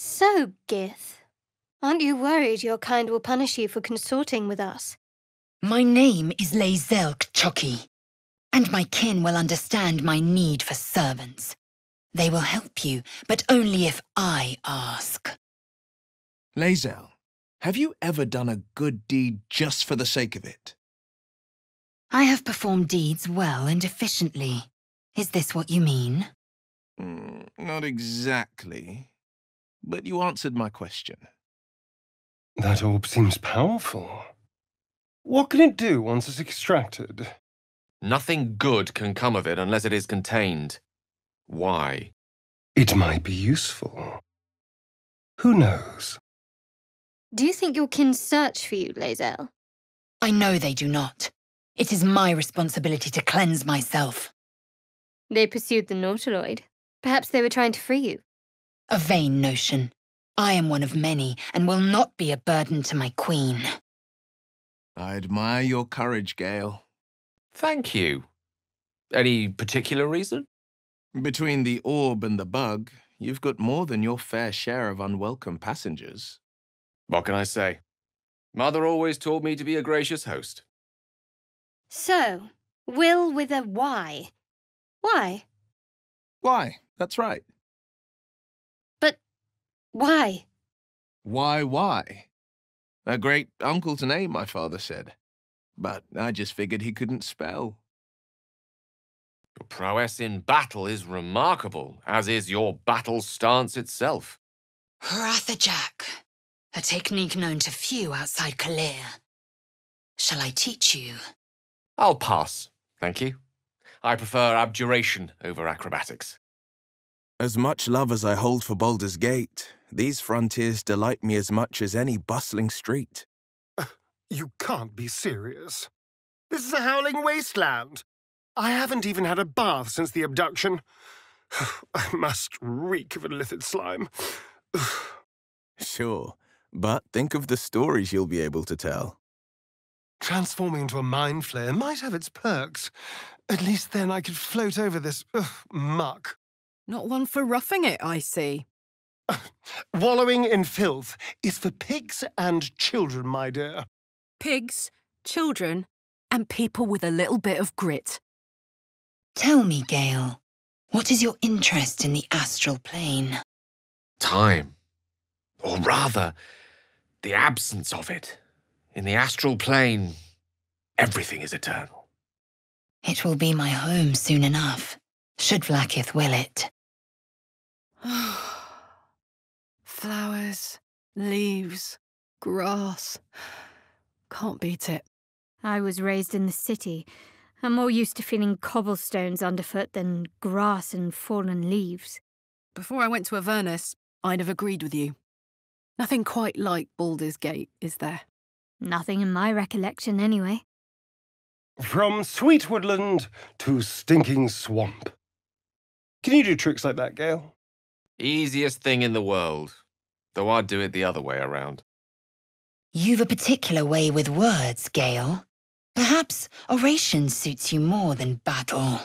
So, Gith, aren't you worried your kind will punish you for consorting with us? My name is Lae'zel K'Choki, and my kin will understand my need for servants. They will help you, but only if I ask. Lae'zel, have you ever done a good deed just for the sake of it? I have performed deeds well and efficiently. Is this what you mean? Mm, not exactly. But you answered my question. That orb seems powerful. What can it do once it's extracted? Nothing good can come of it unless it is contained. Why? It might be useful. Who knows? Do you think your kin search for you, Lae'zel? I know they do not. It is my responsibility to cleanse myself. They pursued the Nautiloid. Perhaps they were trying to free you. A vain notion. I am one of many, and will not be a burden to my queen. I admire your courage, Gale. Thank you. Any particular reason? Between the orb and the bug, you've got more than your fair share of unwelcome passengers. What can I say? Mother always taught me to be a gracious host. So, Will with a Y. Why? Why, that's right. But why? Why, why? A great uncle's name, my father said. But I just figured he couldn't spell. Your prowess in battle is remarkable, as is your battle stance itself. Rathajak, a technique known to few outside K'liir. Shall I teach you? I'll pass, thank you. I prefer abjuration over acrobatics. As much love as I hold for Baldur's Gate, these frontiers delight me as much as any bustling street. You can't be serious. This is a howling wasteland. I haven't even had a bath since the abduction. I must reek of illithid slime. Sure, but think of the stories you'll be able to tell. Transforming into a mind flayer might have its perks. At least then I could float over this ugh, muck. Not one for roughing it, I see. Wallowing in filth is for pigs and children, my dear. Pigs, children, and people with a little bit of grit. Tell me, Gale, what is your interest in the astral plane? Time. Or rather, the absence of it. In the astral plane, everything is eternal. It will be my home soon enough, should Vlaakith will it. Flowers, leaves, grass. Can't beat it. I was raised in the city. I'm more used to feeling cobblestones underfoot than grass and fallen leaves. Before I went to Avernus, I'd have agreed with you. Nothing quite like Baldur's Gate, is there? Nothing in my recollection, anyway. From sweet woodland to stinking swamp. Can you do tricks like that, Gale? Easiest thing in the world. Though I'd do it the other way around. You've a particular way with words, Gale. Perhaps oration suits you more than battle.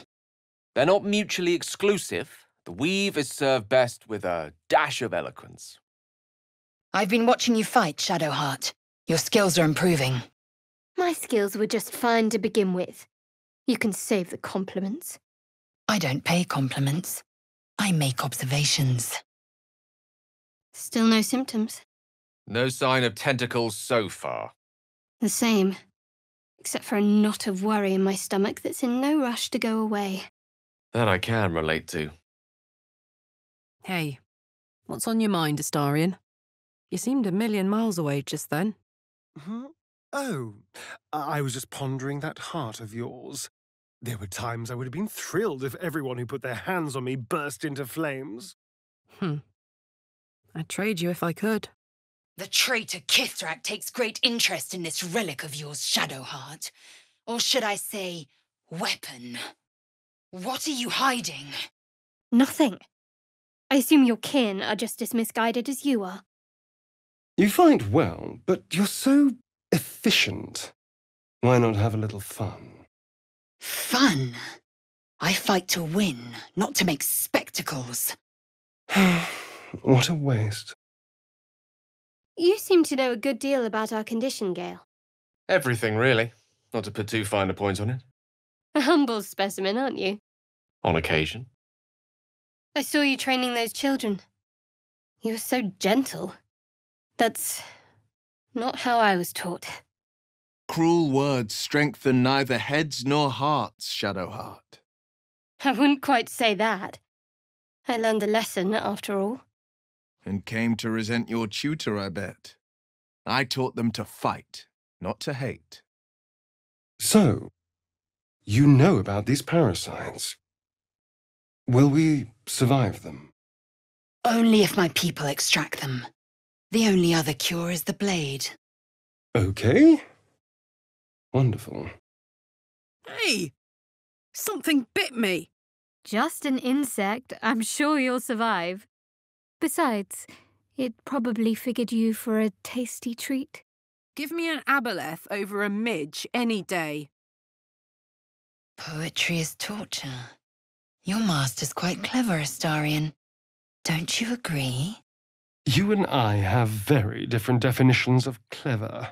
They're not mutually exclusive. The weave is served best with a dash of eloquence. I've been watching you fight, Shadowheart. Your skills are improving. My skills were just fine to begin with. You can save the compliments. I don't pay compliments. I make observations. Still no symptoms. No sign of tentacles so far. The same. Except for a knot of worry in my stomach that's in no rush to go away. That I can relate to. Hey, what's on your mind, Astarion? You seemed a million miles away just then. Hmm? Oh, I I was just pondering that heart of yours. There were times I would have been thrilled if everyone who put their hands on me burst into flames. Hmm. I'd trade you if I could. The traitor Kithrak takes great interest in this relic of yours, Shadowheart. Or should I say, weapon. What are you hiding? Nothing. I assume your kin are just as misguided as you are. You fight well, but you're so efficient. Why not have a little fun? Fun. I fight to win, not to make spectacles. what a waste. You seem to know a good deal about our condition, Gale. Everything, really. Not to put too fine a point on it. A humble specimen, aren't you? On occasion. I saw you training those children. You were so gentle. That's not how I was taught. Cruel words strengthen neither heads nor hearts, Shadowheart. I wouldn't quite say that. I learned a lesson, after all. And came to resent your tutor, I bet. I taught them to fight, not to hate. So, you know about these parasites. Will we survive them? Only if my people extract them. The only other cure is the blade. Okay. Wonderful. Hey! Something bit me. Just an insect. I'm sure you'll survive. Besides, it probably figured you for a tasty treat. Give me an aboleth over a midge any day. Poetry is torture. Your master's quite clever, Astarion. Don't you agree? You and I have very different definitions of clever.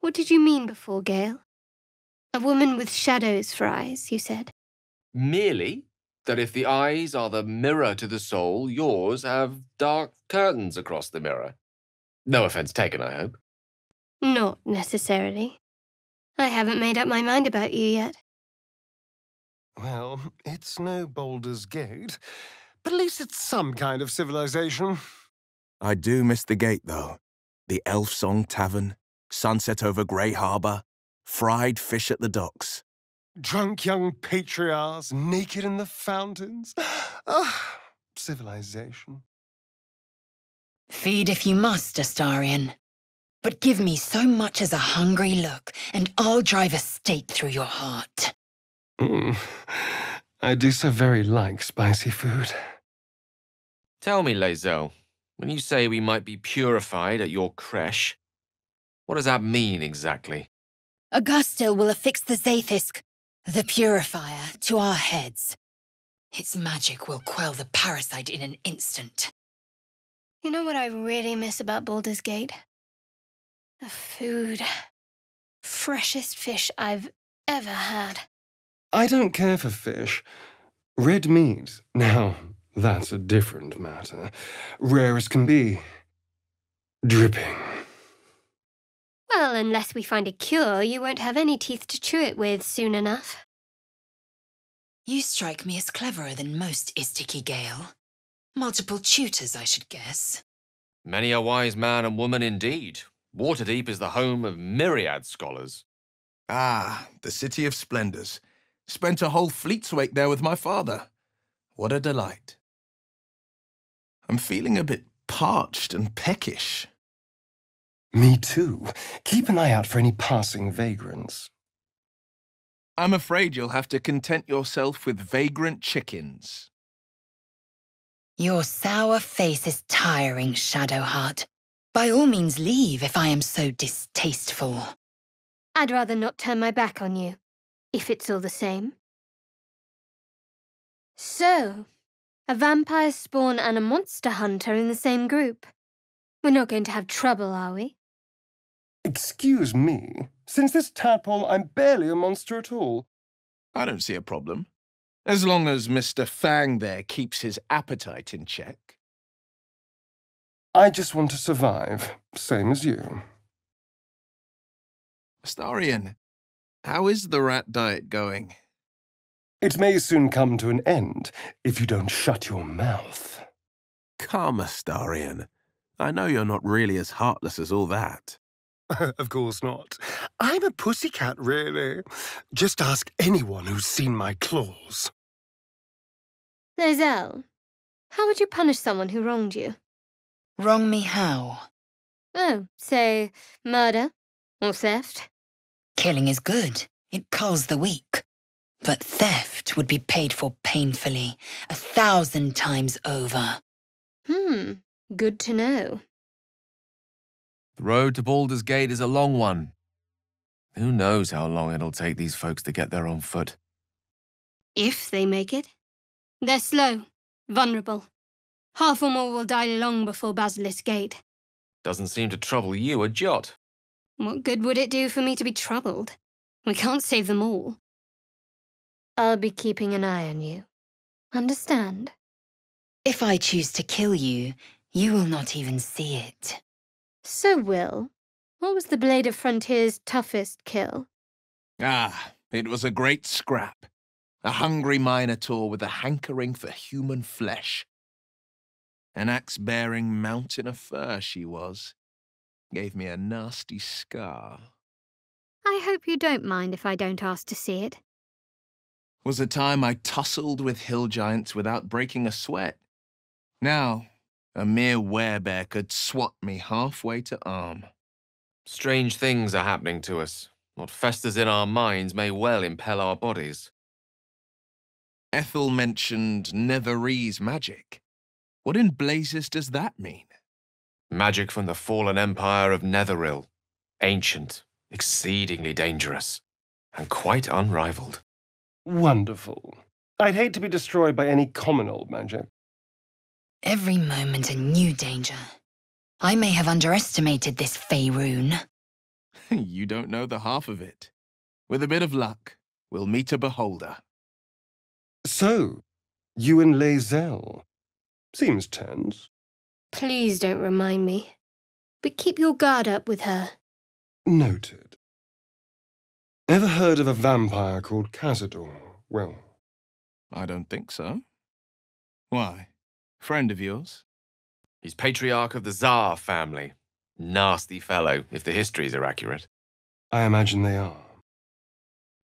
What did you mean before, Gale? A woman with shadows for eyes, you said. Merely that if the eyes are the mirror to the soul, yours have dark curtains across the mirror. No offense taken, I hope. Not necessarily. I haven't made up my mind about you yet. Well, it's no Baldur's Gate, but at least it's some kind of civilization. I do miss the gate, though. The Elfsong Tavern, sunset over Grey Harbour, fried fish at the docks. Drunk young patriarchs naked in the fountains. Ah, civilization. Feed if you must, Astarion. But give me so much as a hungry look, and I'll drive a stake through your heart. Mm. I do so very like spicy food. Tell me, Lae'zel, when you say we might be purified at your creche, what does that mean exactly? A ghustil will affix the Zaith'isk, the purifier, to our heads. Its magic will quell the parasite in an instant. You know what I really miss about Baldur's Gate? The food. Freshest fish I've ever had. I don't care for fish. Red meat, now, that's a different matter. Rare as can be. Dripping. Well, unless we find a cure, you won't have any teeth to chew it with soon enough. You strike me as cleverer than most Istiki Gale. Multiple tutors, I should guess. Many a wise man and woman indeed. Waterdeep is the home of myriad scholars. Ah, the City of Splendors. Spent a whole Fleetswake there with my father. What a delight. I'm feeling a bit parched and peckish. Me too. Keep an eye out for any passing vagrants. I'm afraid you'll have to content yourself with vagrant chickens. Your sour face is tiring, Shadowheart. By all means leave if I am so distasteful. I'd rather not turn my back on you, if it's all the same. So, a vampire spawn and a monster hunter in the same group. We're not going to have trouble, are we? Excuse me. Since this tadpole, I'm barely a monster at all. I don't see a problem. As long as Mr. Fang there keeps his appetite in check. I just want to survive, same as you. Astarion, how is the rat diet going? It may soon come to an end if you don't shut your mouth. Come, Astarion. I know you're not really as heartless as all that. of course not. I'm a pussycat, really. Just ask anyone who's seen my claws. Lae'zel, how would you punish someone who wronged you? Wrong me how? Oh, say, murder or theft? Killing is good. It culls the weak. But theft would be paid for painfully, a thousand times over. Hmm, good to know. The road to Baldur's Gate is a long one. Who knows how long it'll take these folks to get there on foot? If they make it. They're slow, vulnerable, Half or more will die long before Basilisk Gate. Doesn't seem to trouble you a jot. What good would it do for me to be troubled? We can't save them all. I'll be keeping an eye on you. Understand? If I choose to kill you, you will not even see it. So, Will, what was the Blade of Frontier's toughest kill? Ah, it was a great scrap. A hungry minotaur with a hankering for human flesh. An axe-bearing mountain of fur she was. Gave me a nasty scar. I hope you don't mind if I don't ask to see it. Was a time I tussled with hill giants without breaking a sweat. Now, a mere werebear could swat me halfway to Amn. Strange things are happening to us. What festers in our minds may well impel our bodies. Ethel mentioned Netherese magic. What in blazes does that mean? Magic from the fallen empire of Netheril. Ancient, exceedingly dangerous, and quite unrivaled. Wonderful. I'd hate to be destroyed by any common old magic. Every moment a new danger. I may have underestimated this Faerun. you don't know the half of it. With a bit of luck, we'll meet a beholder. So, you and Lae'zel. Seems tense. Please don't remind me. But keep your guard up with her. Noted. Ever heard of a vampire called Cazador? Well, I don't think so. Why? Friend of yours? He's patriarch of the Szarr family. Nasty fellow, if the histories are accurate. I imagine they are.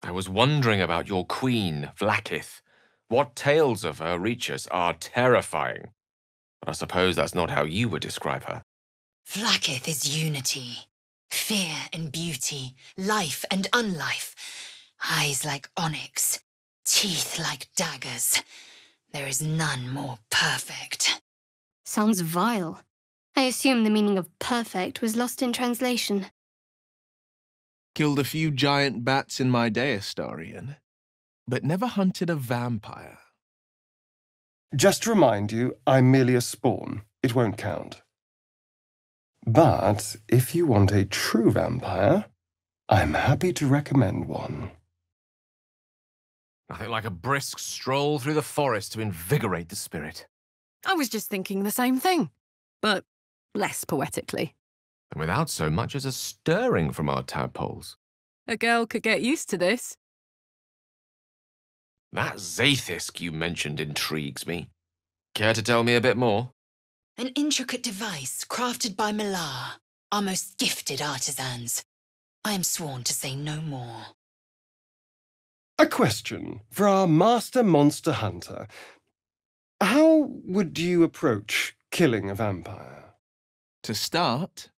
I was wondering about your queen, Vlaakith. What tales of her reach us are terrifying. But I suppose that's not how you would describe her. Vlaakith is unity. Fear and beauty, life and unlife. Eyes like onyx, teeth like daggers. There is none more perfect. Sounds vile. I assume the meaning of perfect was lost in translation. Killed a few giant bats in my day, Astarion, but never hunted a vampire. Just to remind you, I'm merely a spawn. It won't count. But if you want a true vampire, I'm happy to recommend one. Nothing like a brisk stroll through the forest to invigorate the spirit. I was just thinking the same thing, but less poetically. And without so much as a stirring from our tadpoles. A girl could get used to this. That Zaith'isk you mentioned intrigues me. Care to tell me a bit more? An intricate device crafted by Mlar, our most gifted artisans. I am sworn to say no more. A question for our master monster hunter. How would you approach killing a vampire? To start,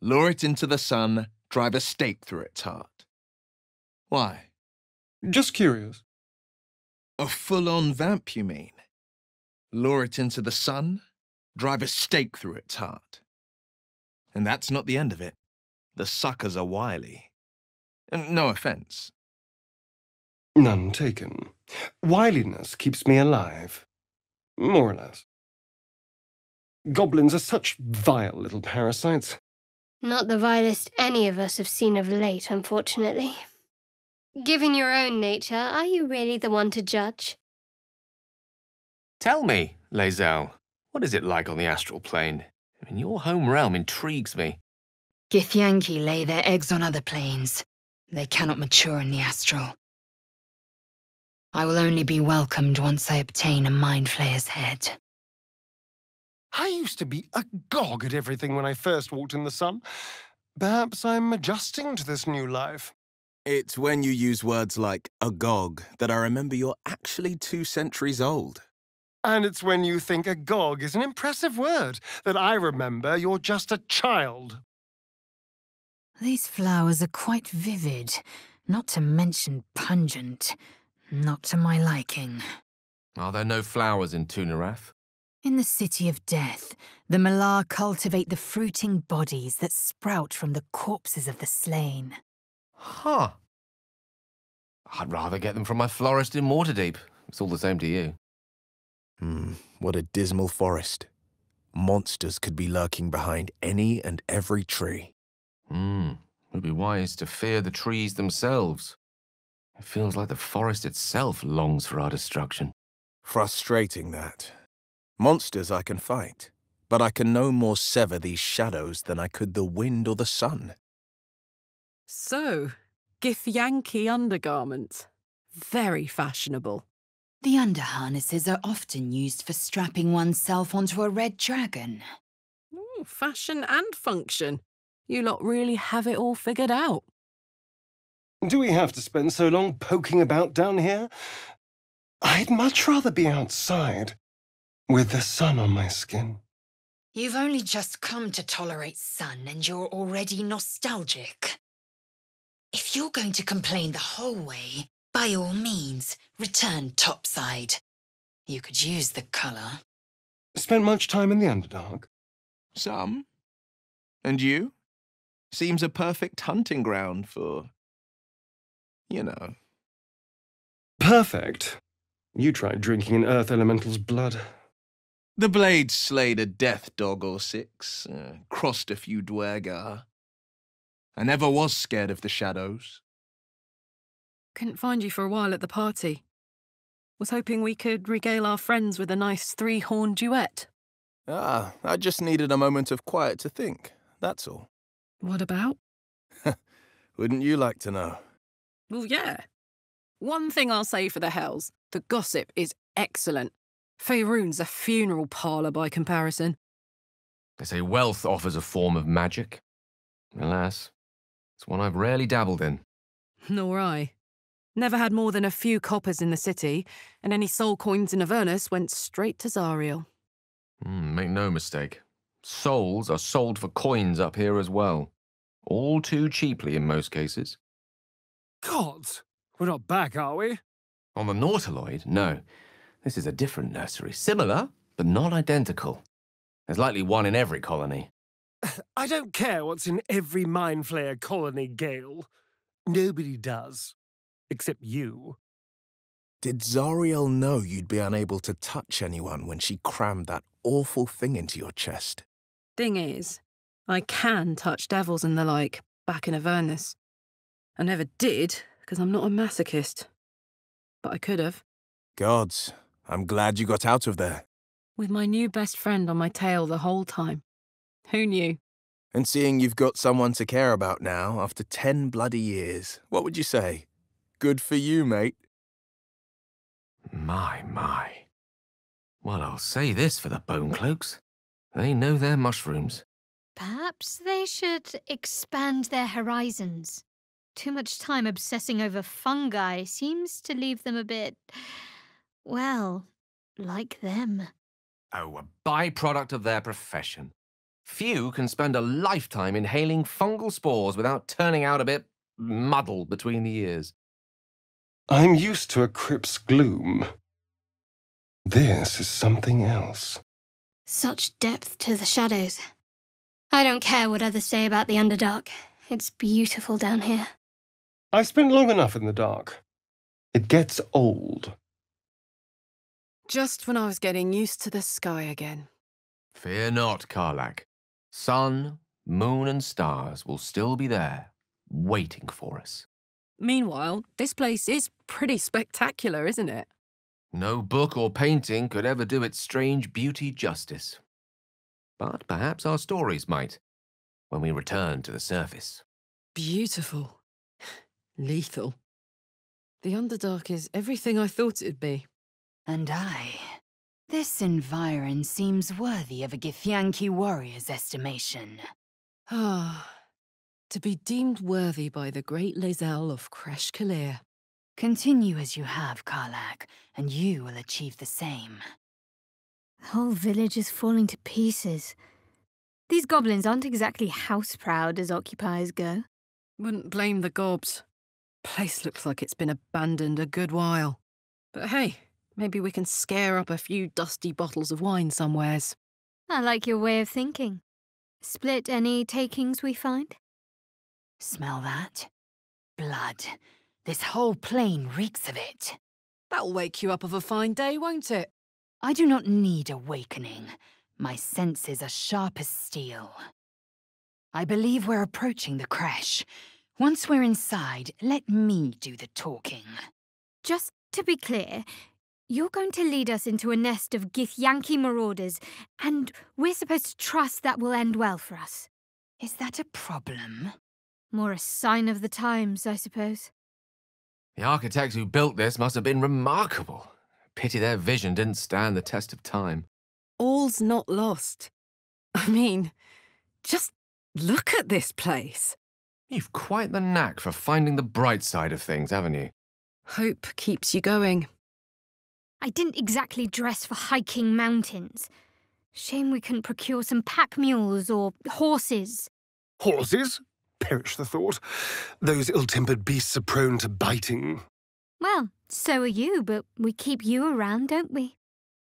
lure it into the sun, drive a stake through its heart. Why? Just curious. A full-on vamp, you mean? Lure it into the sun, drive a stake through its heart. And that's not the end of it. The suckers are wily. No offense. None taken. Wiliness keeps me alive. More or less. Goblins are such vile little parasites. Not the vilest any of us have seen of late, unfortunately. Given your own nature, are you really the one to judge? Tell me, Lae'zel, what is it like on the astral plane? I mean, your home realm intrigues me. Githyanki lay their eggs on other planes. They cannot mature in the astral. I will only be welcomed once I obtain a Mind Flayer's head. I used to be agog at everything when I first walked in the sun. Perhaps I'm adjusting to this new life. It's when you use words like agog that I remember you're actually two centuries old. And it's when you think agog is an impressive word that I remember you're just a child. These flowers are quite vivid, not to mention pungent. Not to my liking. Are there no flowers in Tu'narath? In the City of Death, the Mlar cultivate the fruiting bodies that sprout from the corpses of the slain. Huh. I'd rather get them from my florist in Waterdeep. It's all the same to you. Hmm, what a dismal forest. Monsters could be lurking behind any and every tree. Hmm, it would be wise to fear the trees themselves. It feels like the forest itself longs for our destruction. Frustrating, that. Monsters I can fight, but I can no more sever these shadows than I could the wind or the sun. So, Githyanki undergarments. Very fashionable. The underharnesses are often used for strapping oneself onto a red dragon. Ooh, fashion and function. You lot really have it all figured out. Do we have to spend so long poking about down here? I'd much rather be outside, with the sun on my skin. You've only just come to tolerate sun and you're already nostalgic. If you're going to complain the whole way, by all means, return topside. You could use the colour. Spent much time in the Underdark? Some. And you? Seems a perfect hunting ground for. You know. Perfect. You tried drinking an Earth Elemental's blood. The blade slayed a death dog or six, uh, crossed a few Duergar. I never was scared of the shadows. Couldn't find you for a while at the party. Was hoping we could regale our friends with a nice three-horn duet. Ah, I just needed a moment of quiet to think, that's all. What about? Wouldn't you like to know? Well, yeah. One thing I'll say for the Hells, the gossip is excellent. Faerun's a funeral parlour by comparison. They say wealth offers a form of magic. Alas, it's one I've rarely dabbled in. Nor I. Never had more than a few coppers in the city, and any soul coins in Avernus went straight to Zariel. Mm, make no mistake. Souls are sold for coins up here as well. All too cheaply in most cases. Gods, we're not back, are we? On the Nautiloid, no. This is a different nursery. Similar, but not identical. There's likely one in every colony. I don't care what's in every Mind Flayer colony, Gale. Nobody does. Except you. Did Zariel know you'd be unable to touch anyone when she crammed that awful thing into your chest? Thing is, I can touch devils and the like back in Avernus. I never did, because I'm not a masochist. But I could have. Gods, I'm glad you got out of there. With my new best friend on my tail the whole time. Who knew? And seeing you've got someone to care about now after ten bloody years, what would you say? Good for you, mate. My, my. Well, I'll say this for the Bone Cloaks. They know their mushrooms. Perhaps they should expand their horizons. Too much time obsessing over fungi seems to leave them a bit. well, like them. Oh, a byproduct of their profession. Few can spend a lifetime inhaling fungal spores without turning out a bit muddled between the ears. I'm used to a crypt's gloom. This is something else. Such depth to the shadows. I don't care what others say about the Underdark. It's beautiful down here. I've spent long enough in the dark. It gets old. Just when I was getting used to the sky again. Fear not, Karlach. Sun, moon, and stars will still be there, waiting for us. Meanwhile, this place is pretty spectacular, isn't it? No book or painting could ever do its strange beauty justice. But perhaps our stories might, when we return to the surface. Beautiful. Lethal. The Underdark is everything I thought it'd be. And I. This environ seems worthy of a Githyanki warrior's estimation. Ah, to be deemed worthy by the great Lae'zel of Creche K'liir. Continue as you have, Karlach, and you will achieve the same. The whole village is falling to pieces. These goblins aren't exactly house proud as occupiers go. Wouldn't blame the gobs. Place looks like it's been abandoned a good while. But hey, maybe we can scare up a few dusty bottles of wine somewheres. I like your way of thinking. Split any takings we find? Smell that? Blood. This whole plain reeks of it. That'll wake you up of a fine day, won't it? I do not need awakening. My senses are sharp as steel. I believe we're approaching the crash. Once we're inside, let me do the talking. Just to be clear, you're going to lead us into a nest of Githyanki marauders, and we're supposed to trust that will end well for us. Is that a problem? More a sign of the times, I suppose. The architects who built this must have been remarkable. Pity their vision didn't stand the test of time. All's not lost. I mean, just look at this place. You've quite the knack for finding the bright side of things, haven't you? Hope keeps you going. I didn't exactly dress for hiking mountains. Shame we couldn't procure some pack mules or horses. Horses? Perish the thought. Those ill-tempered beasts are prone to biting. Well, so are you, but we keep you around, don't we?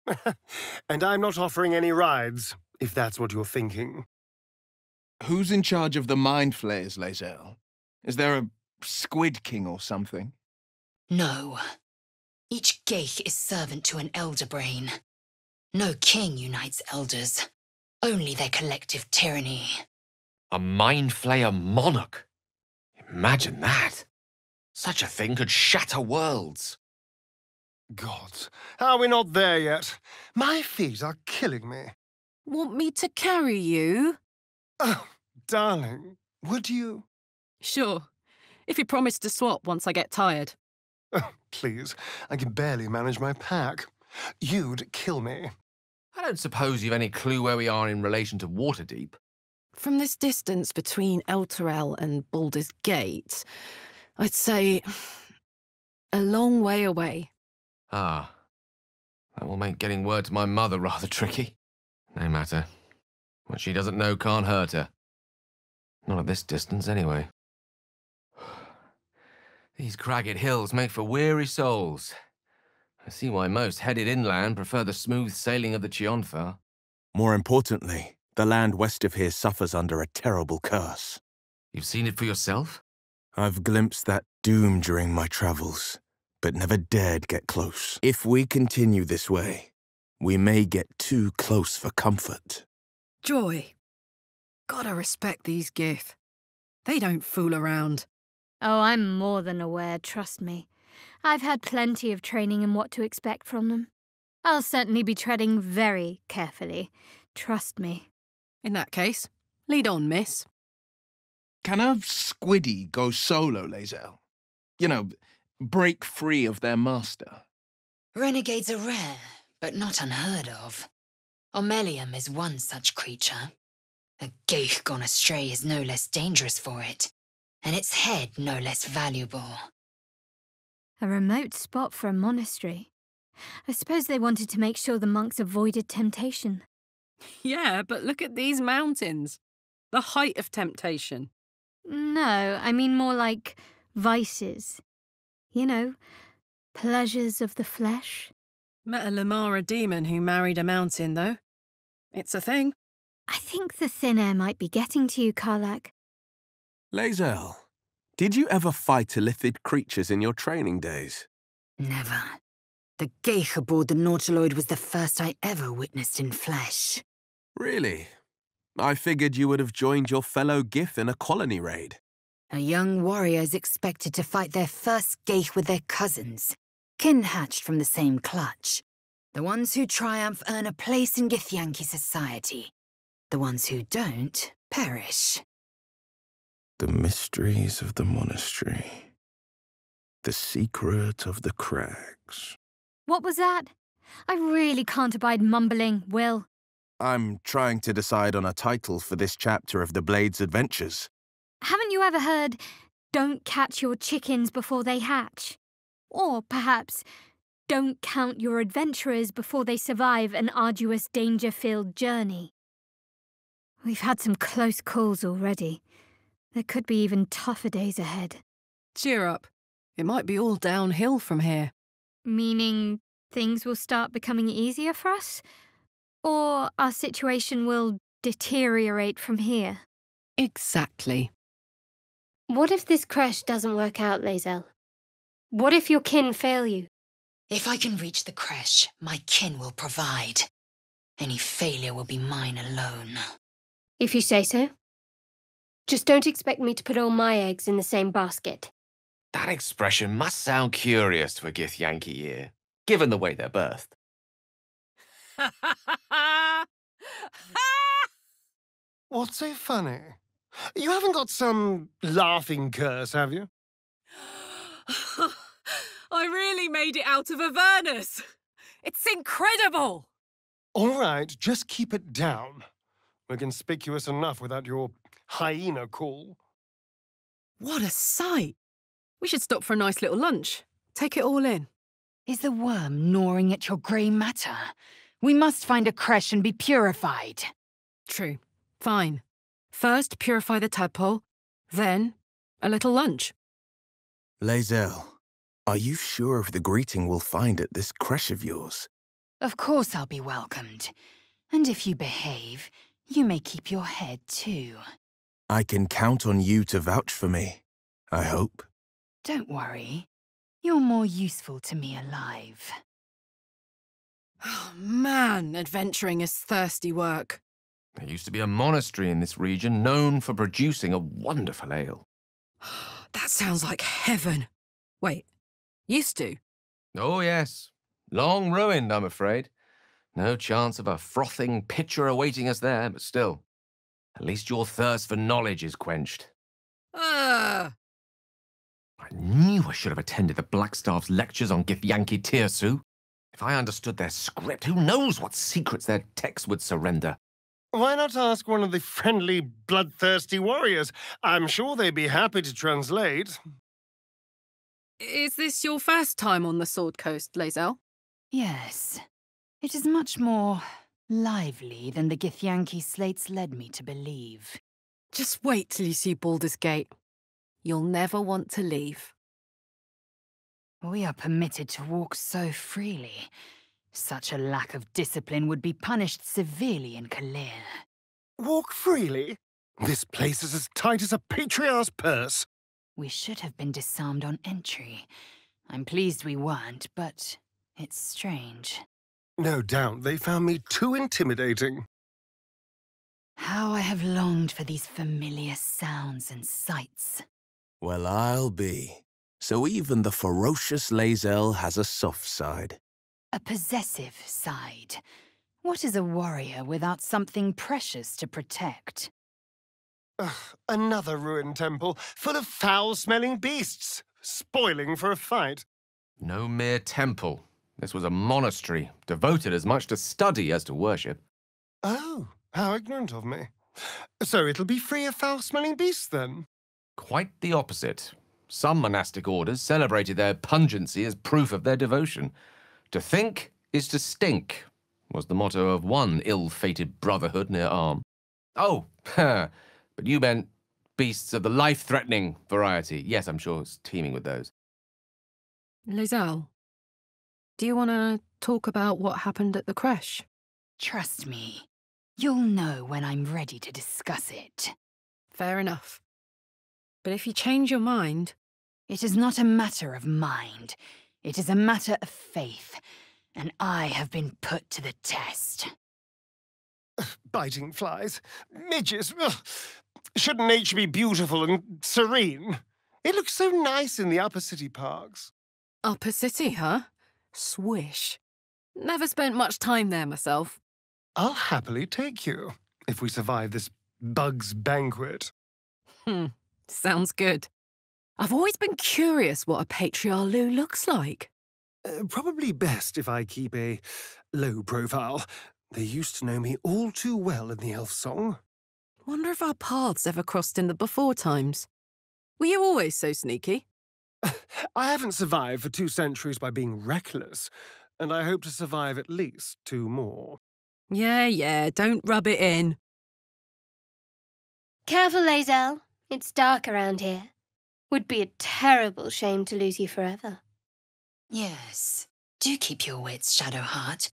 and I'm not offering any rides, if that's what you're thinking. Who's in charge of the mind flayers, Lae'zel? Is there a Squid King or something? No. Each Ghaik is servant to an elder brain. No king unites elders. Only their collective tyranny. A mind flayer monarch. Imagine that. Such a thing could shatter worlds. Gods, are we not there yet? My feet are killing me. Want me to carry you? Oh, darling, would you? Sure. If you promise to swap once I get tired. Oh, please, I can barely manage my pack. You'd kill me. I don't suppose you've any clue where we are in relation to Waterdeep. From this distance between Elturel and Baldur's Gate, I'd say a long way away. Ah, that will make getting word to my mother rather tricky. No matter. What she doesn't know can't hurt her. Not at this distance, anyway. These cragged hills make for weary souls. I see why most headed inland prefer the smooth sailing of the Chionthar. More importantly, the land west of here suffers under a terrible curse. You've seen it for yourself? I've glimpsed that doom during my travels, but never dared get close. If we continue this way, we may get too close for comfort. Joy. Gotta respect these Gith. They don't fool around. Oh, I'm more than aware, trust me. I've had plenty of training in what to expect from them. I'll certainly be treading very carefully. Trust me. In that case, lead on, miss. Can a squiddy go solo, Lae'zel? You know, break free of their master. Renegades are rare, but not unheard of. Omeluum is one such creature. A Ghaik gone astray is no less dangerous for it, and its head no less valuable. A remote spot for a monastery. I suppose they wanted to make sure the monks avoided temptation. Yeah, but look at these mountains. The height of temptation. No, I mean more like vices. You know, pleasures of the flesh. Met a Lamara demon who married a mountain, though. It's a thing. I think the thin air might be getting to you, Karlach. Lae'zel, did you ever fight illithid creatures in your training days? Never. The Ghaik aboard the Nautiloid was the first I ever witnessed in flesh. Really? I figured you would have joined your fellow Gith in a colony raid. A young warrior is expected to fight their first Ghaik with their cousins, kin hatched from the same clutch. The ones who triumph earn a place in Githyanki society. The ones who don't perish. The mysteries of the monastery. The secret of the crags. What was that? I really can't abide mumbling, Will. I'm trying to decide on a title for this chapter of the Blade's adventures. Haven't you ever heard, don't catch your chickens before they hatch? Or perhaps, don't count your adventurers before they survive an arduous, danger filled journey. We've had some close calls already. There could be even tougher days ahead. Cheer up. It might be all downhill from here. Meaning things will start becoming easier for us? Or our situation will deteriorate from here? Exactly. What if this crash doesn't work out, Lae'zel? What if your kin fail you? If I can reach the creche, my kin will provide. Any failure will be mine alone. If you say so. Just don't expect me to put all my eggs in the same basket. That expression must sound curious to a Githyanki ear, given the way they're birthed. What's so funny? You haven't got some laughing curse, have you? I really made it out of Avernus. It's incredible. All right, just keep it down. We're conspicuous enough without your hyena call. What a sight. We should stop for a nice little lunch. Take it all in. Is the worm gnawing at your grey matter? We must find a creche and be purified. True. Fine. First, purify the tadpole, then a little lunch. Lae'zel, are you sure of the greeting we'll find at this creche of yours? Of course I'll be welcomed. And if you behave, you may keep your head too. I can count on you to vouch for me, I hope. Don't worry. You're more useful to me alive. Oh, man, adventuring is thirsty work. There used to be a monastery in this region known for producing a wonderful ale. That sounds like heaven. Wait, used to? Oh, yes. Long ruined, I'm afraid. No chance of a frothing pitcher awaiting us there, but still. At least your thirst for knowledge is quenched. Ah! I knew I should have attended the Blackstaff's lectures on Githyanki Tir'su. If I understood their script, who knows what secrets their text would surrender. Why not ask one of the friendly, bloodthirsty warriors? I'm sure they'd be happy to translate. Is this your first time on the Sword Coast, Lae'zel? Yes. It is much more lively than the Githyanki slates led me to believe. Just wait till you see Baldur's Gate. You'll never want to leave. We are permitted to walk so freely. Such a lack of discipline would be punished severely in K'liir. Walk freely? This place is as tight as a patriarch's purse. We should have been disarmed on entry. I'm pleased we weren't, but it's strange. No doubt they found me too intimidating. How I have longed for these familiar sounds and sights. Well, I'll be. So even the ferocious Lae'zel has a soft side. A possessive side. What is a warrior without something precious to protect? Ugh, another ruined temple, full of foul-smelling beasts, spoiling for a fight. No mere temple. This was a monastery, devoted as much to study as to worship. Oh, how ignorant of me. So it'll be free of foul-smelling beasts, then? Quite the opposite. Some monastic orders celebrated their pungency as proof of their devotion. To think is to stink, was the motto of one ill-fated brotherhood near Amn. Oh, but you meant beasts of the life-threatening variety. Yes, I'm sure it's teeming with those. Lae'zel, do you want to talk about what happened at the creche? Trust me, you'll know when I'm ready to discuss it. Fair enough. But if you change your mind... It is not a matter of mind. It is a matter of faith. And I have been put to the test. Biting flies. Midges. Ugh. Shouldn't nature be beautiful and serene? It looks so nice in the upper city parks. Upper City, huh? Swish. Never spent much time there myself. I'll happily take you, if we survive this bug's banquet. Hmm, sounds good. I've always been curious what a patriarlu looks like. Uh, probably best if I keep a low profile. They used to know me all too well in the Elfsong. Wonder if our paths ever crossed in the before times. Were you always so sneaky? I haven't survived for two centuries by being reckless, and I hope to survive at least two more. Yeah, yeah, don't rub it in. Careful, Lae'zel. It's dark around here. Would be a terrible shame to lose you forever. Yes. Do keep your wits, Shadowheart.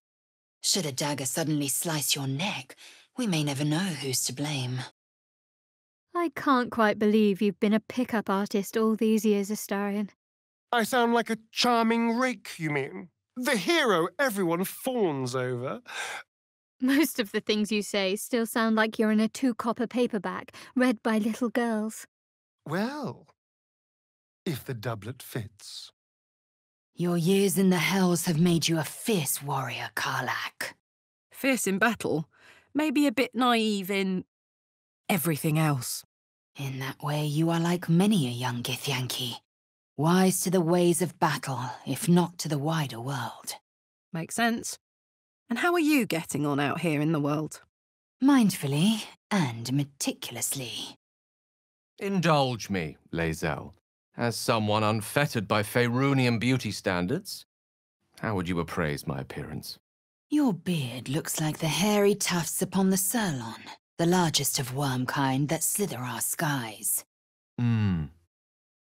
Should a dagger suddenly slice your neck, we may never know who's to blame. I can't quite believe you've been a pickup artist all these years, Astarion. I sound like a charming rake, you mean? The hero everyone fawns over. Most of the things you say still sound like you're in a two copper paperback read by little girls. Well, if the doublet fits. Your years in the hells have made you a fierce warrior, Karlach. Fierce in battle, maybe a bit naive in everything else. In that way, you are like many a young Githyanki. Wise to the ways of battle, if not to the wider world. Makes sense. And how are you getting on out here in the world? Mindfully and meticulously. Indulge me, Lae'zel. As someone unfettered by Faerunian beauty standards, how would you appraise my appearance? Your beard looks like the hairy tufts upon the Surlon, the largest of worm kind that slither our skies. Hmm.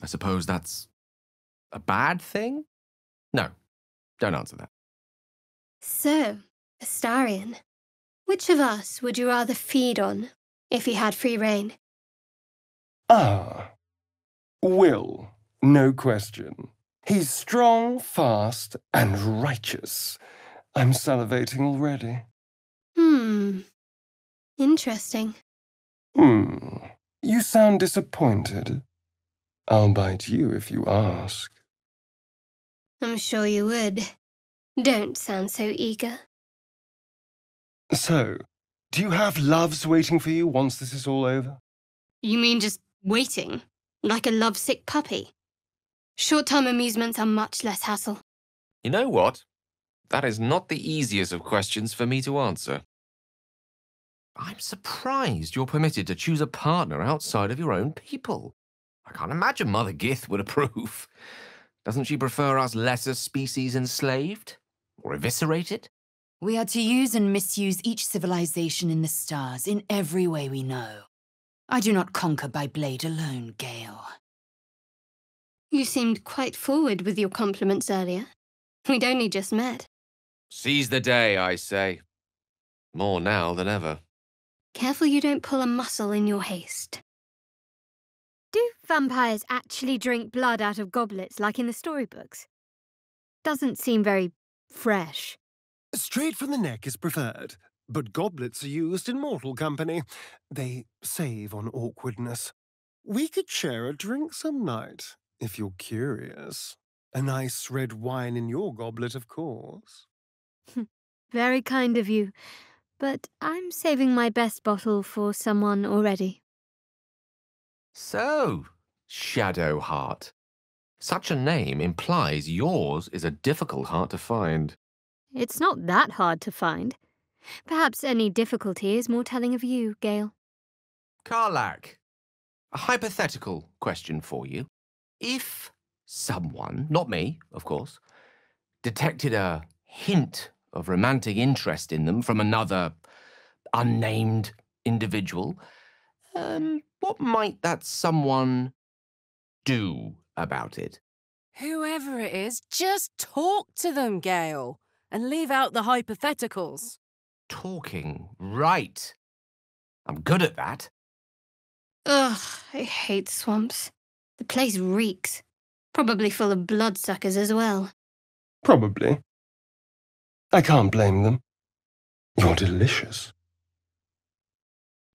I suppose that's a bad thing? No, don't answer that. So, Astarion, which of us would you rather feed on if he had free reign? Ah. Will, no question. He's strong, fast, and righteous. I'm salivating already. Hmm. Interesting. Hmm. You sound disappointed. I'll bite you if you ask. I'm sure you would. Don't sound so eager. So, do you have loves waiting for you once this is all over? You mean just waiting? Like a lovesick puppy? Short term amusements are much less hassle. You know what? That is not the easiest of questions for me to answer. I'm surprised you're permitted to choose a partner outside of your own people. I can't imagine Mother Gith would approve. Doesn't she prefer us lesser species enslaved? Or eviscerated? We are to use and misuse each civilization in the stars in every way we know. I do not conquer by blade alone, Gale. You seemed quite forward with your compliments earlier. We'd only just met. Seize the day, I say. More now than ever. Careful you don't pull a muscle in your haste. Do vampires actually drink blood out of goblets like in the storybooks? Doesn't seem very fresh. Straight from the neck is preferred, but goblets are used in mortal company. They save on awkwardness. We could share a drink some night, if you're curious. A nice red wine in your goblet, of course. Hmm, very kind of you, but I'm saving my best bottle for someone already. So, Shadowheart. Such a name implies yours is a difficult heart to find. It's not that hard to find. Perhaps any difficulty is more telling of you, Gale. Karlach, a hypothetical question for you. If someone, not me, of course, detected a hint of romantic interest in them from another unnamed individual, um, what might that someone do about it? Whoever it is, just talk to them, Gale, and leave out the hypotheticals. Talking, right. I'm good at that. Ugh, I hate swamps. The place reeks. Probably full of bloodsuckers as well. Probably. I can't blame them. You're delicious.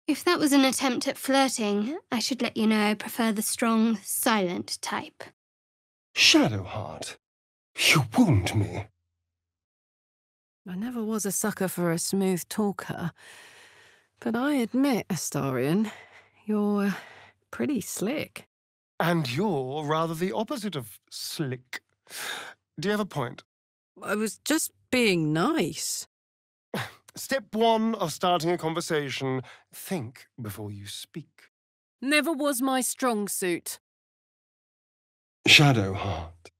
If that was an attempt at flirting, I should let you know I prefer the strong, silent type. Shadowheart, you wound me. I never was a sucker for a smooth talker. But I admit, Astarion, you're pretty slick. And you're rather the opposite of slick. Do you have a point? I was just being nice. Step one of starting a conversation think before you speak. Never was my strong suit. Shadowheart.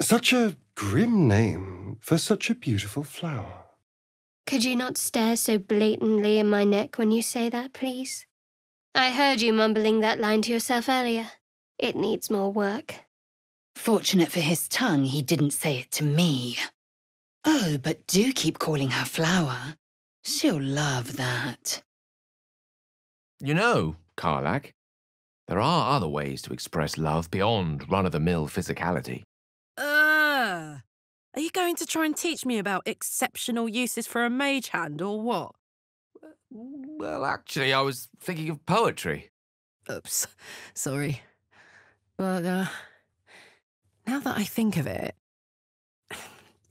Such a grim name for such a beautiful flower. Could you not stare so blatantly in my neck when you say that, please? I heard you mumbling that line to yourself earlier. It needs more work. Fortunate for his tongue, he didn't say it to me. Oh, but do keep calling her Flower. She'll love that. You know, Karlach, there are other ways to express love beyond run of the mill physicality. Ugh. Are you going to try and teach me about exceptional uses for a mage hand or what? Well, actually, I was thinking of poetry. Oops, sorry. But, uh, now that I think of it,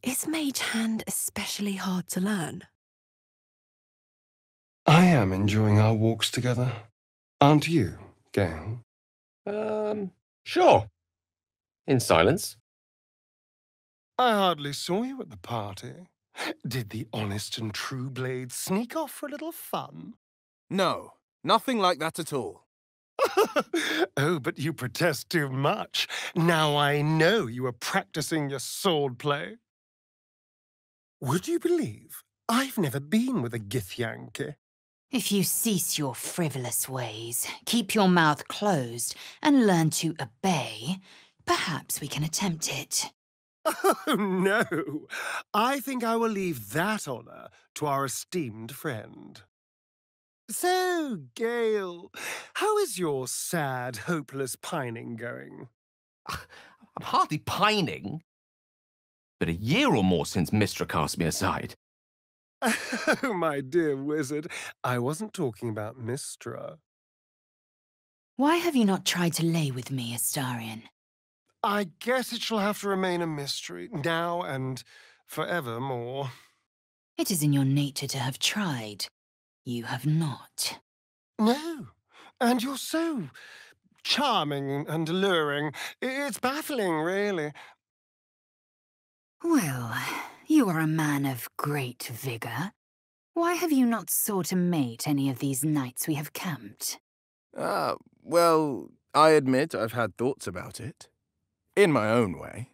is Mage Hand especially hard to learn? I am enjoying our walks together. Aren't you, Gale? Um, sure. In silence. I hardly saw you at the party. Did the honest and true blade sneak off for a little fun? No, nothing like that at all. oh, but you protest too much. Now I know you were practicing your swordplay. Would you believe I've never been with a Githyanki? If you cease your frivolous ways, keep your mouth closed, and learn to obey, perhaps we can attempt it. Oh, no. I think I will leave that honor to our esteemed friend. So, Gale, how is your sad, hopeless pining going? I'm hardly pining. But a year or more since Mystra cast me aside. Oh, my dear wizard, I wasn't talking about Mystra. Why have you not tried to lay with me, Astarion? I guess it shall have to remain a mystery, now and forevermore. It is in your nature to have tried. You have not. No, and you're so charming and alluring. It's baffling, really. Well, you are a man of great vigour. Why have you not sought a mate any of these nights we have camped? Ah, well, I admit I've had thoughts about it. In my own way.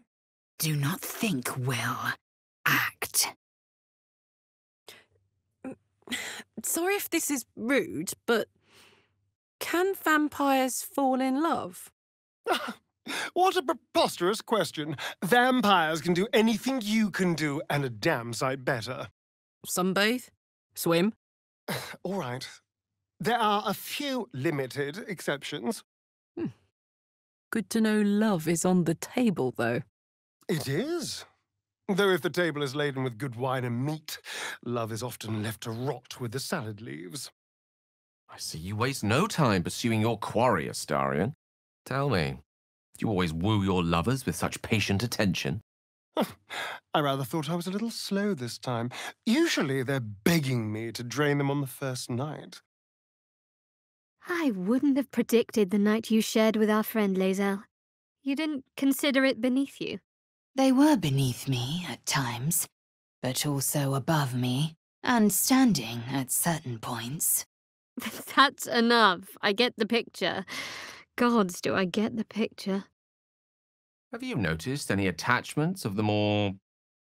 Do not think, Will. Act. Sorry if this is rude, but can vampires fall in love? what a preposterous question. Vampires can do anything you can do, and a damn sight better. Sunbathe? Swim? All right. There are a few limited exceptions. Hmm. Good to know love is on the table, though. It is. Though if the table is laden with good wine and meat, love is often left to rot with the salad leaves. I see you waste no time pursuing your quarry, Astarion. Tell me, do you always woo your lovers with such patient attention? I rather thought I was a little slow this time. Usually they're begging me to drain them on the first night. I wouldn't have predicted the night you shared with our friend Lae'zel. You didn't consider it beneath you. They were beneath me at times, but also above me, and standing at certain points. That's enough. I get the picture. Gods, do I get the picture. Have you noticed any attachments of the more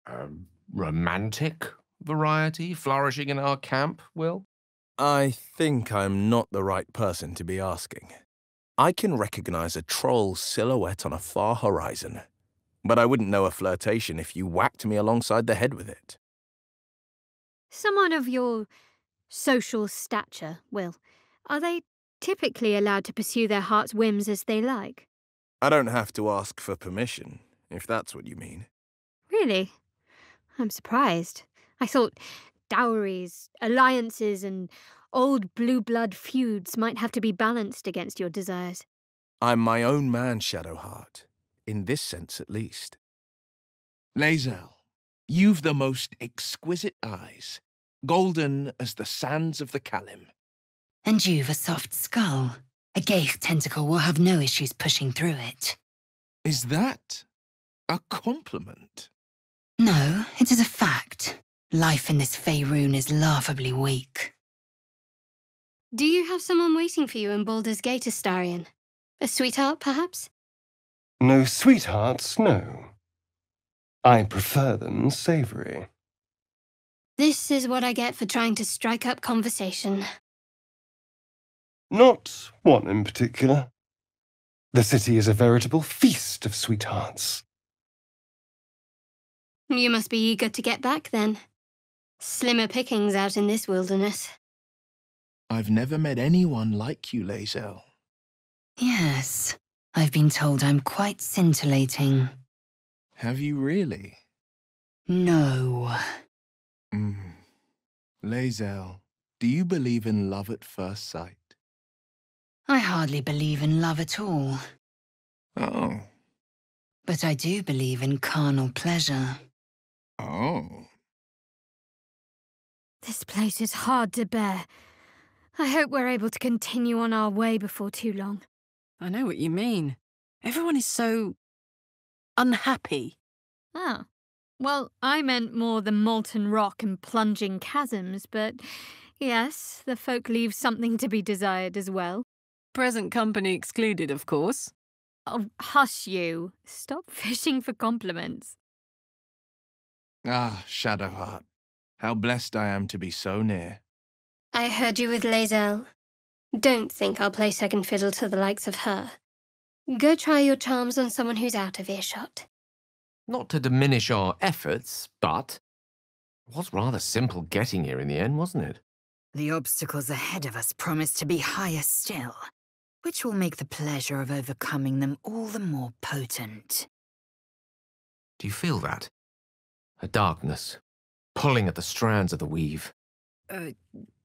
uh, romantic variety flourishing in our camp, Will? I think I'm not the right person to be asking. I can recognize a troll silhouette on a far horizon, but I wouldn't know a flirtation if you whacked me alongside the head with it. Someone of your social stature, Will, are they typically allowed to pursue their heart's whims as they like? I don't have to ask for permission, if that's what you mean. Really? I'm surprised. I thought dowries, alliances, and old blue blood feuds might have to be balanced against your desires. I'm my own man, Shadowheart. In this sense, at least. Lae'zel, you've the most exquisite eyes, golden as the sands of the Calim. And you've a soft skull. A Ghaik tentacle will have no issues pushing through it. Is that a compliment? No, it is a fact. Life in this Faerun is laughably weak. Do you have someone waiting for you in Baldur's Gate, Astarion? A sweetheart, perhaps? No sweethearts, no. I prefer them savory. This is what I get for trying to strike up conversation. Not one in particular. The city is a veritable feast of sweethearts. You must be eager to get back, then. Slimmer pickings out in this wilderness. I've never met anyone like you, Lae'zel. Yes, I've been told I'm quite scintillating. Have you really? No. Mm. Lae'zel, do you believe in love at first sight? I hardly believe in love at all. Oh. But I do believe in carnal pleasure. Oh. This place is hard to bear. I hope we're able to continue on our way before too long. I know what you mean. Everyone is so unhappy. Oh. Well, I meant more the molten rock and plunging chasms, but yes, the folk leave something to be desired as well. Present company excluded, of course. Oh, hush you. Stop fishing for compliments. Ah, Shadowheart. How blessed I am to be so near. I heard you with Lae'zel. Don't think I'll play second fiddle to the likes of her. Go try your charms on someone who's out of earshot. Not to diminish our efforts, but it was rather simple getting here in the end, wasn't it? The obstacles ahead of us promise to be higher still, which will make the pleasure of overcoming them all the more potent. Do you feel that? A darkness, pulling at the strands of the weave. Uh,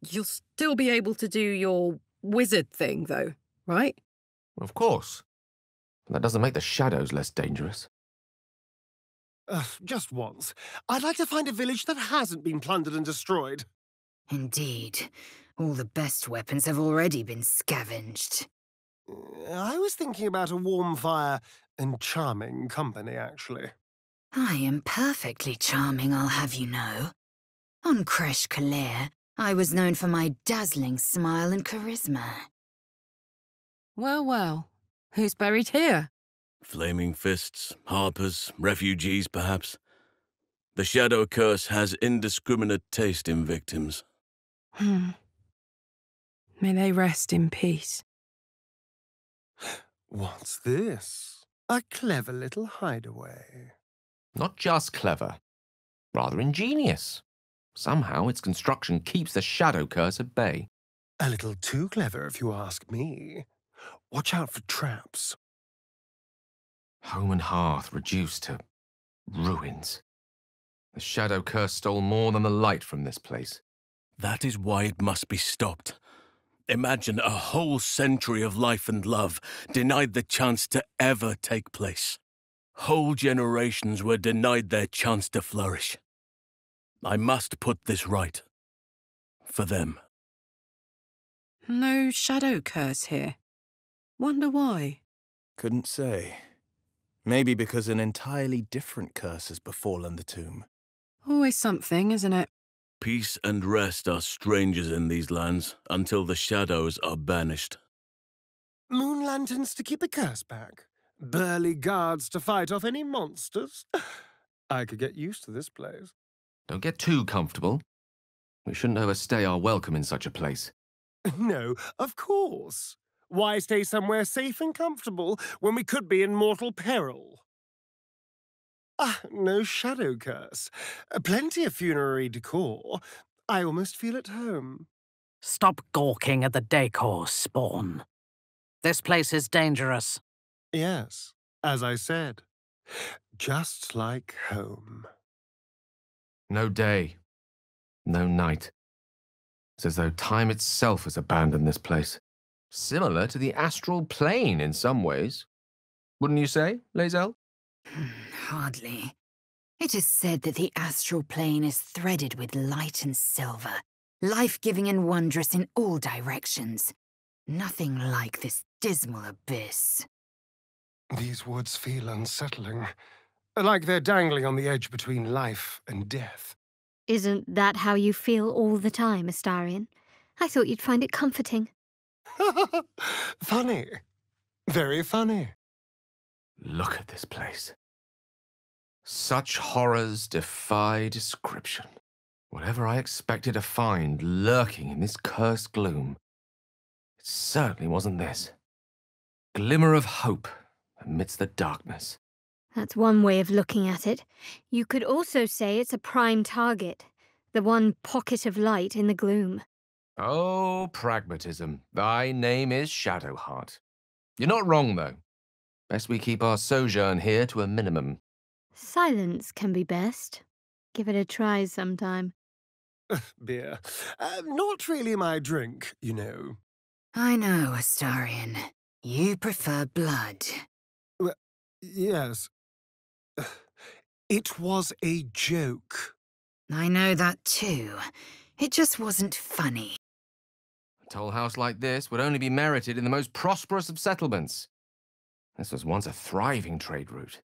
you'll still be able to do your wizard thing, though, right? Of course. But that doesn't make the shadows less dangerous. Uh, just once. I'd like to find a village that hasn't been plundered and destroyed. Indeed. All the best weapons have already been scavenged. Uh, I was thinking about a warm fire and charming company, actually. I am perfectly charming, I'll have you know. On Creche K'liir, I was known for my dazzling smile and charisma. Well, well. Who's buried here? Flaming fists, harpers, refugees, perhaps. The Shadow Curse has indiscriminate taste in victims. Hmm. May they rest in peace. What's this? A clever little hideaway. Not just clever, rather ingenious. Somehow its construction keeps the shadow curse at bay. A little too clever, if you ask me. Watch out for traps. Home and hearth reduced to ruins. The shadow curse stole more than the light from this place. That is why it must be stopped. Imagine a whole century of life and love denied the chance to ever take place. Whole generations were denied their chance to flourish. I must put this right. For them. No shadow curse here. Wonder why. Couldn't say. Maybe because an entirely different curse has befallen the tomb. Always something, isn't it? Peace and rest are strangers in these lands until the shadows are banished. Moon lanterns to keep the curse back. Burly guards to fight off any monsters. I could get used to this place. Don't get too comfortable. We shouldn't overstay our welcome in such a place. No, of course. Why stay somewhere safe and comfortable when we could be in mortal peril? Ah, no shadow curse. Uh, Plenty of funerary decor. I almost feel at home. Stop gawking at the decor, Spawn. This place is dangerous. Yes, as I said. Just like home. No day, no night. It's as though time itself has abandoned this place. Similar to the astral plane in some ways. Wouldn't you say, Lae'zel? Hmm, Hardly. It is said that the astral plane is threaded with light and silver, life-giving and wondrous in all directions. Nothing like this dismal abyss. These woods feel unsettling. Like they're dangling on the edge between life and death. Isn't that how you feel all the time, Astarion? I thought you'd find it comforting. funny. Very funny. Look at this place. Such horrors defy description. Whatever I expected to find lurking in this cursed gloom, it certainly wasn't this. Glimmer of hope amidst the darkness. That's one way of looking at it. You could also say it's a prime target, the one pocket of light in the gloom. Oh, pragmatism. Thy name is Shadowheart. You're not wrong, though. Best we keep our sojourn here to a minimum. Silence can be best. give it a try sometime. Beer. Uh, not really my drink, you know. I know, Astarion. You prefer blood. Well, Yes. It was a joke. I know that too. It just wasn't funny. A toll house like this would only be merited in the most prosperous of settlements. This was once a thriving trade route.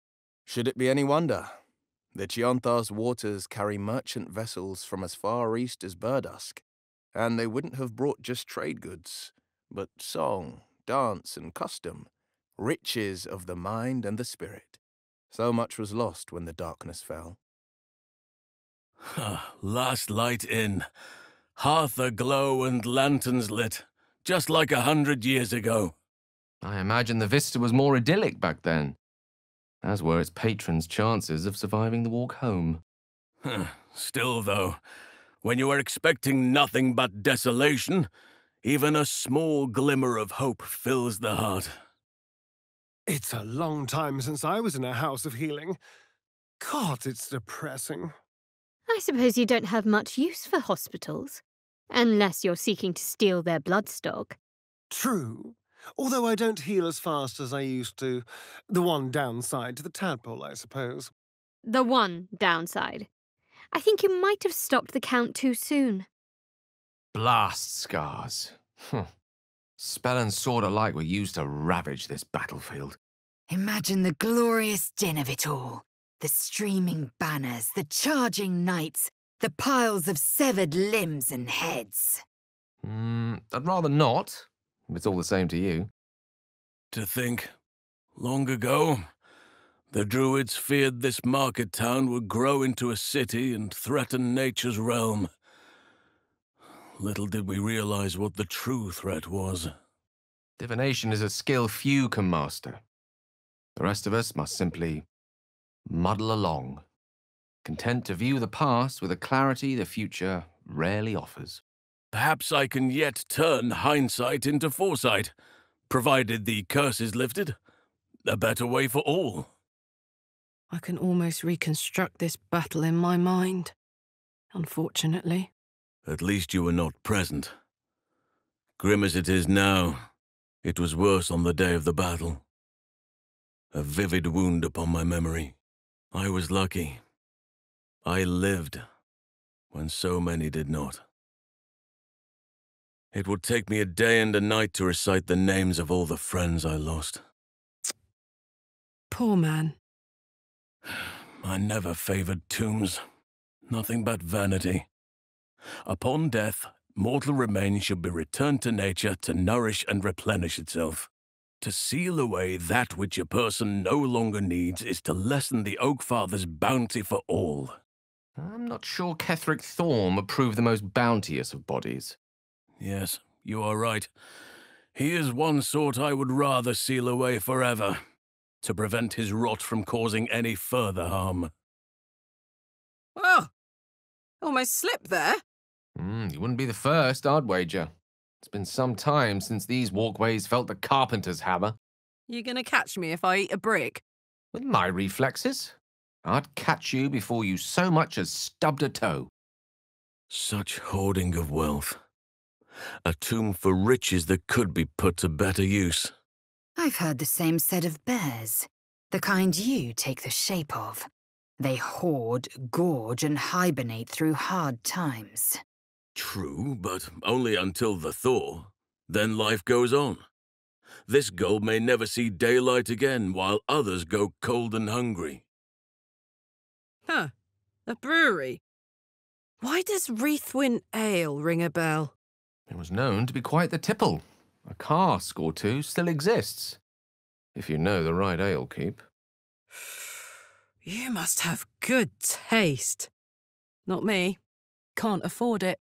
Should it be any wonder? The Chionthar's waters carry merchant vessels from as far east as Berdusk, and they wouldn't have brought just trade goods, but song, dance, and custom, riches of the mind and the spirit. So much was lost when the darkness fell. Last light in. Hearth aglow and lanterns lit, just like a hundred years ago. I imagine the vista was more idyllic back then, as were its patrons' chances of surviving the walk home. Still, though, when you are expecting nothing but desolation, even a small glimmer of hope fills the heart. It's a long time since I was in a house of healing. God, it's depressing. I suppose you don't have much use for hospitals, unless you're seeking to steal their blood stock. True. Although I don't heal as fast as I used to. The one downside to the tadpole, I suppose. The one downside. I think you might have stopped the count too soon. Blast scars. Spell and sword alike were used to ravage this battlefield. Imagine the glorious din of it all. The streaming banners, the charging knights, the piles of severed limbs and heads. Mm, I'd rather not, if it's all the same to you. To think, long ago, the Druids feared this market town would grow into a city and threaten nature's realm. Little did we realize what the true threat was. Divination is a skill few can master. The rest of us must simply muddle along, content to view the past with a clarity the future rarely offers. Perhaps I can yet turn hindsight into foresight, provided the curse is lifted. A better way for all. I can almost reconstruct this battle in my mind, unfortunately. At least you were not present. Grim as it is now, it was worse on the day of the battle. A vivid wound upon my memory. I was lucky. I lived when so many did not. It would take me a day and a night to recite the names of all the friends I lost. Poor man. I never favored tombs. Nothing but vanity. Upon death, mortal remains should be returned to nature to nourish and replenish itself. To seal away that which a person no longer needs is to lessen the Oak Father's bounty for all. I'm not sure Ketheric Thorm approved the most bounteous of bodies. Yes, you are right. He is one sort I would rather seal away forever, to prevent his rot from causing any further harm. Oh, almost slipped there. Mm, you wouldn't be the first, I'd wager. It's been some time since these walkways felt the carpenter's hammer. You're gonna catch me if I eat a brick? With my reflexes, I'd catch you before you so much as stubbed a toe. Such hoarding of wealth. A tomb for riches that could be put to better use. I've heard the same said of bears, the kind you take the shape of. They hoard, gorge, and hibernate through hard times. True, but only until the thaw. Then life goes on. This gold may never see daylight again, while others go cold and hungry. Huh. A brewery. Why does Reithwin Ale ring a bell? It was known to be quite the tipple. A cask or two still exists. If you know the right ale keep. You must have good taste. Not me. Can't afford it.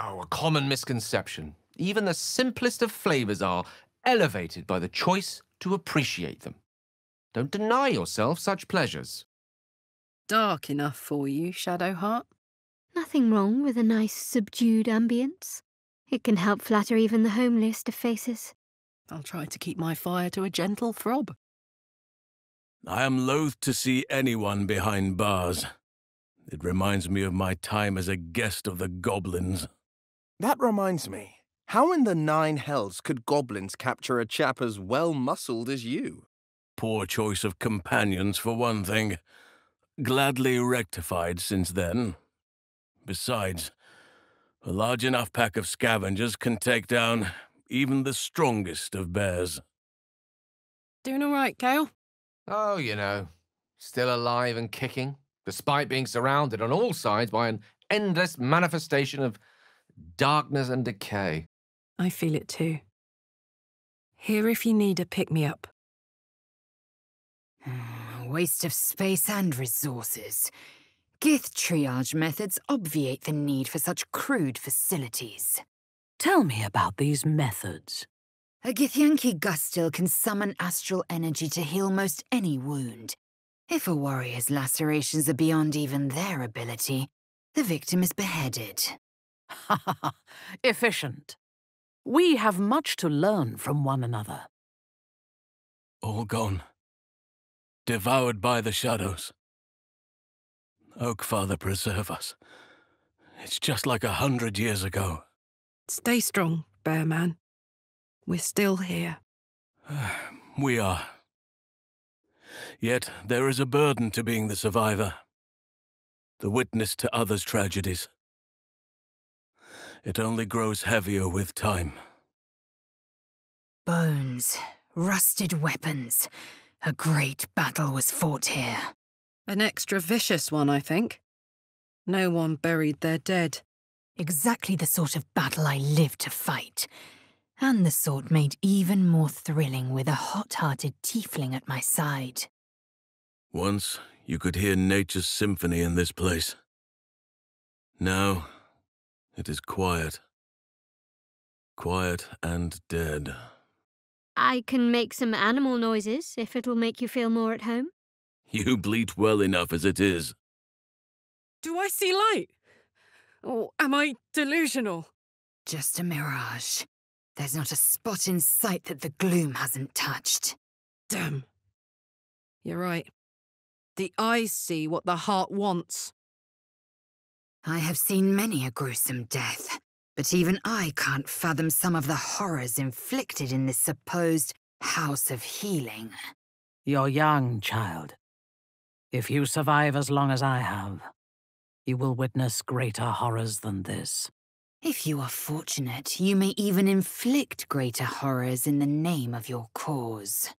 Oh, a common misconception. Even the simplest of flavours are elevated by the choice to appreciate them. Don't deny yourself such pleasures. Dark enough for you, Shadowheart. Nothing wrong with a nice subdued ambience. It can help flatter even the homeliest of faces. I'll try to keep my fire to a gentle throb. I am loath to see anyone behind bars. It reminds me of my time as a guest of the goblins. That reminds me. How in the nine hells could goblins capture a chap as well muscled as you? Poor choice of companions, for one thing. Gladly rectified since then. Besides, a large enough pack of scavengers can take down even the strongest of bears. Doing all right, Gale? Oh, you know, still alive and kicking, despite being surrounded on all sides by an endless manifestation of darkness and decay. I feel it too. Here if you need a pick-me-up. Hmm, Waste of space and resources. Gith triage methods obviate the need for such crude facilities. Tell me about these methods. A Githyanki Ghustil can summon astral energy to heal most any wound. If a warrior's lacerations are beyond even their ability, the victim is beheaded. Ha ha ha. Efficient. We have much to learn from one another. All gone. Devoured by the shadows. Oak Father preserve us. It's just like a hundred years ago. Stay strong, Bear Man. We're still here. We are. Yet there is a burden to being the survivor. The witness to others' tragedies. It only grows heavier with time. Bones, rusted weapons. A great battle was fought here. An extra vicious one, I think. No one buried their dead. Exactly the sort of battle I lived to fight. And the sort made even more thrilling with a hot-hearted tiefling at my side. Once, you could hear nature's symphony in this place. Now, it is quiet. Quiet and dead. I can make some animal noises if it'll make you feel more at home. You bleat well enough as it is. Do I see light? Or am I delusional? Just a mirage. There's not a spot in sight that the gloom hasn't touched. Damn. You're right. The eyes see what the heart wants. I have seen many a gruesome death, but even I can't fathom some of the horrors inflicted in this supposed house of healing. You're young, child. If you survive as long as I have, you will witness greater horrors than this. If you are fortunate, you may even inflict greater horrors in the name of your cause.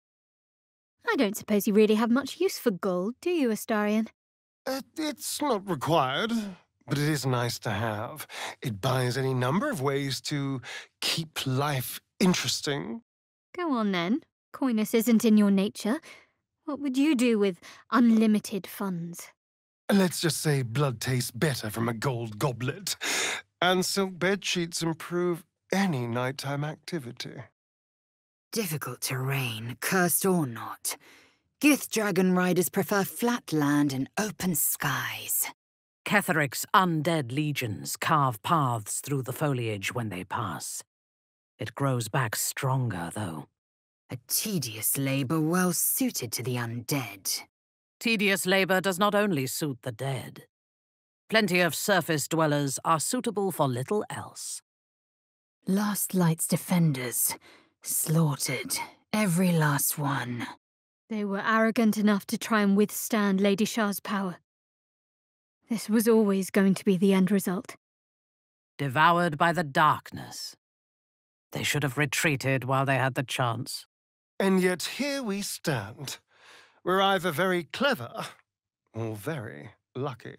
I don't suppose you really have much use for gold, do you, Astarion? Uh, it's not required, but it is nice to have. It buys any number of ways to keep life interesting. Go on then. Coyness isn't in your nature. What would you do with unlimited funds? Let's just say blood tastes better from a gold goblet, and silk bed sheets improve any nighttime activity. Difficult terrain, cursed or not. Gith dragon riders prefer flat land and open skies. Ketheric's undead legions carve paths through the foliage when they pass. It grows back stronger, though. A tedious labor well suited to the undead. Tedious labor does not only suit the dead. Plenty of surface dwellers are suitable for little else. Last Light's defenders. Slaughtered. Every last one. They were arrogant enough to try and withstand Lady Shar's power. This was always going to be the end result. Devoured by the darkness. They should have retreated while they had the chance. And yet here we stand. We're either very clever or very lucky.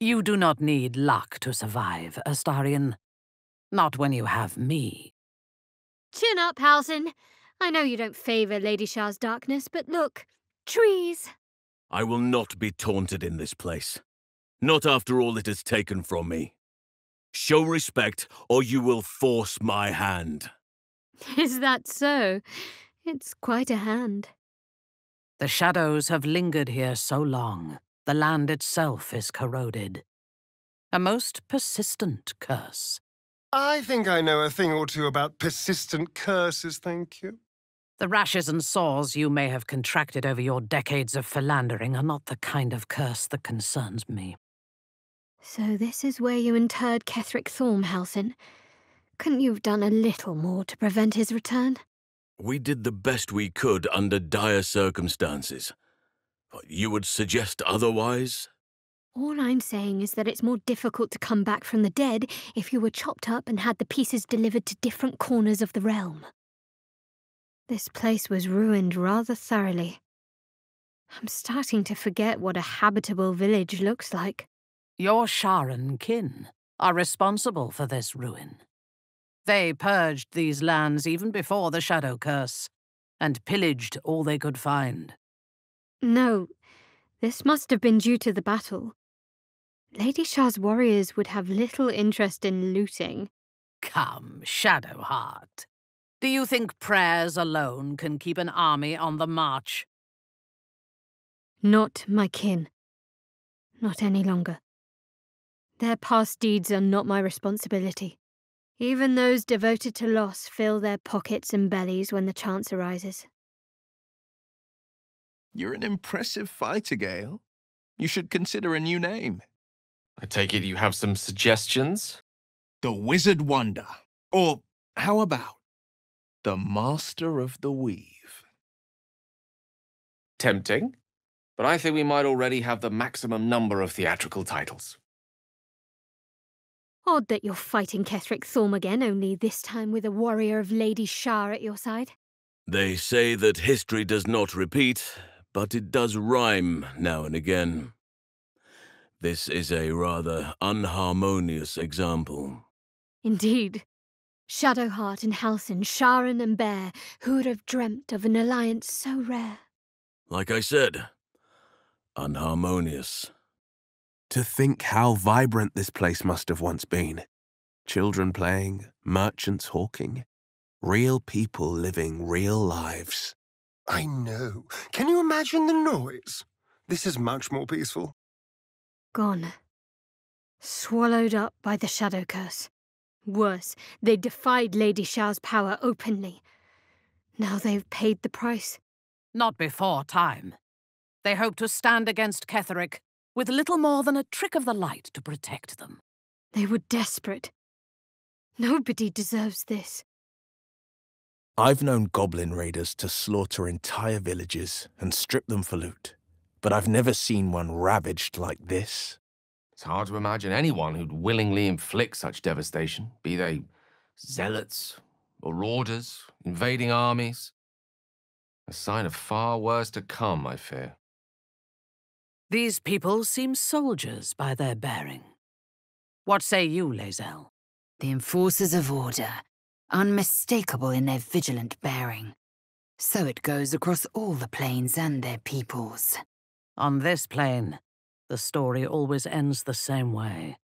You do not need luck to survive, Astarion. Not when you have me. Chin up, Halsin. I know you don't favour Lady Shar's darkness, but look, trees. I will not be taunted in this place. Not after all it has taken from me. Show respect, or you will force my hand. Is that so? It's quite a hand. The shadows have lingered here so long, the land itself is corroded. A most persistent curse. I think I know a thing or two about persistent curses, thank you. The rashes and sores you may have contracted over your decades of philandering are not the kind of curse that concerns me. So this is where you interred Ketheric Thorm, Halsin. Couldn't you have done a little more to prevent his return? We did the best we could under dire circumstances. But you would suggest otherwise? All I'm saying is that it's more difficult to come back from the dead if you were chopped up and had the pieces delivered to different corners of the realm. This place was ruined rather thoroughly. I'm starting to forget what a habitable village looks like. Your Sharran kin are responsible for this ruin. They purged these lands even before the Shadow Curse, and pillaged all they could find. No, this must have been due to the battle. Lady Shar's warriors would have little interest in looting. Come, Shadowheart. Do you think prayers alone can keep an army on the march? Not my kin. Not any longer. Their past deeds are not my responsibility. Even those devoted to loss fill their pockets and bellies when the chance arises. You're an impressive fighter, Gale. You should consider a new name. I take it you have some suggestions? The Wizard Wonder. Or how about the Master of the Weave? Tempting. But I think we might already have the maximum number of theatrical titles. Odd that you're fighting Ketheric Thorm again, only this time with a warrior of Lady Shar at your side. They say that history does not repeat, but it does rhyme now and again. This is a rather unharmonious example. Indeed. Shadowheart and Halsin, Sharran and Bear, who would have dreamt of an alliance so rare? Like I said, unharmonious. To think how vibrant this place must have once been. Children playing, merchants hawking, real people living real lives. I know. Can you imagine the noise? This is much more peaceful. Gone. Swallowed up by the Shadow Curse. Worse, they defied Lady Shar's power openly. Now they've paid the price. Not before time. They hope to stand against Ketheric with little more than a trick of the light to protect them. They were desperate. Nobody deserves this. I've known goblin raiders to slaughter entire villages and strip them for loot, but I've never seen one ravaged like this. It's hard to imagine anyone who'd willingly inflict such devastation, be they zealots, marauders, invading armies. A sign of far worse to come, I fear. These people seem soldiers by their bearing. What say you, Lae'zel? The enforcers of order, unmistakable in their vigilant bearing. So it goes across all the planes and their peoples. On this plane, the story always ends the same way.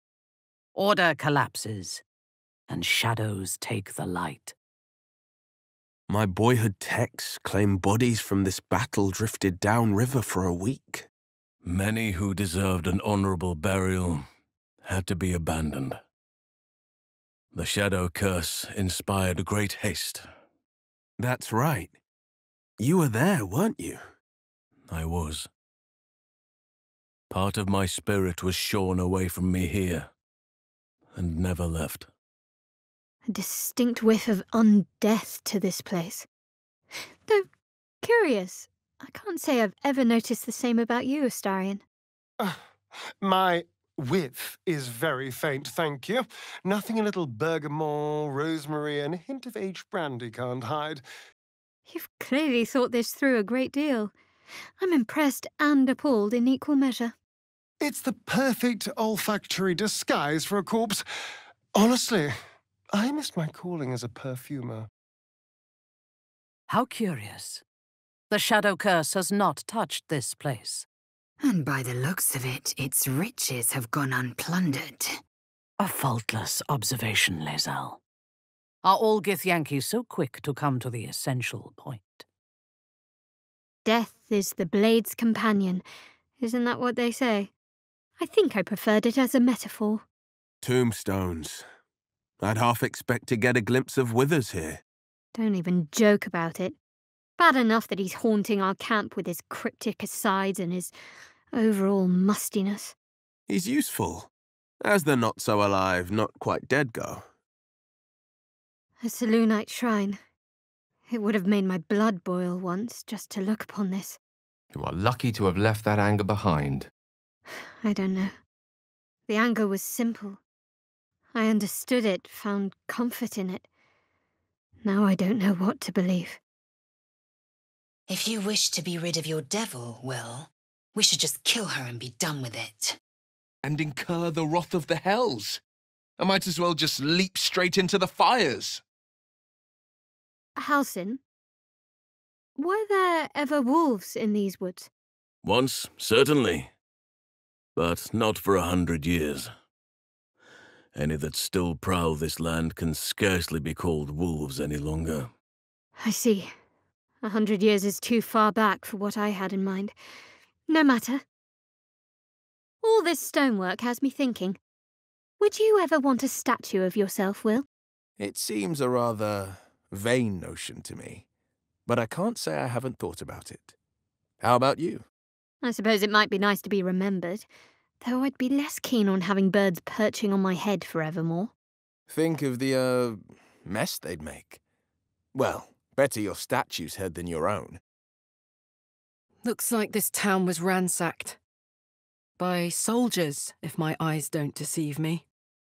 Order collapses, and shadows take the light. My boyhood texts claim bodies from this battle drifted downriver for a week. Many who deserved an honorable burial had to be abandoned. The Shadow Curse inspired great haste. That's right. You were there, weren't you? I was. Part of my spirit was shorn away from me here, and never left. A distinct whiff of undeath to this place. Though, curious, I can't say I've ever noticed the same about you, Astarion. Uh, my whiff is very faint, thank you. Nothing a little bergamot, rosemary, and a hint of aged brandy can't hide. You've clearly thought this through a great deal. I'm impressed and appalled in equal measure. It's the perfect olfactory disguise for a corpse. Honestly, I missed my calling as a perfumer. How curious. The Shadow Curse has not touched this place. And by the looks of it, its riches have gone unplundered. A faultless observation, Lae'zel. Are all Githyanki so quick to come to the essential point? Death is the blade's companion. Isn't that what they say? I think I preferred it as a metaphor. Tombstones. I'd half expect to get a glimpse of Withers here. Don't even joke about it. Bad enough that he's haunting our camp with his cryptic asides and his overall mustiness. He's useful. As the not so alive, not quite dead go. A Selûnite shrine. It would have made my blood boil once just to look upon this. You are lucky to have left that anger behind. I don't know. The anger was simple. I understood it, found comfort in it. Now I don't know what to believe. If you wish to be rid of your devil, Wyll, we should just kill her and be done with it. And incur the wrath of the hells. I might as well just leap straight into the fires. Halsin, were there ever wolves in these woods? Once, certainly. But not for a hundred years. Any that still prowl this land can scarcely be called wolves any longer. I see. A hundred years is too far back for what I had in mind. No matter. All this stonework has me thinking. Would you ever want a statue of yourself, Wyll? It seems a rather vain notion to me, but I can't say I haven't thought about it. How about you? I suppose it might be nice to be remembered, though I'd be less keen on having birds perching on my head forevermore. Think of the, uh, mess they'd make. Well, better your statue's head than your own. Looks like this town was ransacked. By soldiers, if my eyes don't deceive me.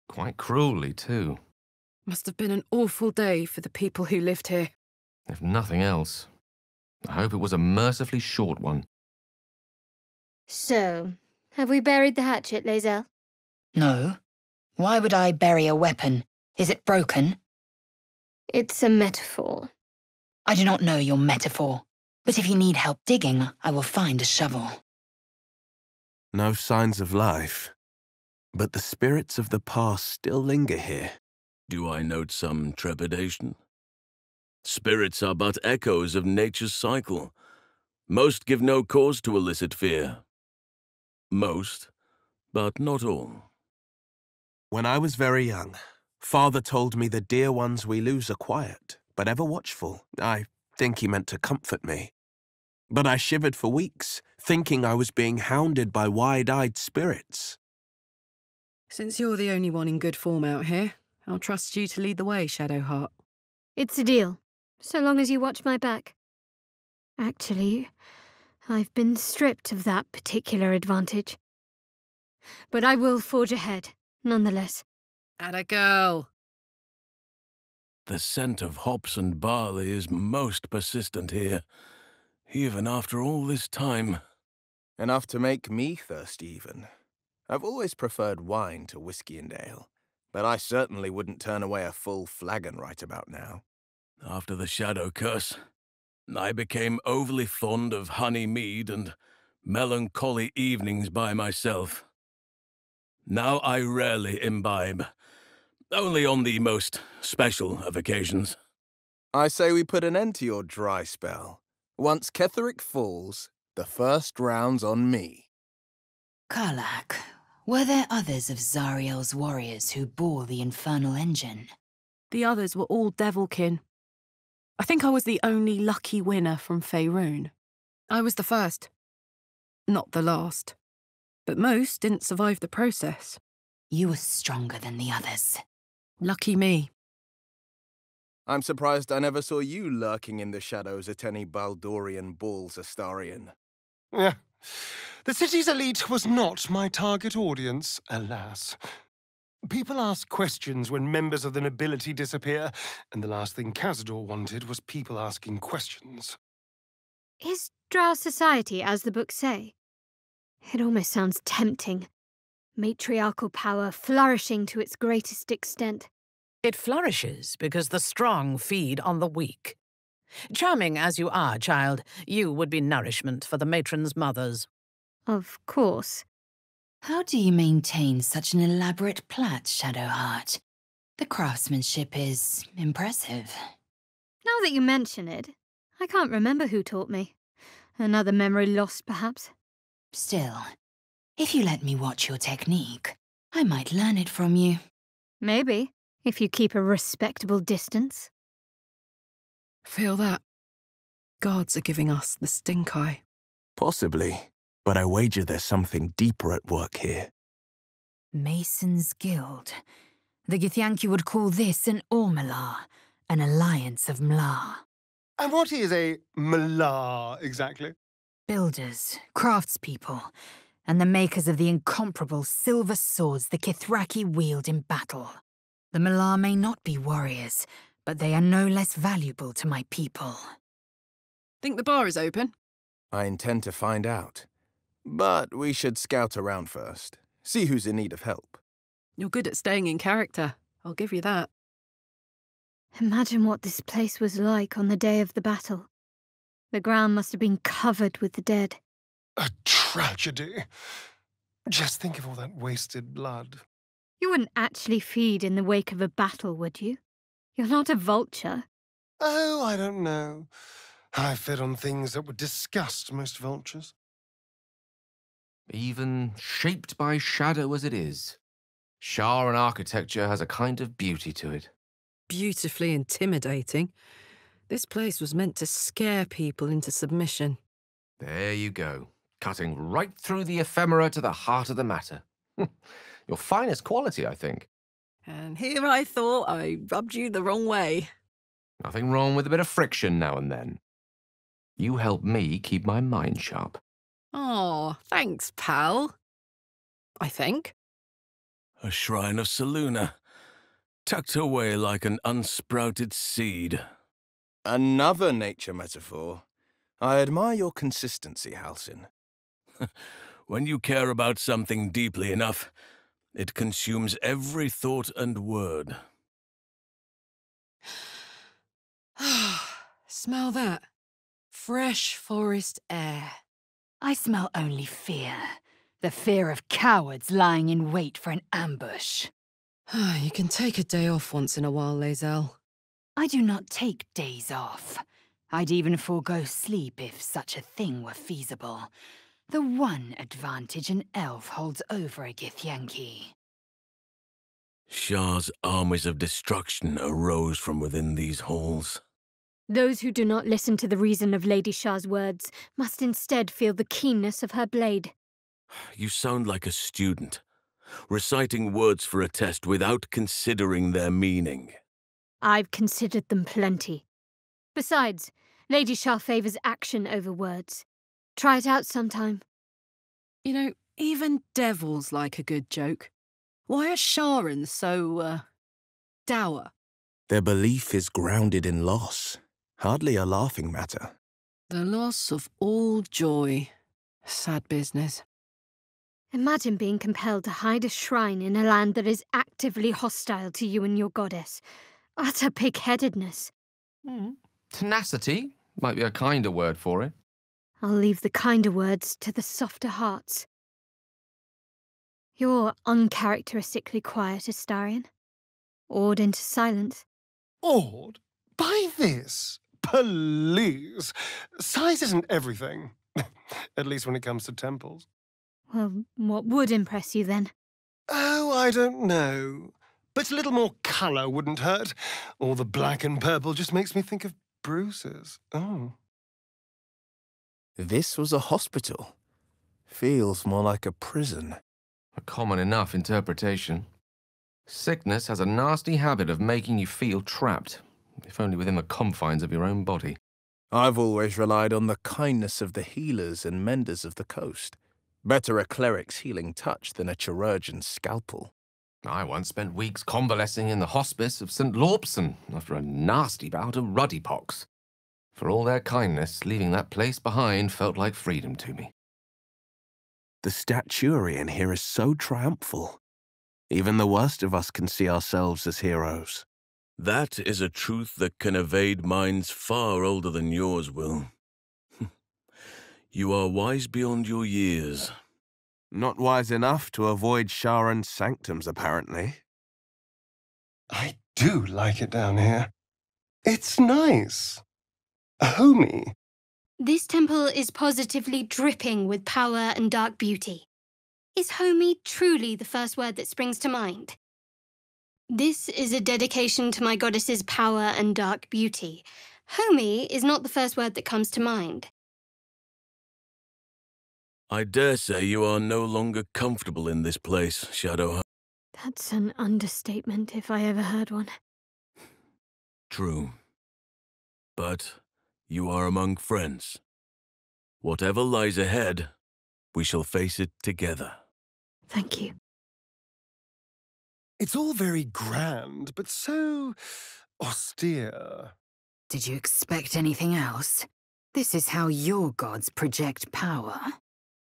Quite cruelly, too. Must have been an awful day for the people who lived here. If nothing else. I hope it was a mercifully short one. So, have we buried the hatchet, Lae'zel? No. Why would I bury a weapon? Is it broken? It's a metaphor. I do not know your metaphor, but if you need help digging, I will find a shovel. No signs of life. But the spirits of the past still linger here. Do I note some trepidation? Spirits are but echoes of nature's cycle. Most give no cause to elicit fear. Most, but not all. When I was very young, father told me the dear ones we lose are quiet, but ever watchful. I think he meant to comfort me. But I shivered for weeks, thinking I was being hounded by wide-eyed spirits. Since you're the only one in good form out here, I'll trust you to lead the way, Shadowheart. It's a deal, so long as you watch my back. Actually, I've been stripped of that particular advantage. But I will forge ahead, nonetheless. At a girl. The scent of hops and barley is most persistent here, even after all this time. Enough to make me thirsty, even. I've always preferred wine to whiskey and ale, but I certainly wouldn't turn away a full flagon right about now. After the Shadow Curse, I became overly fond of honey mead and melancholy evenings by myself. Now I rarely imbibe, only on the most special of occasions. I say we put an end to your dry spell. Once Ketheric falls, the first round's on me. Karlach, were there others of Zariel's warriors who bore the infernal engine? The others were all devilkin. I think I was the only lucky winner from Faerun. I was the first. Not the last. But most didn't survive the process. You were stronger than the others. Lucky me. I'm surprised I never saw you lurking in the shadows at any Baldurian balls, Astarion. Yeah. The city's elite was not my target audience, alas. People ask questions when members of the nobility disappear, and the last thing Cazador wanted was people asking questions. Is Drow society as the books say? It almost sounds tempting. Matriarchal power flourishing to its greatest extent. It flourishes because the strong feed on the weak. Charming as you are, child, you would be nourishment for the matron's mothers. Of course. How do you maintain such an elaborate plait, Shadowheart? The craftsmanship is impressive. Now that you mention it, I can't remember who taught me. Another memory lost, perhaps. Still, if you let me watch your technique, I might learn it from you. Maybe, if you keep a respectable distance. Feel that? Guards are giving us the stink eye. Possibly, but I wager there's something deeper at work here. Mason's Guild. The Githyanki would call this an Ormalar, an alliance of Mlar. And what is a Mlar exactly? Builders, craftspeople, and the makers of the incomparable silver swords the Kithraki wield in battle. The Mlar may not be warriors, but they are no less valuable to my people. Think the bar is open? I intend to find out. But we should scout around first. See who's in need of help. You're good at staying in character. I'll give you that. Imagine what this place was like on the day of the battle. The ground must have been covered with the dead. A tragedy. Just think of all that wasted blood. You wouldn't actually feed in the wake of a battle, would you? You're not a vulture. Oh, I don't know. I fed on things that would disgust most vultures. Even shaped by shadow as it is, Sharran architecture has a kind of beauty to it. Beautifully intimidating. This place was meant to scare people into submission. There you go, cutting right through the ephemera to the heart of the matter. Your finest quality, I think. And here I thought I rubbed you the wrong way. Nothing wrong with a bit of friction now and then. You help me keep my mind sharp. Oh, thanks, pal. I think. A shrine of Selûne, tucked away like an unsprouted seed. Another nature metaphor. I admire your consistency, Halsin. when you care about something deeply enough, it consumes every thought and word. Smell that. Fresh forest air. I smell only fear. The fear of cowards lying in wait for an ambush. you can take a day off once in a while, Lae'zel. I do not take days off. I'd even forego sleep if such a thing were feasible. The one advantage an elf holds over a Githyanki. Shar's armies of destruction arose from within these halls. Those who do not listen to the reason of Lady Shar's words must instead feel the keenness of her blade. You sound like a student, reciting words for a test without considering their meaning. I've considered them plenty. Besides, Lady Shar favours action over words. Try it out sometime. You know, even devils like a good joke. Why are Sharans so, uh, dour? Their belief is grounded in loss. Hardly a laughing matter. The loss of all joy. Sad business. Imagine being compelled to hide a shrine in a land that is actively hostile to you and your goddess. Utter pig-headedness. Mm. Tenacity might be a kinder word for it. I'll leave the kinder words to the softer hearts. You're uncharacteristically quiet, Astarion. Awed into silence. Awed? By this? Please. Size isn't everything. At least when it comes to temples. Well, what would impress you then? Oh, I don't know. But a little more colour wouldn't hurt. All the black and purple just makes me think of bruises. Oh. This was a hospital. Feels more like a prison. A common enough interpretation. Sickness has a nasty habit of making you feel trapped, if only within the confines of your own body. I've always relied on the kindness of the healers and menders of the coast. Better a cleric's healing touch than a chirurgeon's scalpel. I once spent weeks convalescing in the hospice of St. Laupson after a nasty bout of ruddy pox. For all their kindness, leaving that place behind felt like freedom to me. The statuary in here is so triumphal. Even the worst of us can see ourselves as heroes. That is a truth that can evade minds far older than yours Wyll. you are wise beyond your years. Not wise enough to avoid Sharran's sanctums, apparently. I do like it down here. It's nice. Homey. This temple is positively dripping with power and dark beauty. Is homey truly the first word that springs to mind? This is a dedication to my goddess's power and dark beauty. Homey is not the first word that comes to mind. I dare say you are no longer comfortable in this place, Shadowheart. That's an understatement if I ever heard one. True. But you are among friends. Whatever lies ahead, we shall face it together. Thank you. It's all very grand, but so austere. Did you expect anything else? This is how your gods project power.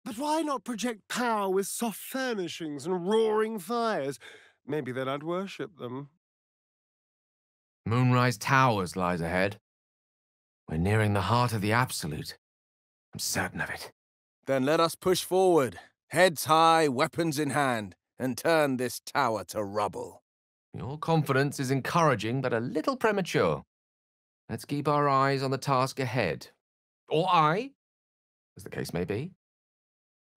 But why not project power with soft furnishings and roaring fires? Maybe then I'd worship them. Moonrise Towers lies ahead. We're nearing the heart of the Absolute. I'm certain of it. Then let us push forward, heads high, weapons in hand, and turn this tower to rubble. Your confidence is encouraging, but a little premature. Let's keep our eyes on the task ahead. Or I, as the case may be.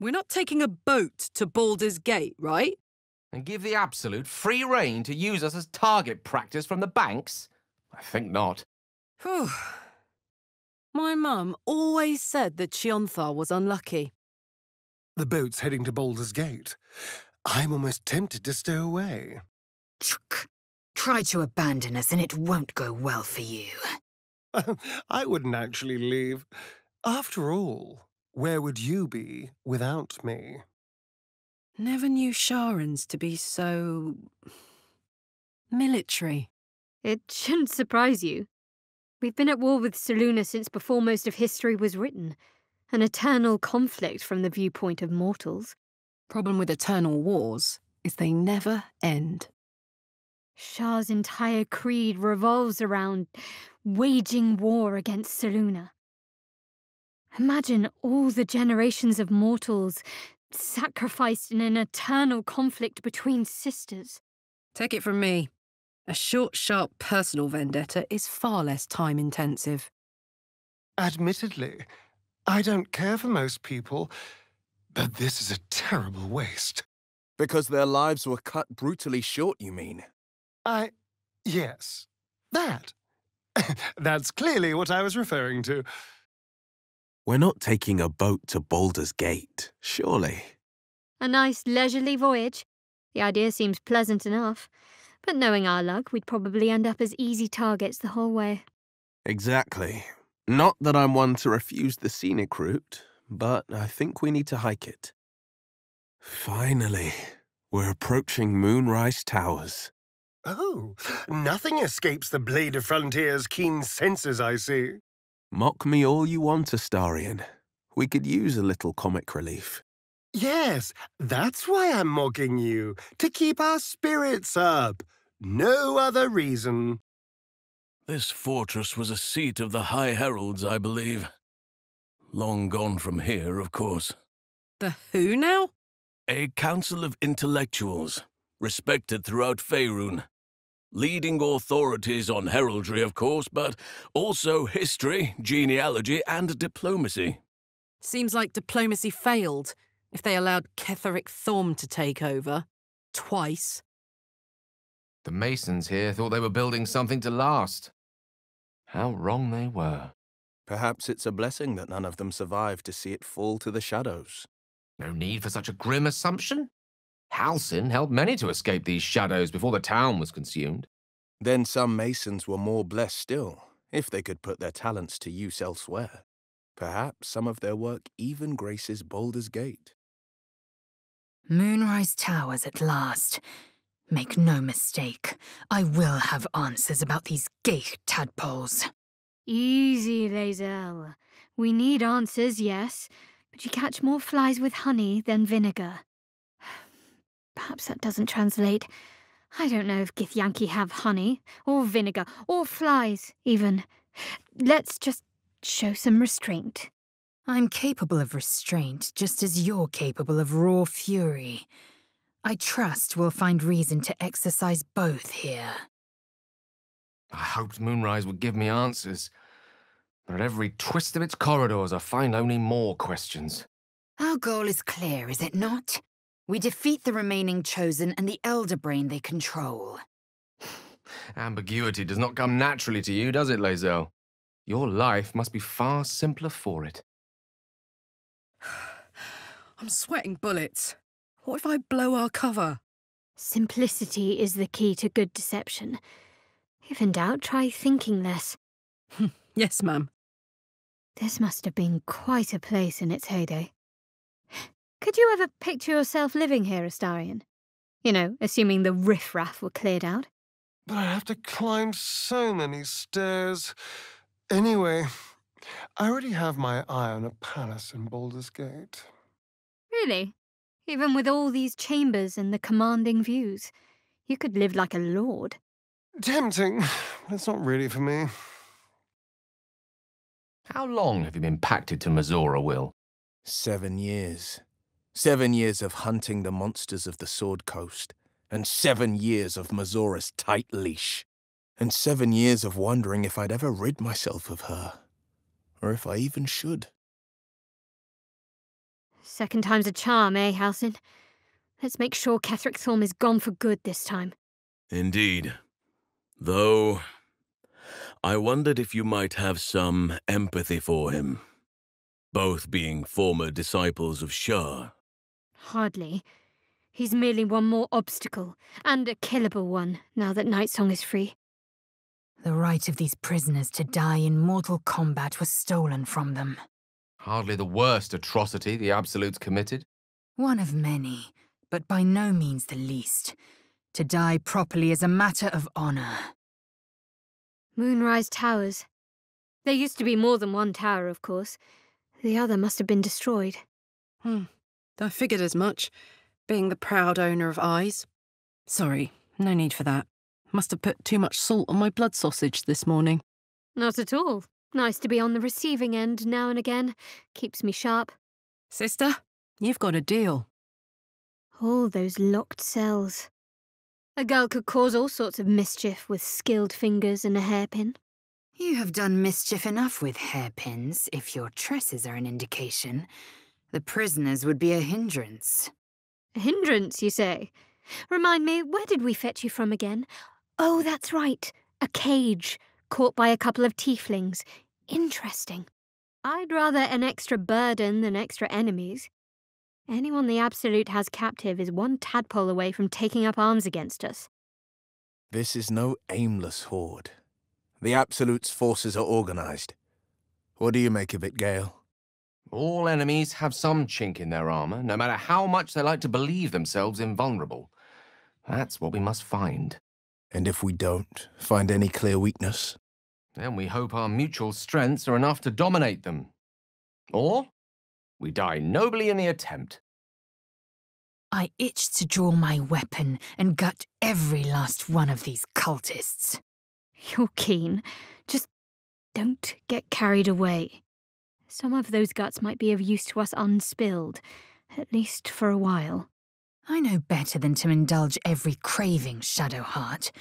We're not taking a boat to Baldur's Gate, right? And give the Absolute free rein to use us as target practice from the banks? I think not. Whew. My mum always said that Chionthar was unlucky. The boat's heading to Baldur's Gate. I'm almost tempted to stow away. Chuk, Try to abandon us and it won't go well for you. I wouldn't actually leave. After all, where would you be without me? Never knew Sharans to be so... military. It shouldn't surprise you. We've been at war with Selûne since before most of history was written. An eternal conflict from the viewpoint of mortals. Problem with eternal wars is they never end. Shar's entire creed revolves around waging war against Selûne. Imagine all the generations of mortals sacrificed in an eternal conflict between sisters. Take it from me. A short, sharp personal vendetta is far less time intensive. Admittedly, I don't care for most people, but this is a terrible waste. Because their lives were cut brutally short, you mean? I. yes. That. That's clearly what I was referring to. We're not taking a boat to Baldur's Gate, surely. A nice leisurely voyage. The idea seems pleasant enough. But knowing our luck, we'd probably end up as easy targets the whole way. Exactly. Not that I'm one to refuse the scenic route, but I think we need to hike it. Finally, we're approaching Moonrise Towers. Oh, nothing escapes the Blade of Frontiers' keen senses, I see. Mock me all you want, Astarion. We could use a little comic relief. Yes, that's why I'm mocking you, to keep our spirits up. No other reason. This fortress was a seat of the High Heralds, I believe. Long gone from here, of course. The who now? A council of intellectuals, respected throughout Faerun. Leading authorities on heraldry, of course, but also history, genealogy, and diplomacy. Seems like diplomacy failed if they allowed Ketheric Thorm to take over. Twice. The masons here thought they were building something to last. How wrong they were. Perhaps it's a blessing that none of them survived to see it fall to the shadows. No need for such a grim assumption. Halsin helped many to escape these shadows before the town was consumed. Then some masons were more blessed still, if they could put their talents to use elsewhere. Perhaps some of their work even graces Baldur's Gate. Moonrise Towers at last. Make no mistake, I will have answers about these ghaik tadpoles. Easy, Lae'zel. We need answers, yes, but you catch more flies with honey than vinegar. Perhaps that doesn't translate. I don't know if Githyanki have honey, or vinegar, or flies, even. Let's just show some restraint. I'm capable of restraint, just as you're capable of raw fury. I trust we'll find reason to exercise both here. I hoped Moonrise would give me answers. But at every twist of its corridors, I find only more questions. Our goal is clear, is it not? We defeat the remaining Chosen and the Elder Brain they control. Ambiguity does not come naturally to you, does it, Lae'zel? Your life must be far simpler for it. I'm sweating bullets. What if I blow our cover? Simplicity is the key to good deception. If in doubt, try thinking less. yes, ma'am. This must have been quite a place in its heyday. Could you ever picture yourself living here, Astarion? You know, assuming the riffraff were cleared out. But I have to climb so many stairs. Anyway, I already have my eye on a palace in Baldur's Gate. Really? Even with all these chambers and the commanding views, you could live like a lord. Tempting, but it's not really for me. How long have you been pacted to Mizora, Wyll? Seven years. Seven years of hunting the monsters of the Sword Coast, and seven years of Mizora's tight leash, and seven years of wondering if I'd ever rid myself of her, or if I even should. Second time's a charm, eh, Halsin? Let's make sure Ketheric Thorm is gone for good this time. Indeed. Though, I wondered if you might have some empathy for him, both being former disciples of Shar. Hardly. He's merely one more obstacle, and a killable one, now that Nightsong is free. The right of these prisoners to die in mortal combat was stolen from them. Hardly the worst atrocity the Absolutes committed. One of many, but by no means the least. To die properly is a matter of honor. Moonrise Towers. There used to be more than one tower, of course. The other must have been destroyed. Hmm. I figured as much, being the proud owner of eyes. Sorry, no need for that. Must have put too much salt on my blood sausage this morning. Not at all. Nice to be on the receiving end now and again. Keeps me sharp. Sister, you've got a deal. All those locked cells. A girl could cause all sorts of mischief with skilled fingers and a hairpin. You have done mischief enough with hairpins, if your tresses are an indication. The prisoners would be a hindrance. A hindrance, you say? Remind me, where did we fetch you from again? Oh, that's right. A cage, caught by a couple of tieflings. Interesting. I'd rather an extra burden than extra enemies. Anyone the Absolute has captive is one tadpole away from taking up arms against us. This is no aimless horde. The Absolute's forces are organized. What do you make of it, Gale? All enemies have some chink in their armor, no matter how much they like to believe themselves invulnerable. That's what we must find. And if we don't find any clear weakness? Then we hope our mutual strengths are enough to dominate them. Or we die nobly in the attempt. I itch to draw my weapon and gut every last one of these cultists. You're keen. Just don't get carried away. Some of those guts might be of use to us unspilled, at least for a while. I know better than to indulge every craving, Shadowheart.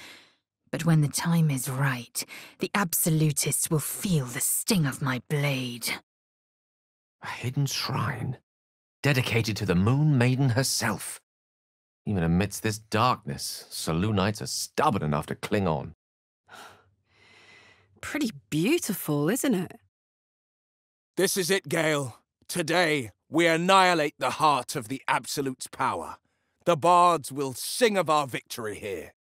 But when the time is right, the Absolutists will feel the sting of my blade. A hidden shrine, dedicated to the Moon Maiden herself. Even amidst this darkness, Selûnites are stubborn enough to cling on. Pretty beautiful, isn't it? This is it, Gale. Today, we annihilate the heart of the Absolute's power. The bards will sing of our victory here.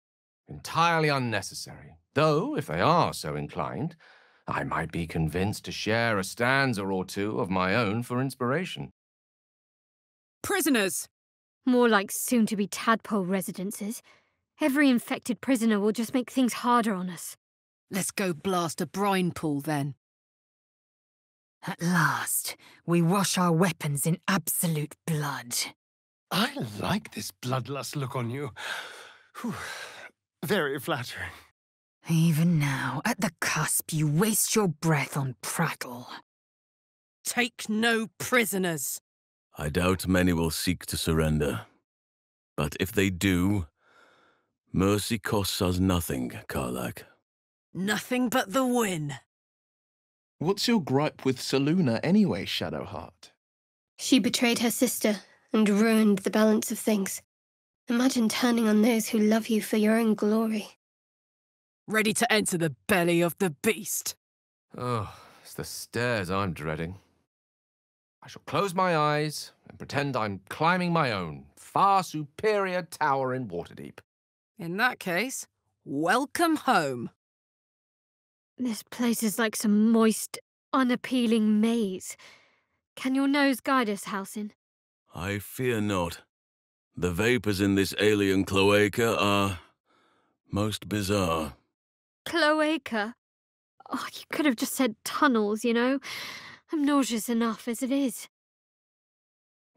Entirely unnecessary. Though, if they are so inclined, I might be convinced to share a stanza or two of my own for inspiration. Prisoners! More like soon to be tadpole residences. Every infected prisoner will just make things harder on us. Let's go blast a brine pool then. At last, we wash our weapons in absolute blood. I like this bloodlust look on you. Whew. Very flattering. Even now, at the cusp, you waste your breath on prattle. Take no prisoners. I doubt many will seek to surrender. But if they do, mercy costs us nothing, Karlach. Nothing but the win. What's your gripe with Selûne anyway, Shadowheart? She betrayed her sister and ruined the balance of things. Imagine turning on those who love you for your own glory. Ready to enter the belly of the beast. Oh, it's the stairs I'm dreading. I shall close my eyes and pretend I'm climbing my own far superior tower in Waterdeep. In that case, welcome home. This place is like some moist, unappealing maze. Can your nose guide us, Halsin? I fear not. The vapors in this alien cloaca are most bizarre. Cloaca? Oh, you could have just said tunnels, you know? I'm nauseous enough as it is.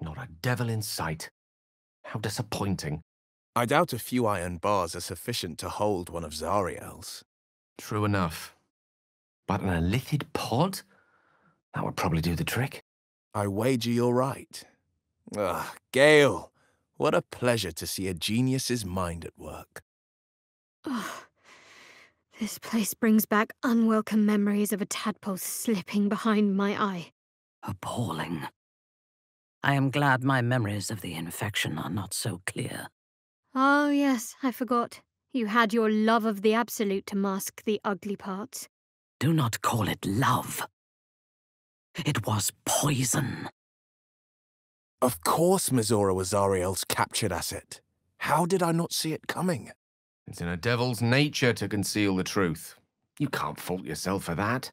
Not a devil in sight. How disappointing. I doubt a few iron bars are sufficient to hold one of Zariel's. True enough. But an illithid pod? That would probably do the trick. I wager you're right. Ah, Ugh, Gale, what a pleasure to see a genius's mind at work. Oh, this place brings back unwelcome memories of a tadpole slipping behind my eye. Appalling. I am glad my memories of the infection are not so clear. Oh, yes, I forgot. You had your love of the Absolute to mask the ugly parts. Do not call it love. It was poison. Of course Mizora was Zariel's captured asset. How did I not see it coming? It's in a devil's nature to conceal the truth. You can't fault yourself for that.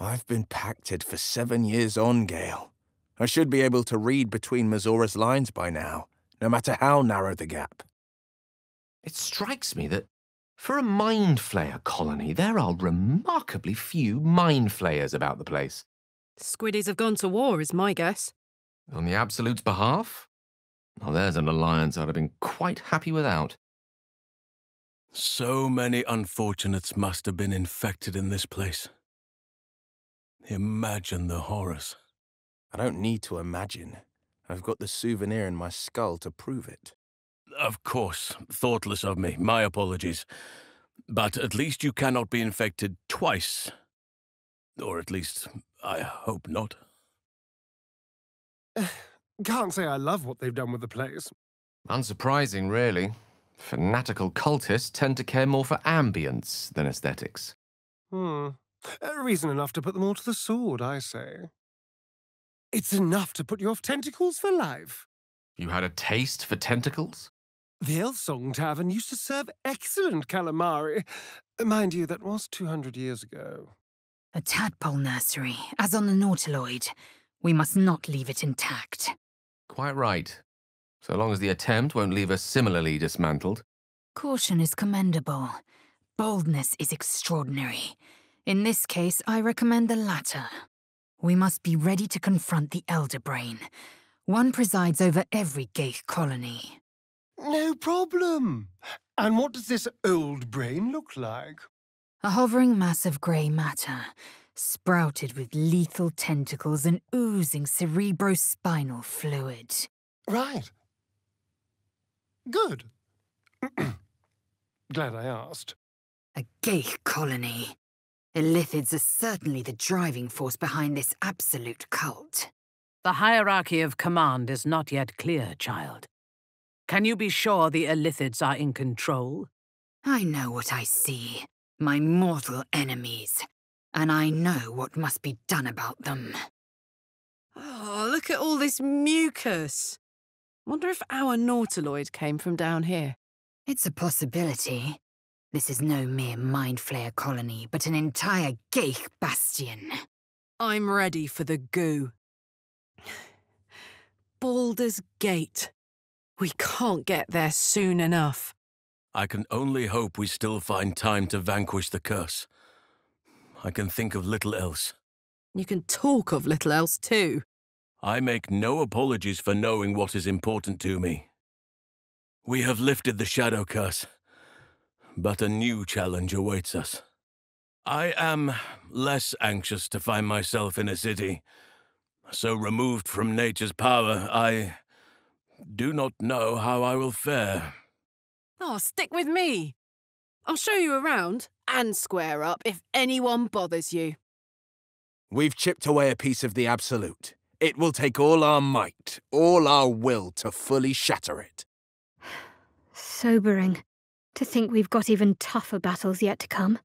I've been pacted for seven years on, Gale. I should be able to read between Mizora's lines by now, no matter how narrow the gap. It strikes me that for a mind flayer colony, there are remarkably few mind flayers about the place. Squiddies have gone to war, is my guess. On the Absolute's behalf? Well, there's an alliance I'd have been quite happy without. So many unfortunates must have been infected in this place. Imagine the horrors. I don't need to imagine. I've got the souvenir in my skull to prove it. Of course, thoughtless of me. My apologies. But at least you cannot be infected twice. Or at least, I hope not. Can't say I love what they've done with the place. Unsurprising, really. Fanatical cultists tend to care more for ambience than aesthetics. Hmm. Uh, reason enough to put them all to the sword, I say. It's enough to put you off tentacles for life. You had a taste for tentacles? The Elfsong Tavern used to serve excellent calamari. Mind you, that was 200 years ago. A tadpole nursery, as on the Nautiloid. We must not leave it intact. Quite right. So long as the attempt won't leave us similarly dismantled. Caution is commendable. Boldness is extraordinary. In this case, I recommend the latter. We must be ready to confront the Elder Brain. One presides over every Ghaik colony. No problem. And what does this old brain look like? A hovering mass of grey matter, sprouted with lethal tentacles and oozing cerebrospinal fluid. Right. Good. Glad I asked. A Ghaik colony. Illithids are certainly the driving force behind this absolute cult. The hierarchy of command is not yet clear, child. Can you be sure the Illithids are in control? I know what I see. My mortal enemies. And I know what must be done about them. Oh, look at all this mucus. Wonder if our Nautiloid came from down here. It's a possibility. This is no mere mind flayer colony, but an entire Ghaik bastion. I'm ready for the goo. Baldur's Gate. We can't get there soon enough. I can only hope we still find time to vanquish the curse. I can think of little else. You can talk of little else too. I make no apologies for knowing what is important to me. We have lifted the shadow curse, but a new challenge awaits us. I am less anxious to find myself in a city. So removed from nature's power, I do not know how I will fare. Oh, stick with me. I'll show you around and square up if anyone bothers you. We've chipped away a piece of the Absolute. It will take all our might, all our will to fully shatter it. Sobering. To think we've got even tougher battles yet to come.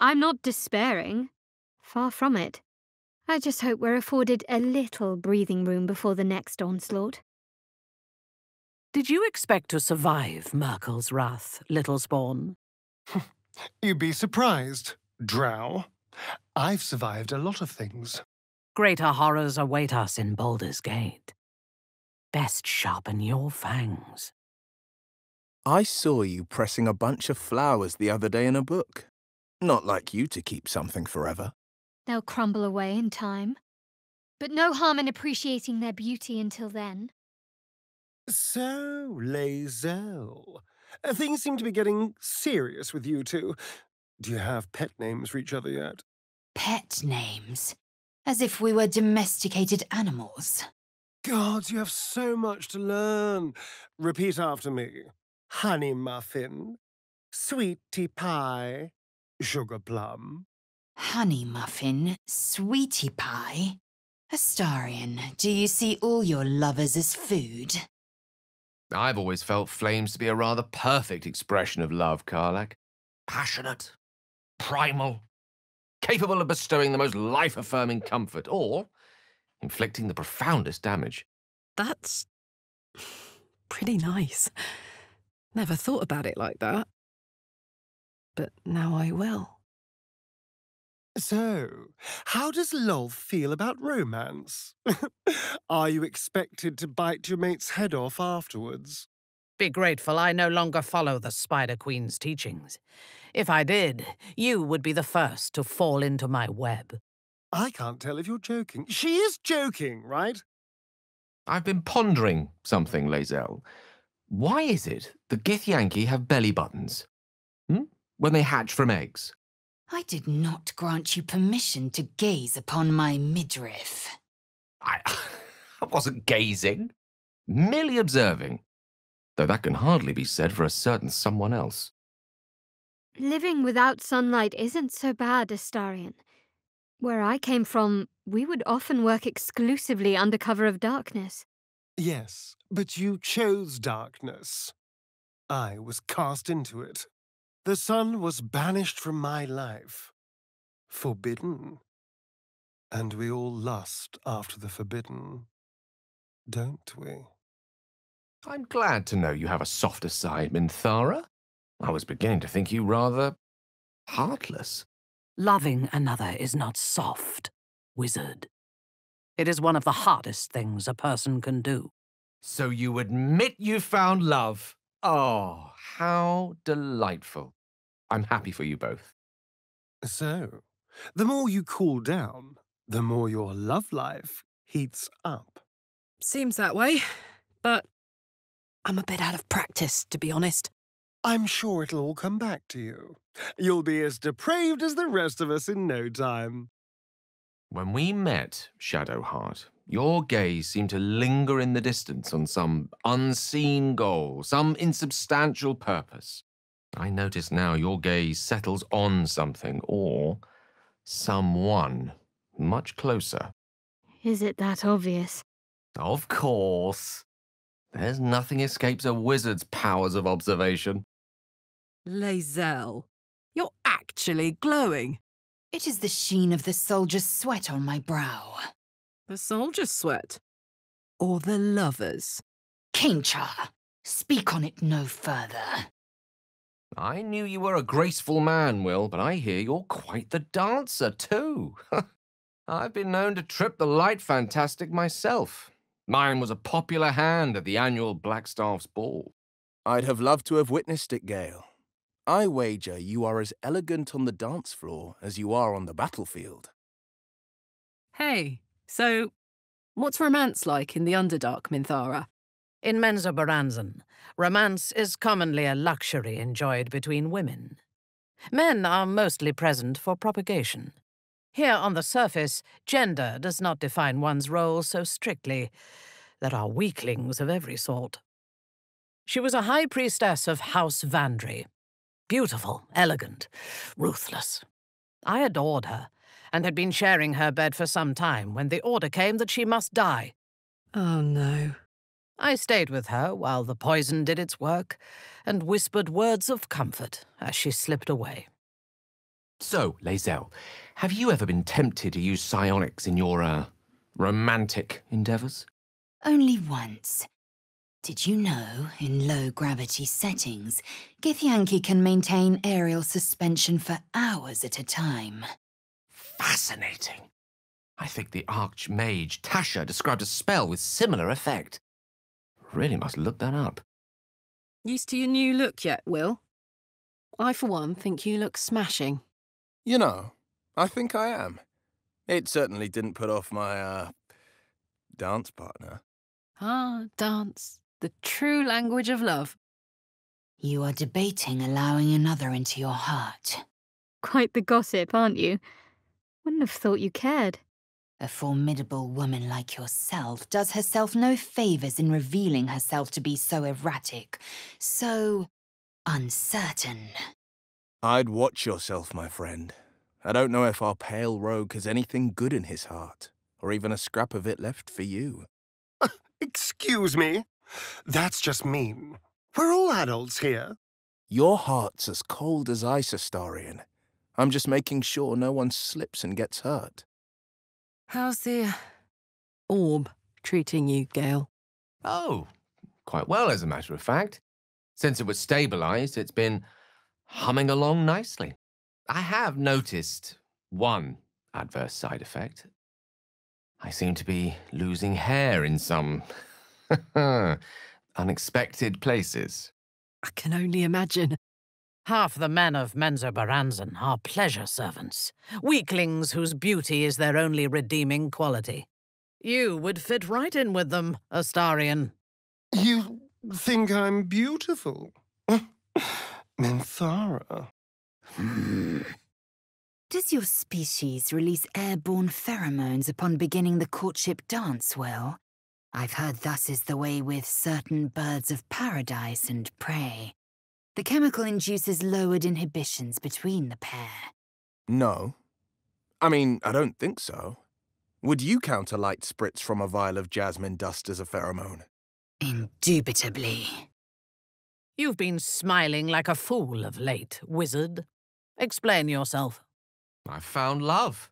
I'm not despairing. Far from it. I just hope we're afforded a little breathing room before the next onslaught. Did you expect to survive Myrkul's wrath, little spawn? You'd be surprised, Drow. I've survived a lot of things. Greater horrors await us in Baldur's Gate. Best sharpen your fangs. I saw you pressing a bunch of flowers the other day in a book. Not like you to keep something forever. They'll crumble away in time. But no harm in appreciating their beauty until then. So, Lae'zel, uh, Uh, things seem to be getting serious with you two. Do you have pet names for each other yet? Pet names? As if we were domesticated animals. God, you have so much to learn. Repeat after me. Honey muffin, sweetie pie, sugar plum. Honey muffin, sweetie pie. Astarion, do you see all your lovers as food? I've always felt flames to be a rather perfect expression of love, Karlach. Passionate, primal, capable of bestowing the most life-affirming comfort, or inflicting the profoundest damage. That's pretty nice. Never thought about it like that. But now I will. So, how does Lolth feel about romance? Are you expected to bite your mate's head off afterwards? Be grateful I no longer follow the Spider Queen's teachings. If I did, you would be the first to fall into my web. I can't tell if you're joking. She is joking, right? I've been pondering something, Lae'zel. Why is it the Githyanki have belly buttons? Hmm? When they hatch from eggs? I did not grant you permission to gaze upon my midriff. I, I wasn't gazing, merely observing. Though that can hardly be said for a certain someone else. Living without sunlight isn't so bad, Astarion. Where I came from, we would often work exclusively under cover of darkness. Yes, but you chose darkness. I was cast into it. The sun was banished from my life. Forbidden. And we all lust after the forbidden. Don't we? I'm glad to know you have a softer side, Minthara. I was beginning to think you rather heartless. Loving another is not soft, wizard. It is one of the hardest things a person can do. So you admit you found love? Oh, how delightful. I'm happy for you both. So, the more you cool down, the more your love life heats up. Seems that way, but I'm a bit out of practice, to be honest. I'm sure it'll all come back to you. You'll be as depraved as the rest of us in no time. When we met, Shadowheart, your gaze seemed to linger in the distance on some unseen goal, some insubstantial purpose. I notice now your gaze settles on something or someone much closer. Is it that obvious? Of course. There's nothing escapes a wizard's powers of observation. Lae'zel, you're actually glowing. It is the sheen of the soldier's sweat on my brow. The soldier's sweat? Or the lover's? Kainchar, speak on it no further. I knew you were a graceful man, Wyll, but I hear you're quite the dancer, too. I've been known to trip the light fantastic myself. Mine was a popular hand at the annual Blackstaff's ball. I'd have loved to have witnessed it, Gale. I wager you are as elegant on the dance floor as you are on the battlefield. Hey, so what's romance like in the Underdark, Minthara? In Menzoberranzan, romance is commonly a luxury enjoyed between women. Men are mostly present for propagation. Here on the surface, gender does not define one's role so strictly. There are weaklings of every sort. She was a high priestess of House Vandry, Beautiful, elegant, ruthless. I adored her, and had been sharing her bed for some time when the order came that she must die. Oh, no. I stayed with her while the poison did its work, and whispered words of comfort as she slipped away. So, Lae'zel, have you ever been tempted to use psionics in your, uh, romantic endeavours? Only once. Did you know, in low gravity settings, Githyanki can maintain aerial suspension for hours at a time? Fascinating. I think the Archmage Tasha described a spell with similar effect. Really must look that up. Used to your new look yet, Wyll? I, for one, think you look smashing. You know, I think I am. It certainly didn't put off my, uh, dance partner. Ah, dance. The true language of love. You are debating allowing another into your heart. Quite the gossip, aren't you? Wouldn't have thought you cared. A formidable woman like yourself does herself no favors in revealing herself to be so erratic, so uncertain. I'd watch yourself, my friend. I don't know if our pale rogue has anything good in his heart, or even a scrap of it left for you. Excuse me? That's just mean. We're all adults here. Your heart's as cold as ice, Astarion. I'm just making sure no one slips and gets hurt. How's the uh, orb treating you, Gale? Oh, quite well, as a matter of fact. Since it was stabilized, it's been humming along nicely. I have noticed one adverse side effect. I seem to be losing hair in some unexpected places. I can only imagine. Half the men of Menzoberranzan are pleasure servants, weaklings whose beauty is their only redeeming quality. You would fit right in with them, Astarion. You think I'm beautiful? Minthara. Hmm. Does your species release airborne pheromones upon beginning the courtship dance, Wyll? I've heard thus is the way with certain birds of paradise and prey. The chemical induces lowered inhibitions between the pair. No. I mean, I don't think so. Would you count a light spritz from a vial of jasmine dust as a pheromone? Indubitably. You've been smiling like a fool of late, wizard. Explain yourself. I've found love.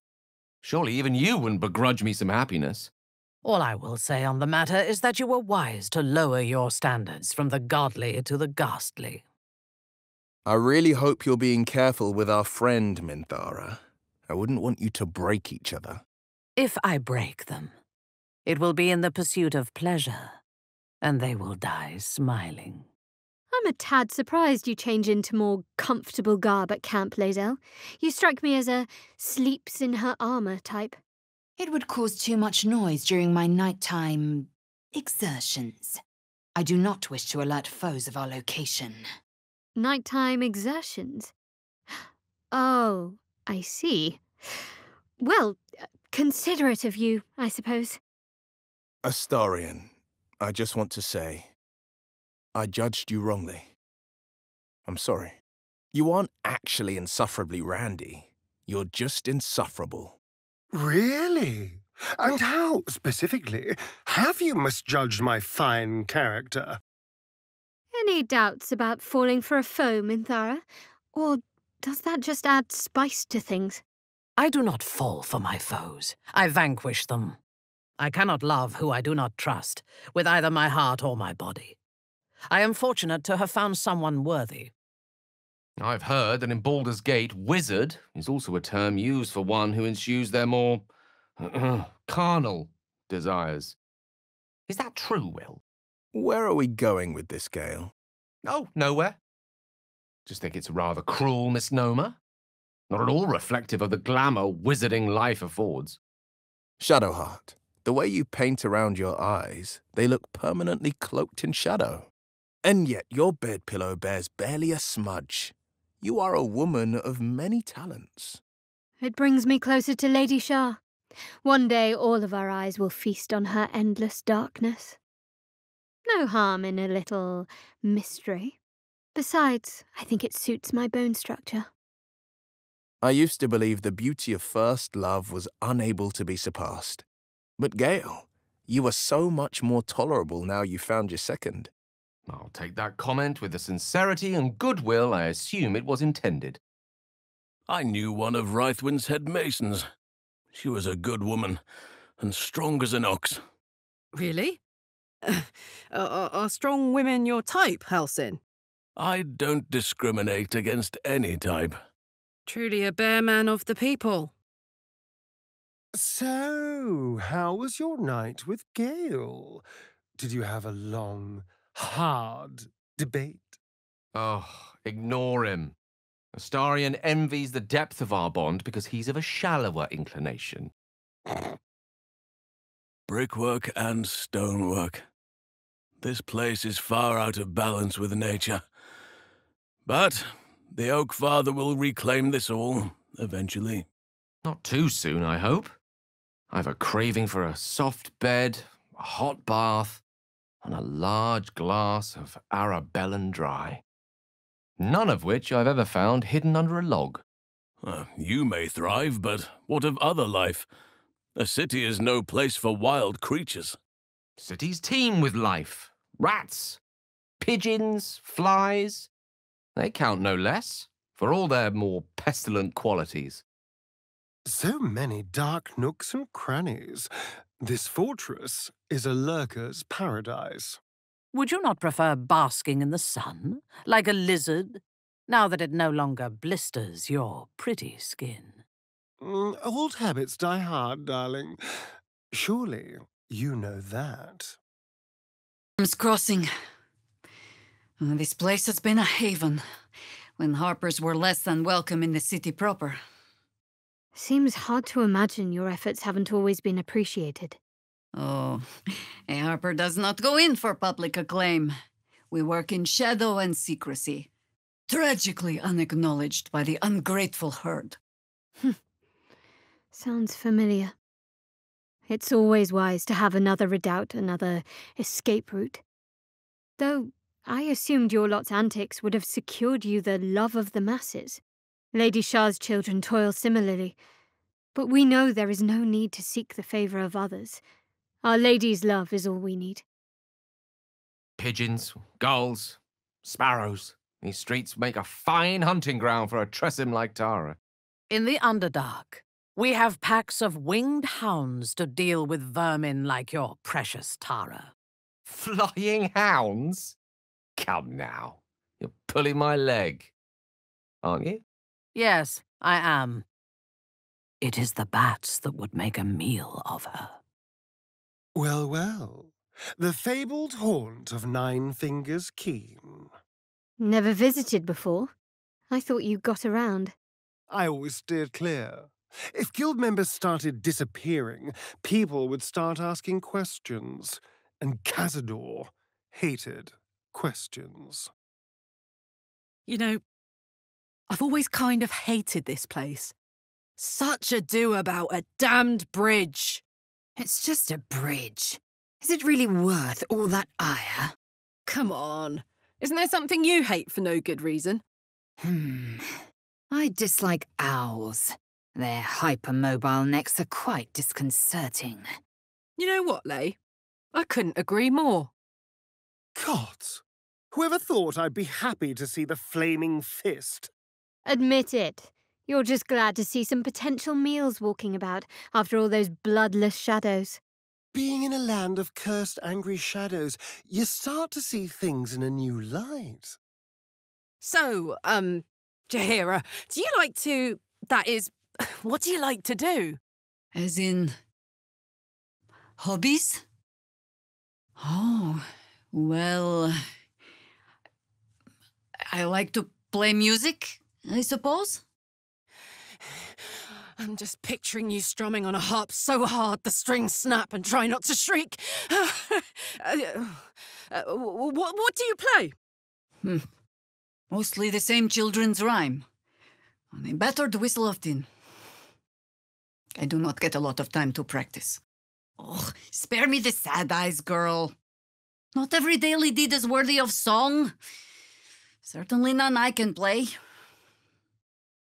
Surely even you wouldn't begrudge me some happiness. All I will say on the matter is that you were wise to lower your standards from the godly to the ghastly. I really hope you're being careful with our friend, Minthara. I wouldn't want you to break each other. If I break them, it will be in the pursuit of pleasure, and they will die smiling. I'm a tad surprised you change into more comfortable garb at Camp Lae'zel. You strike me as a sleeps in her armour type. It would cause too much noise during my nighttime exertions. I do not wish to alert foes of our location. Nighttime exertions? Oh, I see. Well, uh, considerate of you, I suppose. Astarion, I just want to say, I judged you wrongly. I'm sorry. You aren't actually insufferably randy. You're just insufferable. Really? And how, specifically, have you misjudged my fine character? Any doubts about falling for a foe, Minthara? Or does that just add spice to things? I do not fall for my foes. I vanquish them. I cannot love who I do not trust, with either my heart or my body. I am fortunate to have found someone worthy. I've heard that in Baldur's Gate, wizard is also a term used for one who ensues their more carnal desires. Is that true, Wyll? Where are we going with this, Gale? Oh, nowhere. Just think it's a rather cruel misnomer. Not at all reflective of the glamour wizarding life affords. Shadowheart, the way you paint around your eyes, they look permanently cloaked in shadow. And yet your bed pillow bears barely a smudge. You are a woman of many talents. It brings me closer to Lady Shar. One day all of our eyes will feast on her endless darkness. No harm in a little mystery. Besides, I think it suits my bone structure. I used to believe the beauty of first love was unable to be surpassed. But Gale, you are so much more tolerable now you found your second. I'll take that comment with the sincerity and goodwill I assume it was intended. I knew one of Reithwin's head masons. She was a good woman, and strong as an ox. Really? Uh, are, are strong women your type, Halsin? I don't discriminate against any type. Truly a bear man of the people. So, how was your night with Gale? Did you have a long, hard debate? Oh, ignore him. Astarion envies the depth of our bond because he's of a shallower inclination. Brickwork and stonework. This place is far out of balance with nature. But the Oak Father will reclaim this all, eventually. Not too soon, I hope. I've a craving for a soft bed, a hot bath, and a large glass of Arabellan dry. None of which I've ever found hidden under a log. Uh, you may thrive, but what of other life? A city is no place for wild creatures. Cities teem with life. Rats, pigeons, flies. They count no less, for all their more pestilent qualities. So many dark nooks and crannies. This fortress is a lurker's paradise. Would you not prefer basking in the sun, like a lizard, now that it no longer blisters your pretty skin? Mm, old habits die hard, darling. Surely you know that. Arms Crossing. This place has been a haven when Harpers were less than welcome in the city proper. Seems hard to imagine your efforts haven't always been appreciated. Oh, a Harper does not go in for public acclaim. We work in shadow and secrecy, tragically unacknowledged by the ungrateful herd. Sounds familiar. It's always wise to have another redoubt, another escape route. Though I assumed your lot's antics would have secured you the love of the masses. Lady Shar's children toil similarly, but we know there is no need to seek the favour of others. Our Lady's love is all we need. Pigeons, gulls, sparrows. These streets make a fine hunting ground for a Tressym like Tara. In the Underdark, we have packs of winged hounds to deal with vermin like your precious Tara. Flying hounds? Come now. You're pulling my leg. Aren't you? Yes, I am. It is the bats that would make a meal of her. Well, well. The fabled haunt of Nine Fingers Keene. Never visited before. I thought you got around. I always steered clear. If guild members started disappearing, people would start asking questions. And Cazador hated questions. You know, I've always kind of hated this place. Such a do about a damned bridge. It's just a bridge. Is it really worth all that ire? Come on. Isn't there something you hate for no good reason? Hmm. I dislike owls. Their hypermobile necks are quite disconcerting. You know what, Lay? I couldn't agree more. Gods! Whoever thought I'd be happy to see the flaming fist? Admit it. You're just glad to see some potential meals walking about after all those bloodless shadows. Being in a land of cursed, angry shadows, you start to see things in a new light. So, um, Jaheira, do you like to. That is, what do you like to do? As in. hobbies? Oh, well. I like to play music, I suppose. I'm just picturing you strumming on a harp so hard the strings snap and try not to shriek. Uh, uh, what, what do you play? Hmm. Mostly the same children's rhyme. On a battered whistle of tin. I do not get a lot of time to practice. Oh, spare me the sad eyes, girl. Not every daily deed is worthy of song. Certainly none I can play.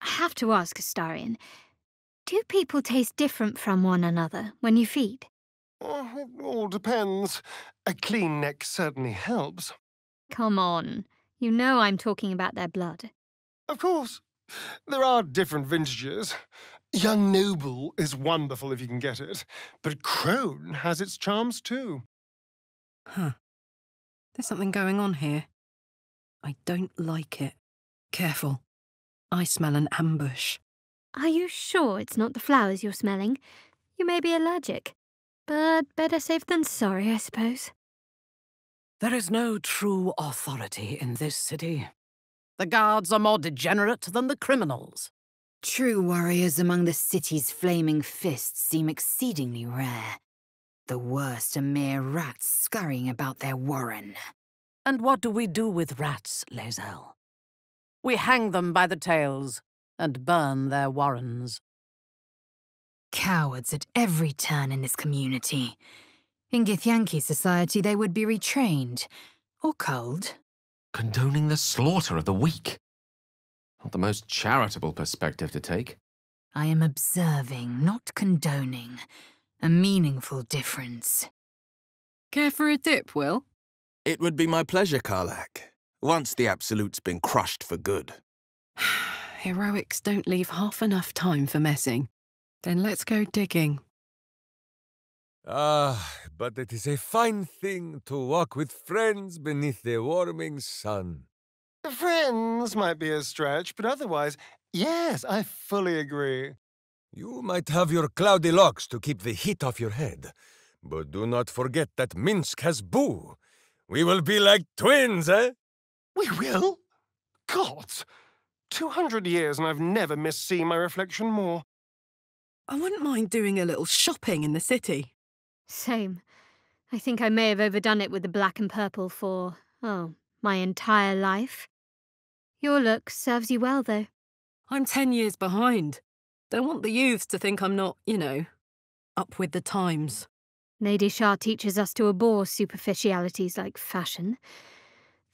I have to ask, Astarion, do people taste different from one another when you feed? Oh, it all depends. A clean neck certainly helps. Come on. You know I'm talking about their blood. Of course, there are different vintages. Young Noble is wonderful if you can get it, but Crone has its charms too. Huh. There's something going on here. I don't like it. Careful. I smell an ambush. Are you sure it's not the flowers you're smelling? You may be allergic. But better safe than sorry, I suppose. There is no true authority in this city. The guards are more degenerate than the criminals. True warriors among the city's flaming fists seem exceedingly rare. The worst are mere rats scurrying about their warren. And what do we do with rats, Lae'zel? We hang them by the tails and burn their warrens. Cowards at every turn in this community. In Githyanki society, they would be retrained. Or culled. Condoning the slaughter of the weak. Not the most charitable perspective to take. I am observing, not condoning. A meaningful difference. Care for a dip, Wyll? It would be my pleasure, Karlach. Once the Absolute's been crushed for good. Heroics don't leave half enough time for messing. Then let's go digging. Ah, but it is a fine thing to walk with friends beneath the warming sun. Friends might be a stretch, but otherwise, yes, I fully agree. You might have your cloudy locks to keep the heat off your head, but do not forget that Minsc has Boo. We will be like twins, eh? We will? God! 200 years and I've never missed seeing my reflection more. I wouldn't mind doing a little shopping in the city. Same. I think I may have overdone it with the black and purple for, oh, my entire life. Your look serves you well, though. I'm ten years behind. Don't want the youths to think I'm not, you know, up with the times. Lady Shar teaches us to abhor superficialities like fashion.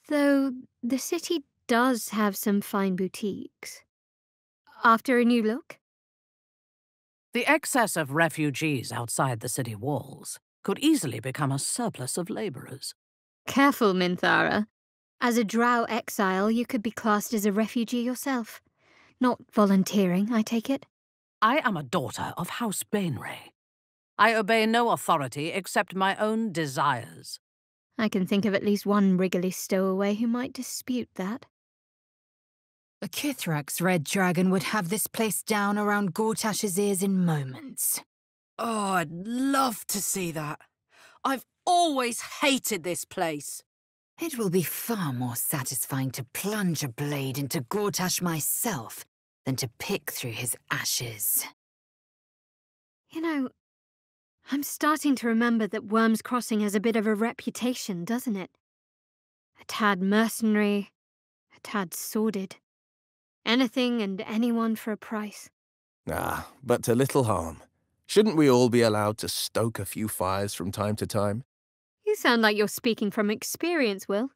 Though the city does have some fine boutiques. After a new look? The excess of refugees outside the city walls could easily become a surplus of labourers. Careful, Minthara. As a drow exile, you could be classed as a refugee yourself. Not volunteering, I take it? I am a daughter of House Baenre. I obey no authority except my own desires. I can think of at least one Wriggly stowaway who might dispute that. A Kith'rak's red dragon would have this place down around Gortash's ears in moments. Oh, I'd love to see that. I've always hated this place. It will be far more satisfying to plunge a blade into Gortash myself than to pick through his ashes. You know, I'm starting to remember that Wyrm's Crossing has a bit of a reputation, doesn't it? A tad mercenary, a tad sordid. Anything and anyone for a price. Ah, but to little harm. Shouldn't we all be allowed to stoke a few fires from time to time? You sound like you're speaking from experience, Wyll.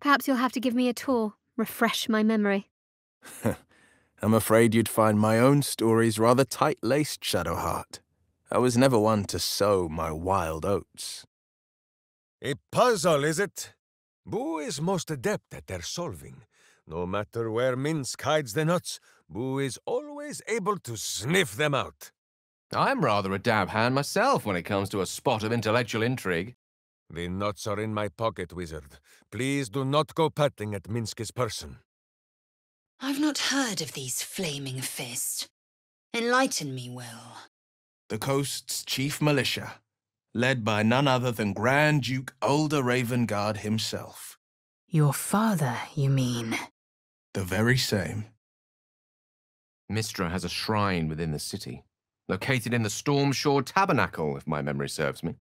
Perhaps you'll have to give me a tour, refresh my memory. I'm afraid you'd find my own stories rather tight-laced, Shadowheart. I was never one to sow my wild oats. A puzzle, is it? Boo is most adept at their solving. No matter where Minsc hides the nuts, Boo is always able to sniff them out. I'm rather a dab hand myself when it comes to a spot of intellectual intrigue. The nuts are in my pocket, wizard. Please do not go patting at Minsc's person. I've not heard of these flaming fists. Enlighten me, Wyll. The coast's chief militia, led by none other than Grand Duke Ulder Ravengard himself. Your father, you mean? The very same. Mystra has a shrine within the city, located in the Stormshore Tabernacle, if my memory serves me.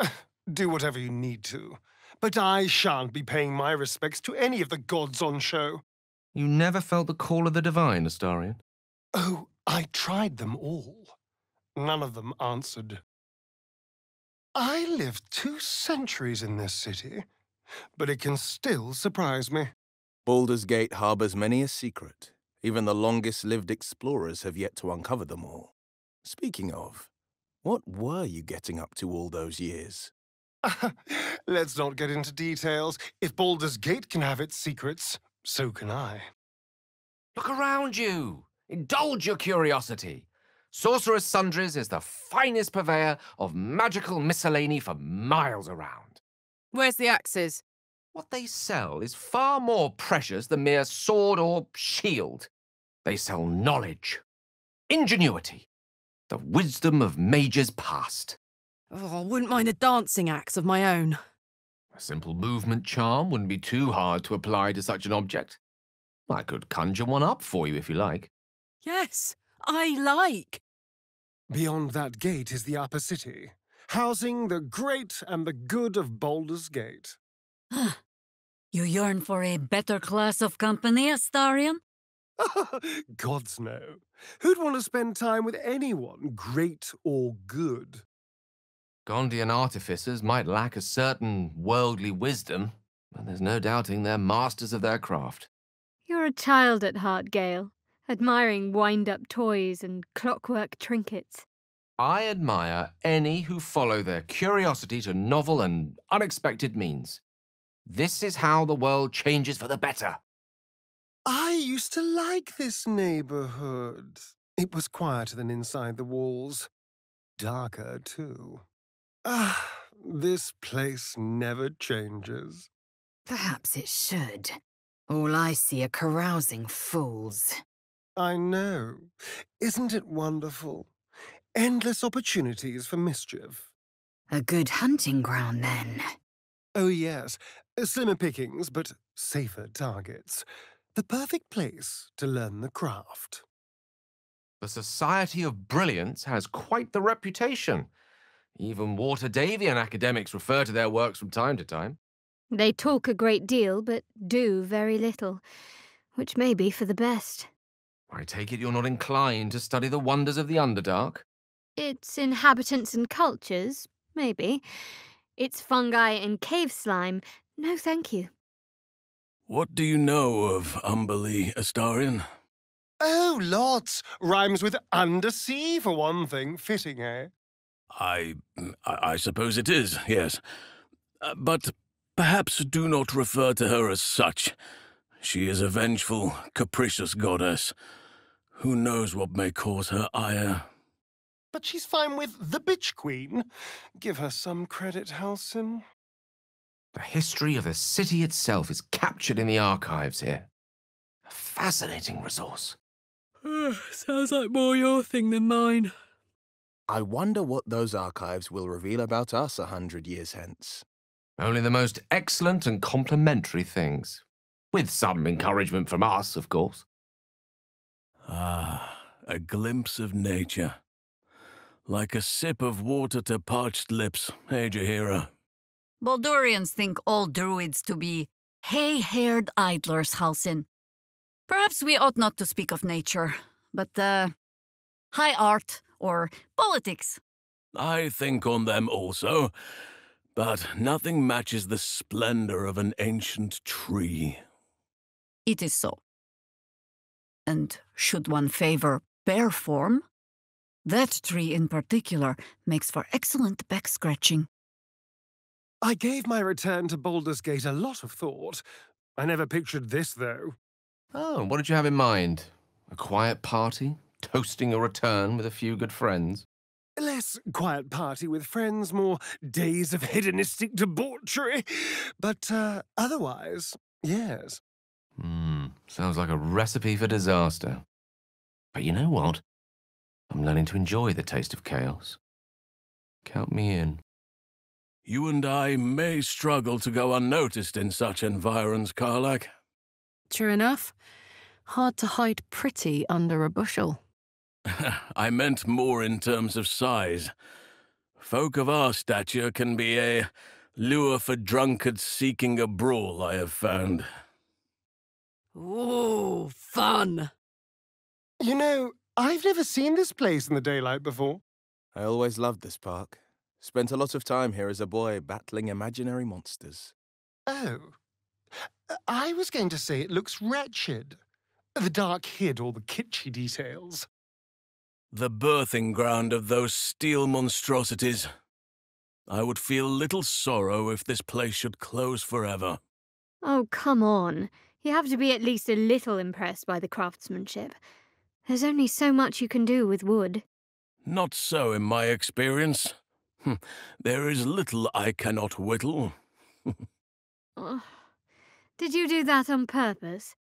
Do whatever you need to, but I shan't be paying my respects to any of the gods on show. You never felt the call of the divine, Astarion? Oh, I tried them all. None of them answered. I lived two centuries in this city, but it can still surprise me. Baldur's Gate harbors many a secret. Even the longest-lived explorers have yet to uncover them all. Speaking of, what were you getting up to all those years? Let's not get into details. If Baldur's Gate can have its secrets, so can I. Look around you. Indulge your curiosity. Sorcerous Sundries is the finest purveyor of magical miscellany for miles around. Where's the axes? What they sell is far more precious than mere sword or shield. They sell knowledge, ingenuity, the wisdom of mages past. Oh, I wouldn't mind a dancing axe of my own. A simple movement charm wouldn't be too hard to apply to such an object. I could conjure one up for you if you like. Yes, I like. Beyond that gate is the upper city, housing the great and the good of Baldur's Gate. Ah, you yearn for a better class of company, Astarion? Gods no. Who'd want to spend time with anyone, great or good? Gondian artificers might lack a certain worldly wisdom, but there's no doubting they're masters of their craft. You're a child at heart, Gale, admiring wind up toys and clockwork trinkets. I admire any who follow their curiosity to novel and unexpected means. This is how the world changes for the better. I used to like this neighborhood. It was quieter than inside the walls. Darker, too. Ah, this place never changes. Perhaps it should. All I see are carousing fools. I know. Isn't it wonderful? Endless opportunities for mischief. A good hunting ground, then. Oh, yes. Slimmer pickings, but safer targets. The perfect place to learn the craft. The Society of Brilliance has quite the reputation. Even Waterdhavian academics refer to their works from time to time. They talk a great deal, but do very little, which may be for the best. I take it you're not inclined to study the wonders of the Underdark? Its inhabitants and cultures, maybe. Its fungi and cave slime, no thank you. What do you know of Umberlee, Astarion? Oh, lots. Rhymes with undersea, for one thing. Fitting, eh? I, I I suppose it is, yes. Uh, but perhaps do not refer to her as such. She is a vengeful, capricious goddess. Who knows what may cause her ire? But she's fine with the Bitch Queen. Give her some credit, Halsin. The history of the city itself is captured in the archives here. A fascinating resource. Sounds like more your thing than mine. I wonder what those archives will reveal about us a hundred years hence. Only the most excellent and complimentary things. With some encouragement from us, of course. Ah, a glimpse of nature. Like a sip of water to parched lips, eh, Jaheira? Baldurians think all druids to be hay-haired idlers, Halsin. Perhaps we ought not to speak of nature, but, uh, high art or politics. I think on them also, but nothing matches the splendor of an ancient tree. It is so. And should one favor bear form, that tree in particular makes for excellent back scratching. I gave my return to Baldur's Gate a lot of thought. I never pictured this, though. Oh, what did you have in mind? A quiet party? Toasting a return with a few good friends? Less quiet party with friends, more days of hedonistic debauchery. But uh, otherwise, yes. Hmm, sounds like a recipe for disaster. But you know what? I'm learning to enjoy the taste of chaos. Count me in. You and I may struggle to go unnoticed in such environs, Karlach. True enough. Hard to hide pretty under a bushel. I meant more in terms of size. Folk of our stature can be a lure for drunkards seeking a brawl, I have found. Ooh, fun! You know, I've never seen this place in the daylight before. I always loved this park. Spent a lot of time here as a boy battling imaginary monsters. Oh. I was going to say it looks wretched. The dark hid all the kitschy details. The birthing ground of those steel monstrosities. I would feel little sorrow if this place should close forever. Oh, come on. You have to be at least a little impressed by the craftsmanship. There's only so much you can do with wood. Not so in my experience. Hm, There is little I cannot whittle. Oh. Did you do that on purpose?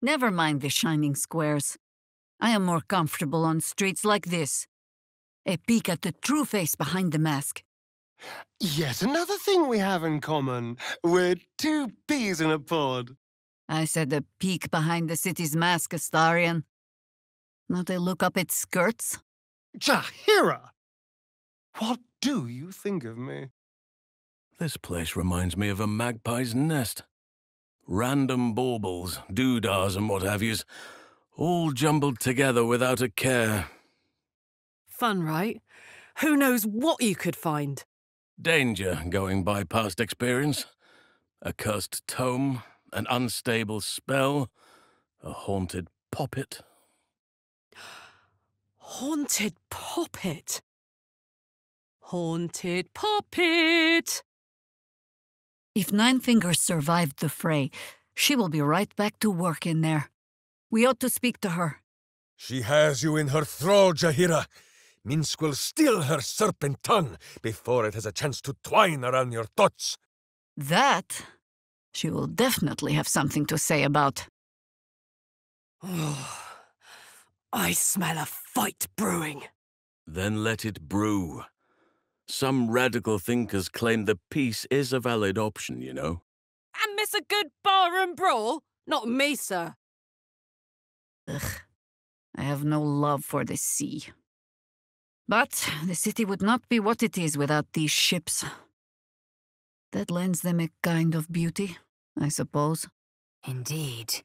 Never mind the shining squares. I am more comfortable on streets like this. A peek at the true face behind the mask. Yet another thing we have in common. We're two peas in a pod. I said a peek behind the city's mask, Astarion. Not a look up its skirts. Jaheira! What do you think of me? This place reminds me of a magpie's nest. Random baubles, doodahs, and what have yous, all jumbled together without a care. Fun, right? Who knows what you could find? Danger going by past experience. A cursed tome, an unstable spell, a haunted poppet. Haunted poppet. Haunted poppet. If Nine Fingers survived the fray, she will be right back to work in there. We ought to speak to her. She has you in her thrall, Jaheira. Minsc will steal her serpent tongue before it has a chance to twine around your thoughts. That she will definitely have something to say about. Oh, I smell a fight brewing. Then let it brew. Some radical thinkers claim that peace is a valid option, you know. And miss a good bar and brawl? Not me, sir. Ugh, I have no love for the sea. But the city would not be what it is without these ships. That lends them a kind of beauty, I suppose. Indeed.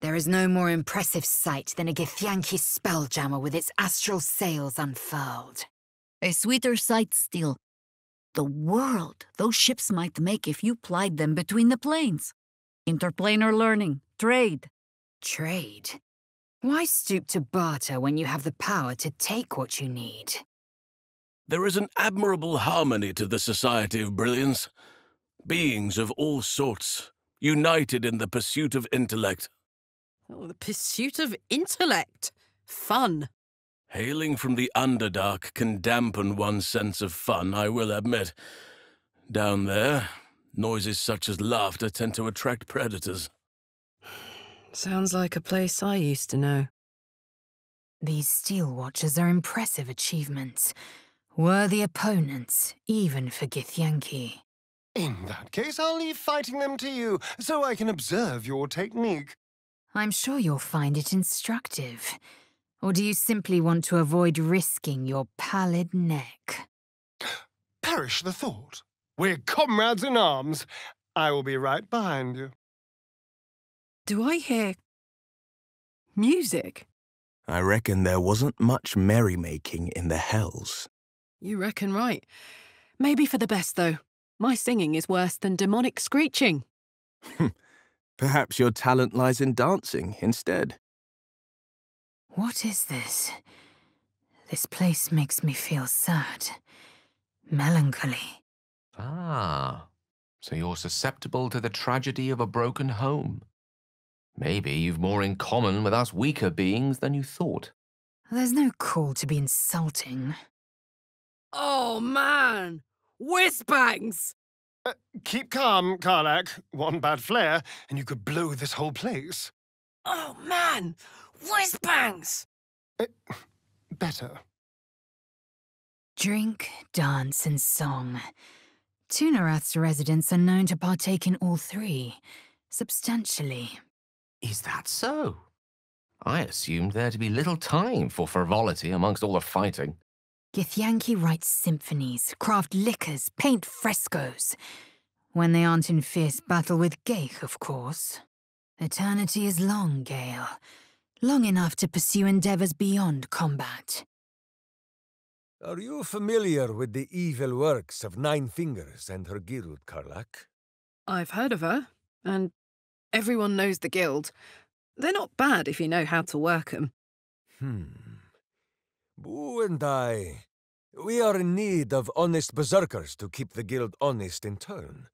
There is no more impressive sight than a Githyanki spelljammer with its astral sails unfurled. A sweeter sight still. The world those ships might make if you plied them between the planes. Interplanar learning, trade. Trade? Why stoop to barter when you have the power to take what you need? There is an admirable harmony to the Society of Brilliance. Beings of all sorts, united in the pursuit of intellect. Oh, the pursuit of intellect. Fun. Hailing from the Underdark can dampen one's sense of fun, I will admit. Down there, noises such as laughter tend to attract predators. Sounds like a place I used to know. These Steel Watchers are impressive achievements. Worthy opponents, even for Githyanki. In that case, I'll leave fighting them to you, so I can observe your technique. I'm sure you'll find it instructive. Or do you simply want to avoid risking your pallid neck? Perish the thought. We're comrades in arms. I will be right behind you. Do I hear music? I reckon there wasn't much merrymaking in the hells. You reckon right. Maybe for the best, though. My singing is worse than demonic screeching. Perhaps your talent lies in dancing instead. What is this? This place makes me feel sad. Melancholy. Ah, so you're susceptible to the tragedy of a broken home. Maybe you've more in common with us weaker beings than you thought. There's no call to be insulting. Oh, man! Whiz-bangs! Uh, keep calm, Karlach. One bad flare, and you could blow this whole place. Oh, man! Whiz-bangs! Uh, better. Drink, dance, and song. Tu'narath's residents are known to partake in all three, substantially. Is that so? I assumed there to be little time for frivolity amongst all the fighting. Githyanki writes symphonies, craft liquors, paint frescoes. When they aren't in fierce battle with ghaik, of course. Eternity is long, Gale. Long enough to pursue endeavors beyond combat. Are you familiar with the evil works of Nine Fingers and her guild, Karlach? I've heard of her, and everyone knows the guild. They're not bad if you know how to work them. Hmm. Boo and I, we are in need of honest berserkers to keep the guild honest in turn.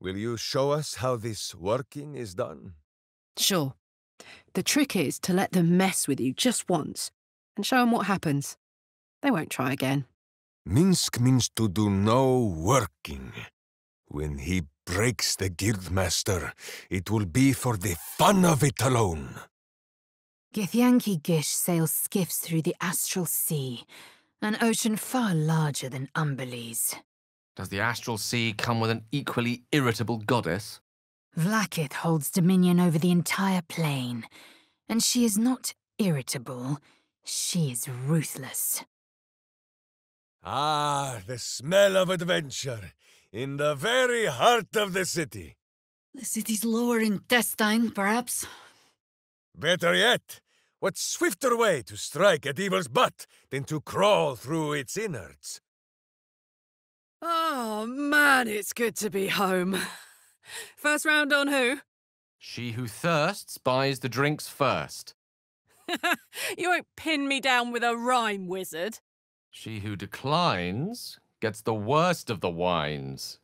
Will you show us how this working is done? Sure. The trick is to let them mess with you just once and show them what happens. They won't try again. Minsc means to do no working. When he breaks the Guildmaster, it will be for the fun of it alone. Githyanki Gish sails skiffs through the astral sea, an ocean far larger than Umberlee's. Does the astral sea come with an equally irritable goddess? Vlaakith holds dominion over the entire plane, and she is not irritable, she is ruthless. Ah, the smell of adventure in the very heart of the city. The city's lower intestine, perhaps. Better yet, what swifter way to strike at evil's butt than to crawl through its innards? Oh, man, it's good to be home. First round on who? She who thirsts buys the drinks first. you won't pin me down with a rhyme, wizard. She who declines gets the worst of the wines.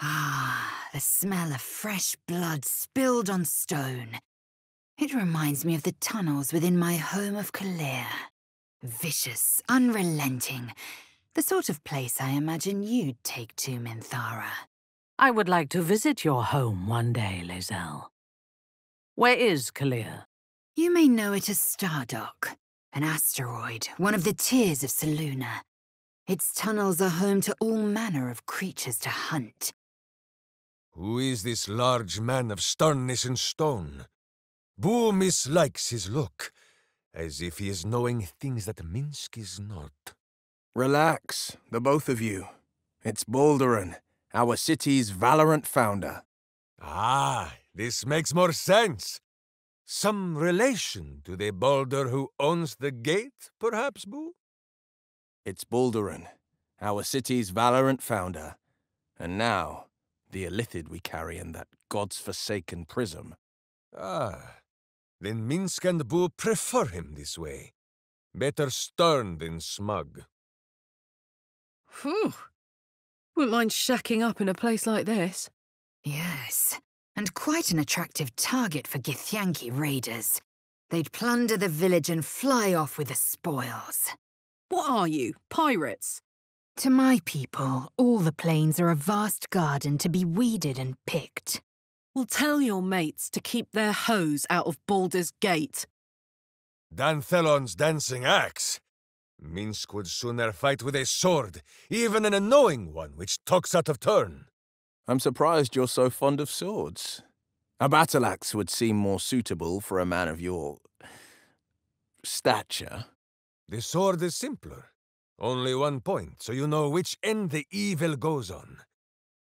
ah, the smell of fresh blood spilled on stone. It reminds me of the tunnels within my home of K'liir. Vicious, unrelenting. The sort of place I imagine you'd take to, Minthara. I would like to visit your home one day, Lae'zel. Where is K'liir? You may know it as Stardock, an asteroid, one of the tears of Selûne. Its tunnels are home to all manner of creatures to hunt. Who is this large man of sternness and stone? Boo mislikes his look, as if he is knowing things that Minsc is not. Relax, the both of you. It's Balduran, our city's valorant founder. Ah, this makes more sense. Some relation to the Baldur who owns the gate, perhaps, Boo? It's Balduran, our city's valorant founder. And now, the Illithid we carry in that god's forsaken prism. Ah, then Minsc and Boo prefer him this way. Better stern than smug. Whew. Wouldn't mind shacking up in a place like this. Yes, and quite an attractive target for Githyanki raiders. They'd plunder the village and fly off with the spoils. What are you, pirates? To my people, all the planes are a vast garden to be weeded and picked. Well, tell your mates to keep their hoes out of Baldur's Gate. Danthelon's dancing axe. Minsc would sooner fight with a sword, even an annoying one which talks out of turn. I'm surprised you're so fond of swords. A battle axe would seem more suitable for a man of your... stature. The sword is simpler. Only one point, so you know which end the evil goes on.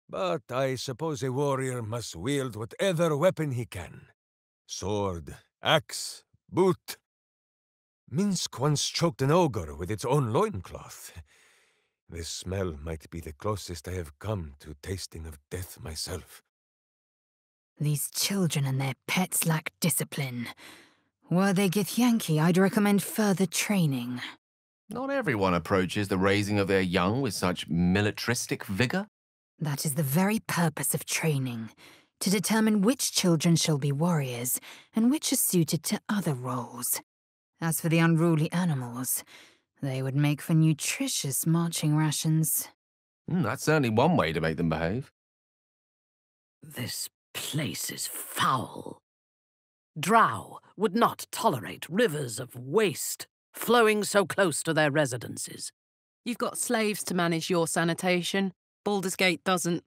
But I suppose a warrior must wield whatever weapon he can. Sword, axe, boot. Minsc once choked an ogre with its own loincloth. The smell might be the closest I have come to tasting of death myself. These children and their pets lack discipline. Were they Githyanki, I'd recommend further training. Not everyone approaches the raising of their young with such militaristic vigor. That is the very purpose of training, to determine which children shall be warriors and which are suited to other roles. As for the unruly animals, they would make for nutritious marching rations. Mm, that's certainly one way to make them behave. This place is foul. Drow would not tolerate rivers of waste flowing so close to their residences. You've got slaves to manage your sanitation. Baldur's Gate doesn't.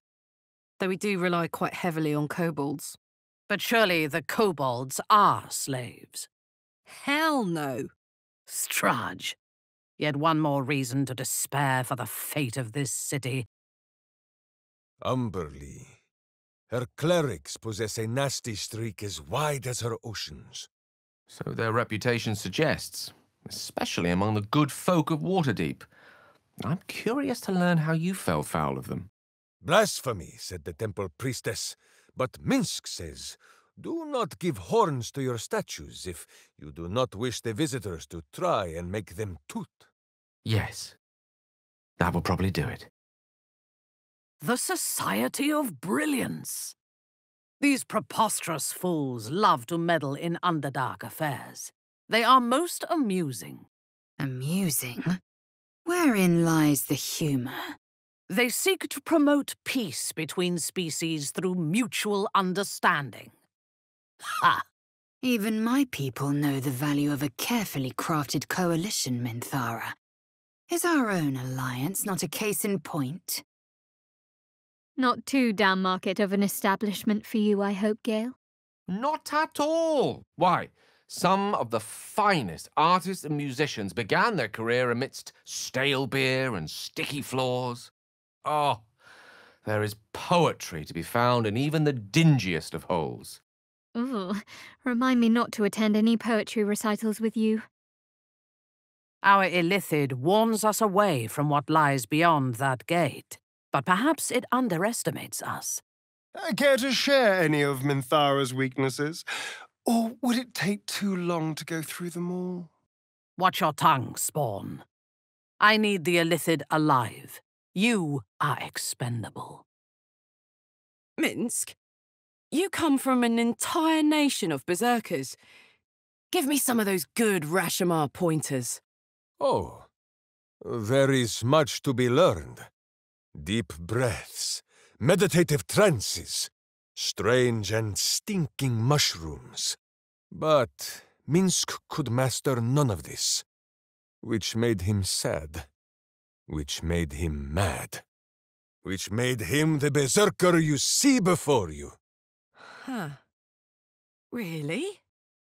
Though we do rely quite heavily on kobolds. But surely the kobolds are slaves. Hell no. Strahd. Yet one more reason to despair for the fate of this city. Umberlee. Her clerics possess a nasty streak as wide as her oceans. So their reputation suggests, especially among the good folk of Waterdeep. I'm curious to learn how you fell foul of them. Blasphemy, said the temple priestess. But Minsc says, do not give horns to your statues if you do not wish the visitors to try and make them toot. Yes. That will probably do it. The Society of Brilliance. These preposterous fools love to meddle in Underdark affairs. They are most amusing. Amusing? Wherein lies the humour? They seek to promote peace between species through mutual understanding. Ha! Even my people know the value of a carefully crafted coalition, Minthara. Is our own alliance not a case in point? Not too down market of an establishment for you, I hope, Gale. Not at all. Why, some of the finest artists and musicians began their career amidst stale beer and sticky floors. Oh, there is poetry to be found in even the dingiest of holes. Ooh, remind me not to attend any poetry recitals with you. Our Illithid warns us away from what lies beyond that gate, but perhaps it underestimates us. Uh, Care to share any of Minthara's weaknesses? Or would it take too long to go through them all? Watch your tongue, Spawn. I need the Illithid alive. You are expendable. Minsc, you come from an entire nation of berserkers. Give me some of those good Rashomar pointers. Oh, there is much to be learned. Deep breaths, meditative trances, strange and stinking mushrooms. But Minsc could master none of this, which made him sad, which made him mad, which made him the berserker you see before you. Huh. Really?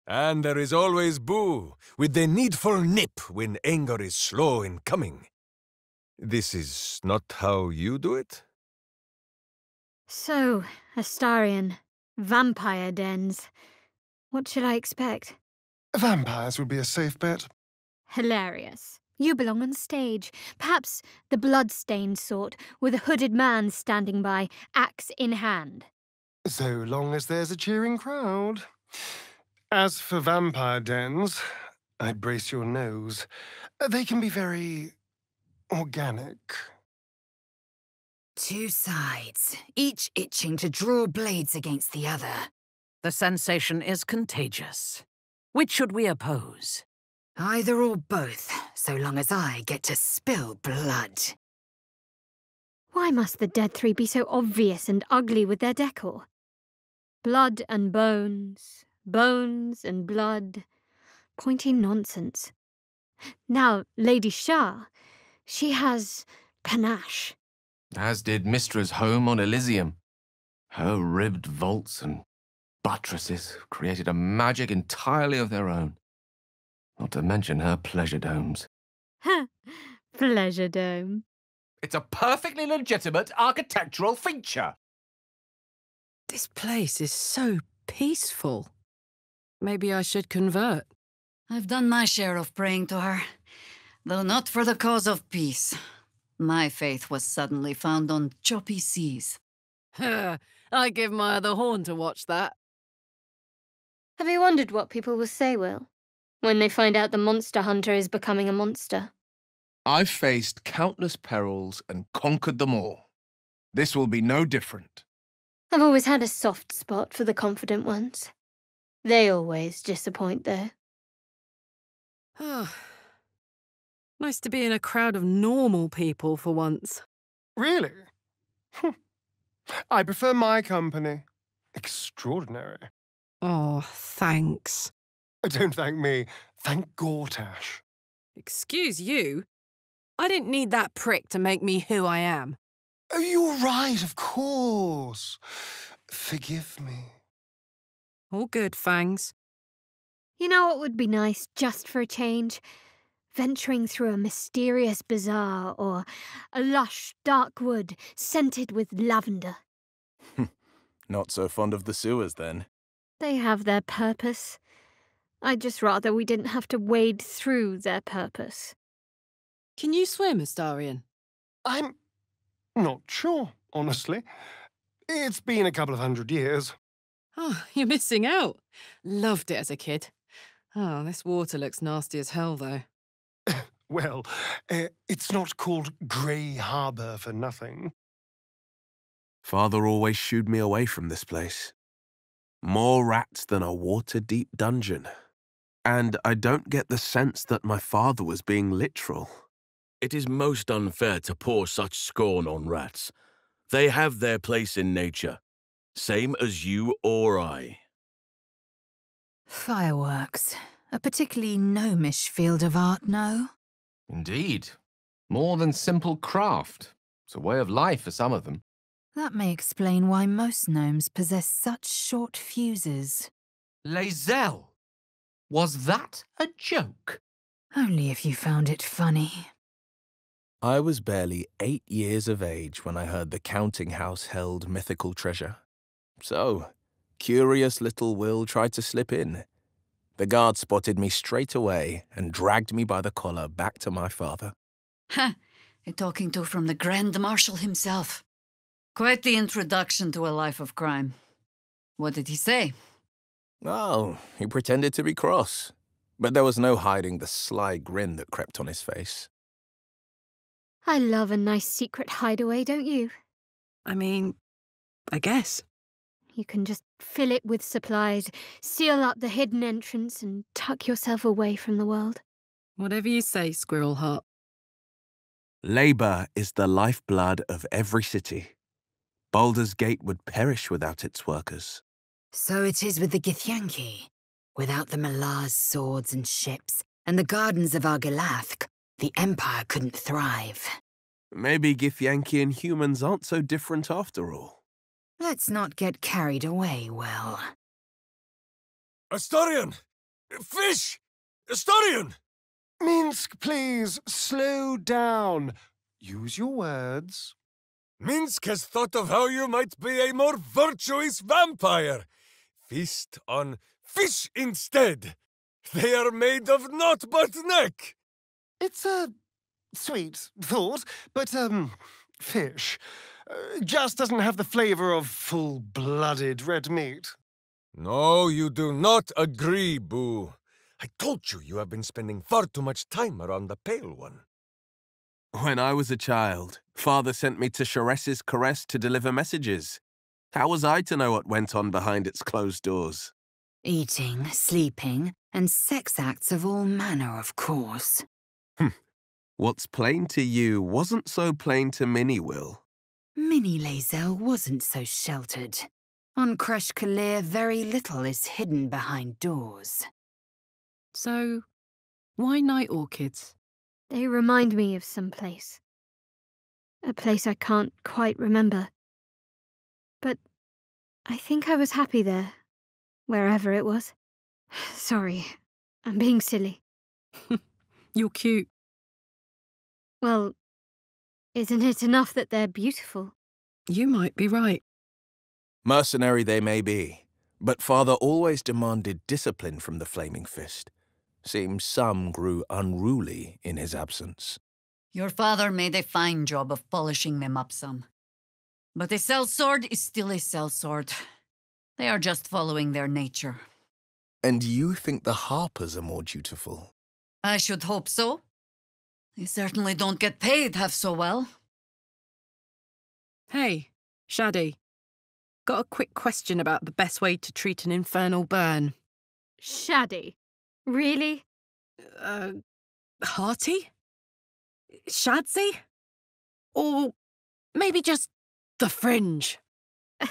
And there is always Boo, with the needful nip when anger is slow in coming. This is not how you do it? So, Astarion, vampire dens. What should I expect? Vampires would be a safe bet. Hilarious. You belong on stage. Perhaps the blood-stained sort, with a hooded man standing by, axe in hand. So long as there's a cheering crowd. As for vampire dens, I'd brace your nose. Uh, they can be very organic. Two sides, each itching to draw blades against the other. The sensation is contagious. Which should we oppose? Either or both, so long as I get to spill blood. Why must the Dead Three be so obvious and ugly with their decor? Blood and bones, bones and blood. Pointy nonsense. Now, Lady Shar, she has panache. As did Mystra's home on Elysium. Her ribbed vaults and buttresses created a magic entirely of their own. Not to mention her pleasure domes. Pleasure dome. It's a perfectly legitimate architectural feature. This place is so peaceful. Maybe I should convert. I've done my share of praying to her, though not for the cause of peace. My faith was suddenly found on choppy seas. I give my other horn to watch that. Have you wondered what people will say, Wyll, when they find out the monster hunter is becoming a monster? I've faced countless perils and conquered them all. This will be no different. I've always had a soft spot for the confident ones. They always disappoint, though. Oh. nice to be in a crowd of normal people for once. Really? I prefer my company. Extraordinary. Oh, thanks. Don't thank me. Thank Gortash. Excuse you? I didn't need that prick to make me who I am. Oh, you're right, of course. Forgive me. All good, Fangs. You know what would be nice just for a change? Venturing through a mysterious bazaar or a lush, dark wood scented with lavender. Not so fond of the sewers, then. They have their purpose. I'd just rather we didn't have to wade through their purpose. Can you swim, Astarion? I'm not sure, honestly. It's been a couple of hundred years. Oh, you're missing out. Loved it as a kid. Oh, this water looks nasty as hell, though. Well, uh, it's not called Grey Harbour for nothing. Father always shooed me away from this place. More rats than a Waterdeep dungeon. And I don't get the sense that my father was being literal. It is most unfair to pour such scorn on rats. They have their place in nature, same as you or I. Fireworks. A particularly gnomish field of art, no? Indeed. More than simple craft. It's a way of life for some of them. That may explain why most gnomes possess such short fuses. Lae'zel! Was that a joke? Only if you found it funny. I was barely eight years of age when I heard the counting house held mythical treasure. So, curious little Wyll tried to slip in. The guard spotted me straight away and dragged me by the collar back to my father. Ha! A talking to from the Grand Marshal himself. Quite the introduction to a life of crime. What did he say? Oh, he pretended to be cross. But there was no hiding the sly grin that crept on his face. I love a nice secret hideaway, don't you? I mean, I guess. You can just fill it with supplies, seal up the hidden entrance, and tuck yourself away from the world. Whatever you say, Squirrel Heart. Labor is the lifeblood of every city. Baldur's Gate would perish without its workers. So it is with the Githyanki. Without the Mlar's swords and ships, and the gardens of Argilath, the Empire couldn't thrive. Maybe Githyanki and humans aren't so different after all. Let's not get carried away, Wyll. Astarion! Fish! Astarion! Minsc, please, slow down. Use your words. Minsc has thought of how you might be a more virtuous vampire. Feast on fish instead. They are made of naught but neck. It's a sweet thought, but, um, fish uh, just doesn't have the flavor of full-blooded red meat. No, you do not agree, Boo. I told you you have been spending far too much time around the Pale One. When I was a child, Father sent me to Sharess's Caress to deliver messages. How was I to know what went on behind its closed doors? Eating, sleeping, and sex acts of all manner, of course. What's plain to you wasn't so plain to Minnie, Wyll. Minnie Lae'zel wasn't so sheltered. On Creche K'liir, very little is hidden behind doors. So, why night orchids? They remind me of some place. A place I can't quite remember. But I think I was happy there, wherever it was. Sorry, I'm being silly. You're cute. Well, isn't it enough that they're beautiful? You might be right. Mercenary they may be, but father always demanded discipline from the Flaming Fist. Seems some grew unruly in his absence. Your father made a fine job of polishing them up some. But a sellsword is still a sellsword. They are just following their nature. And you think the Harpers are more dutiful? I should hope so. They certainly don't get paid half so well. Hey, Shadi. Got a quick question about the best way to treat an infernal burn. Shadi. Really? Uh, Hearty? Shadsy? Or maybe just the fringe?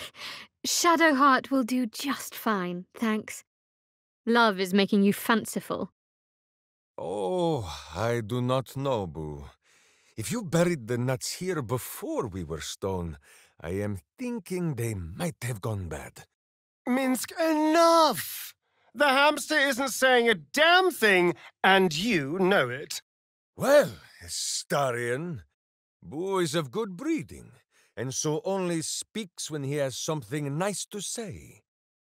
Shadowheart will do just fine, thanks. Love is making you fanciful. Oh, I do not know, Boo. If you buried the nuts here before we were stone, I am thinking they might have gone bad. Minsc, enough! The hamster isn't saying a damn thing, and you know it. Well, Starion, Boo is of good breeding, and so only speaks when he has something nice to say.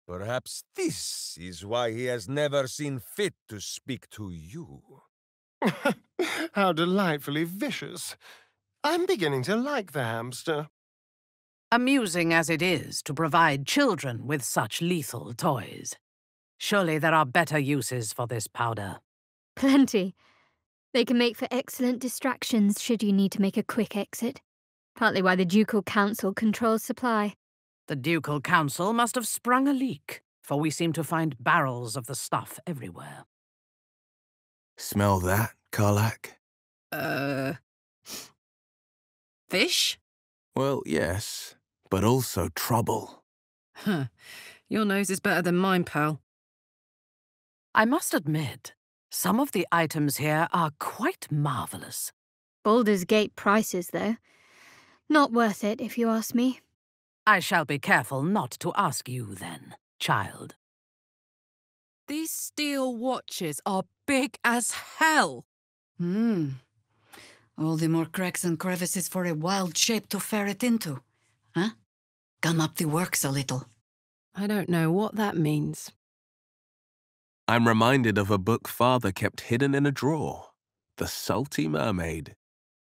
Perhaps this is why he has never seen fit to speak to you. How delightfully vicious. I'm beginning to like the hamster. Amusing as it is to provide children with such lethal toys. Surely there are better uses for this powder. Plenty. They can make for excellent distractions should you need to make a quick exit. Partly why the Ducal Council controls supply. The Ducal Council must have sprung a leak, for we seem to find barrels of the stuff everywhere. Smell that, Karlach? Uh. Fish? Well, yes, but also trouble. Huh. Your nose is better than mine, pal. I must admit, some of the items here are quite marvellous. Baldur's Gate prices, though. Not worth it, if you ask me. I shall be careful not to ask you then, child. These steel watches are big as hell. Hmm. All the more cracks and crevices for a wild shape to ferret into. Huh? Gum up the works a little. I don't know what that means. I'm reminded of a book father kept hidden in a drawer The Salty Mermaid.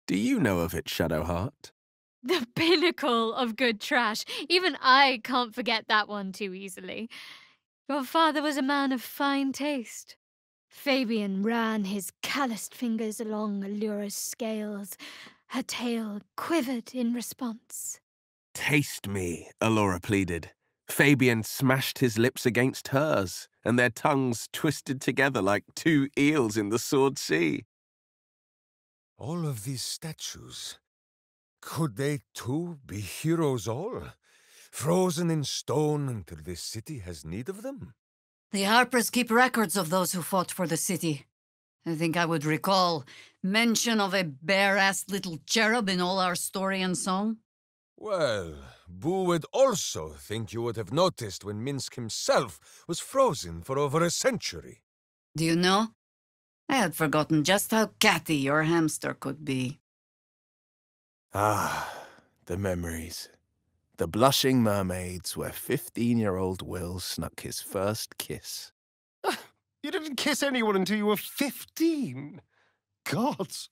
Do you know of it, Shadowheart? The pinnacle of good trash. Even I can't forget that one too easily. Your father was a man of fine taste. Fabian ran his calloused fingers along Allura's scales. Her tail quivered in response. Taste me, Allura pleaded. Fabian smashed his lips against hers, and their tongues twisted together like two eels in the Sword Sea. All of these statues. Could they too be heroes all? Frozen in stone until this city has need of them? The Harpers keep records of those who fought for the city. I think I would recall mention of a bare-assed little cherub in all our story and song. Well, Boo would also think you would have noticed when Minsk himself was frozen for over a century. Do you know? I had forgotten just how catty your hamster could be. Ah, the memories. The blushing mermaids where 15 year old Wyll snuck his first kiss. You didn't kiss anyone until you were 15. Gods,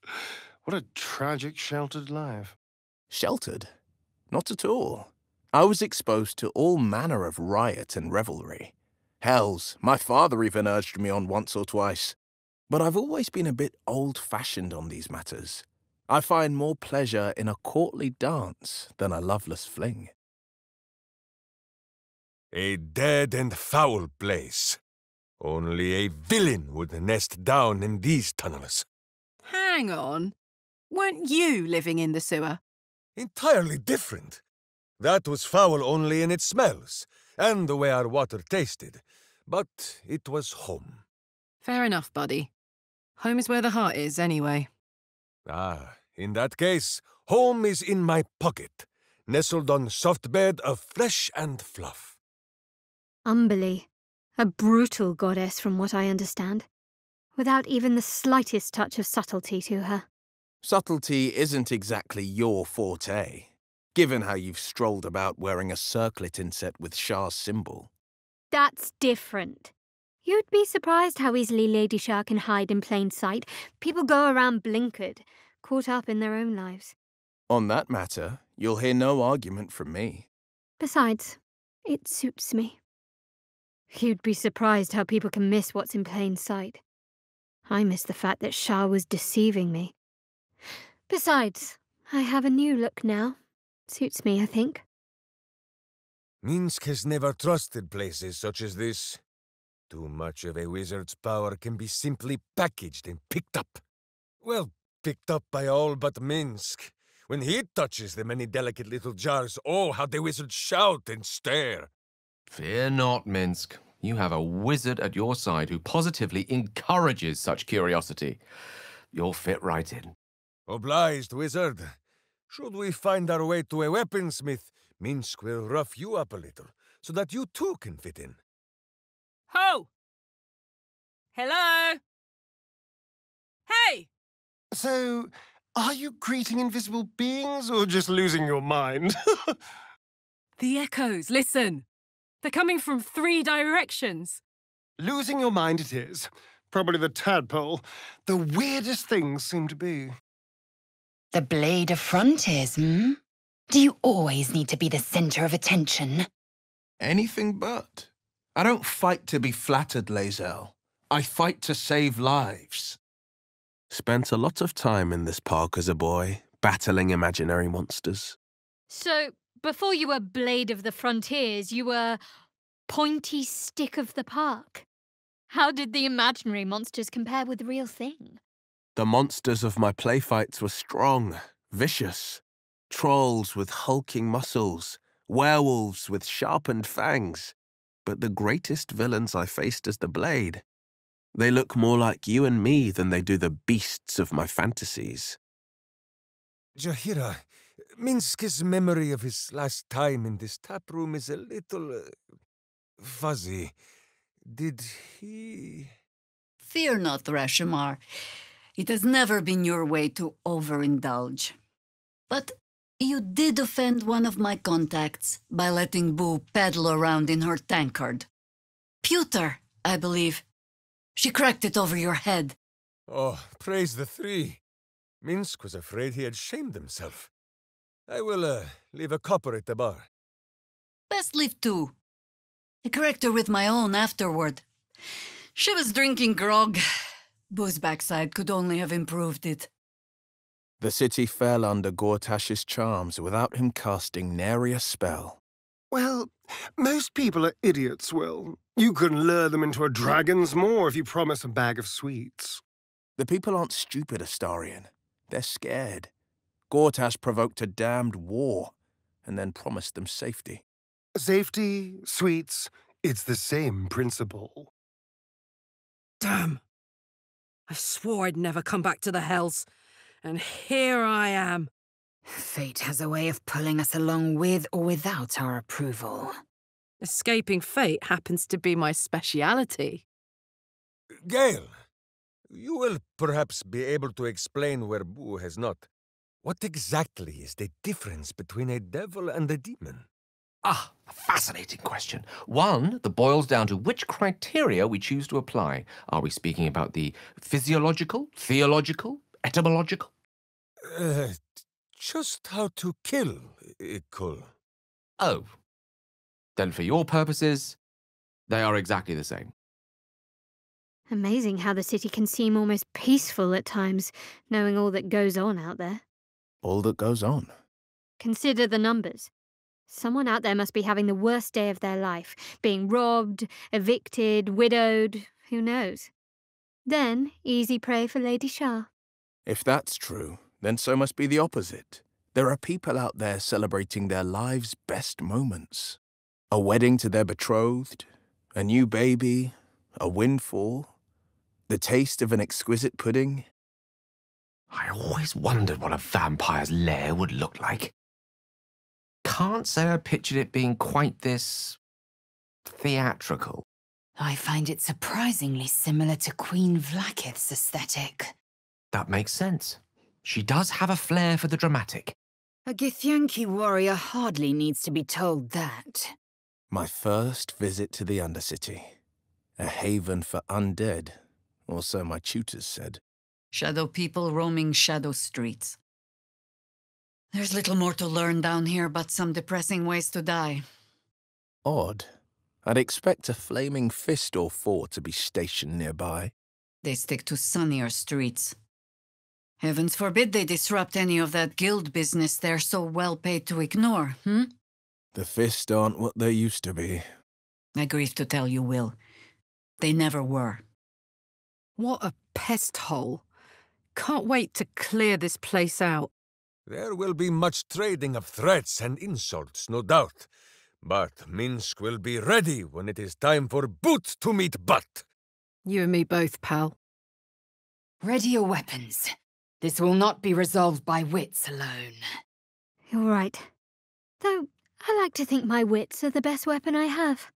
what a tragic, sheltered life. Sheltered? Not at all. I was exposed to all manner of riot and revelry. Hells, my father even urged me on once or twice. But I've always been a bit old fashioned on these matters. I find more pleasure in a courtly dance than a loveless fling. A dead and foul place. Only a villain would nest down in these tunnels. Hang on. Weren't you living in the sewer? Entirely different. That was foul only in its smells, and the way our water tasted. But it was home. Fair enough, buddy. Home is where the heart is, anyway. Ah, in that case, home is in my pocket, nestled on soft bed of flesh and fluff. Umberlee. A brutal goddess, from what I understand. Without even the slightest touch of subtlety to her. Subtlety isn't exactly your forte, given how you've strolled about wearing a circlet inset with Shar's symbol. That's different. You'd be surprised how easily Lady Shar can hide in plain sight. People go around blinkered, caught up in their own lives. On that matter, you'll hear no argument from me. Besides, it suits me. You'd be surprised how people can miss what's in plain sight. I miss the fact that Shar was deceiving me. Besides, I have a new look now. Suits me, I think. Minsc has never trusted places such as this. Too much of a wizard's power can be simply packaged and picked up. Well, picked up by all but Minsc. When he touches the many delicate little jars, oh, how the wizards shout and stare. Fear not, Minsc. You have a wizard at your side who positively encourages such curiosity. You'll fit right in. Obliged, wizard. Should we find our way to a weaponsmith, Minsc will rough you up a little, so that you too can fit in. Ho! Hello? Hey! So, are you greeting invisible beings or just losing your mind? the echoes, listen. They're coming from three directions. losing your mind it is. Probably the tadpole. The weirdest things seem to be. The blade of frontiers, hmm? Do you always need to be the center of attention? Anything but. I don't fight to be flattered, Lae'zel. I fight to save lives. Spent a lot of time in this park as a boy, battling imaginary monsters. So, before you were Blade of the Frontiers, you were Pointy Stick of the Park. How did the imaginary monsters compare with the real thing? The monsters of my playfights were strong, vicious. Trolls with hulking muscles, werewolves with sharpened fangs. But the greatest villains I faced as the Blade, they look more like you and me than they do the beasts of my fantasies. Jaheira, Minsc's memory of his last time in this tap room is a little uh, fuzzy. Did he? Fear not, Rashomar. It has never been your way to overindulge. But you did offend one of my contacts by letting Boo paddle around in her tankard. Pewter, I believe. She cracked it over your head. Oh, praise the three. Minsc was afraid he had shamed himself. I will uh, leave a copper at the bar. Best leave two. I correct her with my own afterward. She was drinking grog. Boo's backside could only have improved it. The city fell under Gortash's charms without him casting nary a spell. Well, most people are idiots, Wyll. You can lure them into a dragon's maw if you promise a bag of sweets. The people aren't stupid, Astarion. They're scared. Gortash provoked a damned war, and then promised them safety. Safety, sweets, it's the same principle. Damn. I swore I'd never come back to the Hells, and here I am. Fate has a way of pulling us along with or without our approval. Escaping fate happens to be my speciality. Gale, you will perhaps be able to explain where Boo has not. What exactly is the difference between a devil and a demon? Ah, a fascinating question. One that boils down to which criteria we choose to apply. Are we speaking about the physiological, theological, etymological? Uh, just how to kill Ikul. Oh. Then for your purposes, they are exactly the same. Amazing how the city can seem almost peaceful at times, knowing all that goes on out there. All that goes on. Consider the numbers. Someone out there must be having the worst day of their life, being robbed, evicted, widowed, who knows. Then, easy prey for Lady Shar. If that's true, then so must be the opposite. There are people out there celebrating their lives' best moments. A wedding to their betrothed, a new baby, a windfall, the taste of an exquisite pudding. I always wondered what a vampire's lair would look like. Can't say I pictured it being quite this theatrical. I find it surprisingly similar to Queen Vlaakith's aesthetic. That makes sense. She does have a flair for the dramatic. A Githyanki warrior hardly needs to be told that. My first visit to the Undercity. A haven for undead, or so my tutors said. Shadow people roaming shadow streets. There's little more to learn down here but some depressing ways to die. Odd. I'd expect a flaming fist or four to be stationed nearby. They stick to sunnier streets. Heavens forbid they disrupt any of that guild business they're so well paid to ignore, hmm? The fist aren't what they used to be. I grieve to tell you, Wyll. They never were. What a pest hole. Can't wait to clear this place out. There will be much trading of threats and insults, no doubt. But Minsc will be ready when it is time for boot to meet butt. You and me both, pal. Ready your weapons. This will not be resolved by wits alone. You're right. Though, I like to think my wits are the best weapon I have.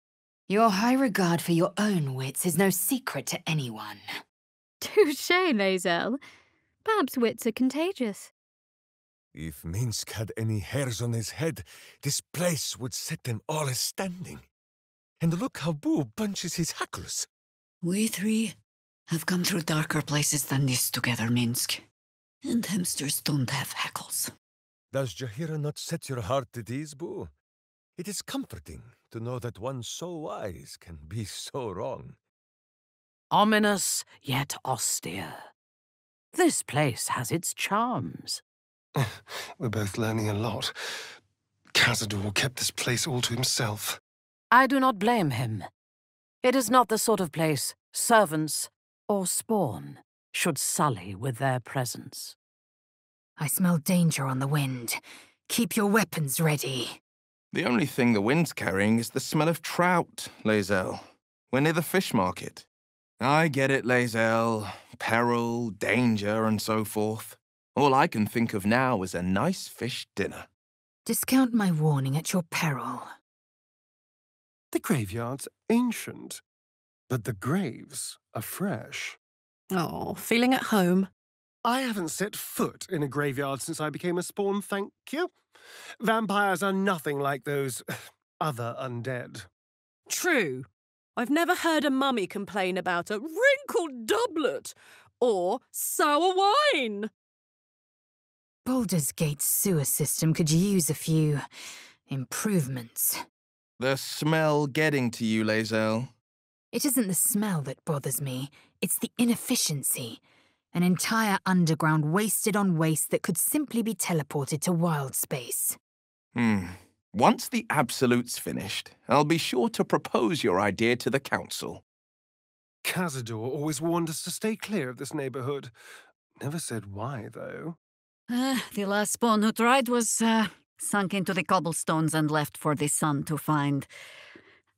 Your high regard for your own wits is no secret to anyone. Touche, Lae'zel. Perhaps wits are contagious. If Minsc had any hairs on his head, this place would set them all a standing. And look how Boo bunches his hackles. We three have come through darker places than this together, Minsc. And hamsters don't have hackles. Does Jaheira not set your heart at ease, Boo? It is comforting to know that one so wise can be so wrong. Ominous yet austere. This place has its charms. We're both learning a lot. Cazador kept this place all to himself. I do not blame him. It is not the sort of place servants or spawn should sully with their presence. I smell danger on the wind. Keep your weapons ready. The only thing the wind's carrying is the smell of trout, Lae'zel. We're near the fish market. I get it, Lae'zel. Peril, danger, and so forth. All I can think of now is a nice fish dinner. Discount my warning at your peril. The graveyard's ancient, but the graves are fresh. Oh, feeling at home? I haven't set foot in a graveyard since I became a spawn, thank you. Vampires are nothing like those other undead. True. I've never heard a mummy complain about a wrinkled doublet or sour wine. Baldur's Gate's sewer system could use a few improvements. The smell getting to you, Lae'zel. It isn't the smell that bothers me, it's the inefficiency. An entire underground wasted on waste that could simply be teleported to wild space. Hmm. Once the Absolute's finished, I'll be sure to propose your idea to the Council. Cazador always warned us to stay clear of this neighborhood. Never said why, though. Uh, the last spawn who tried was uh, sunk into the cobblestones and left for the sun to find.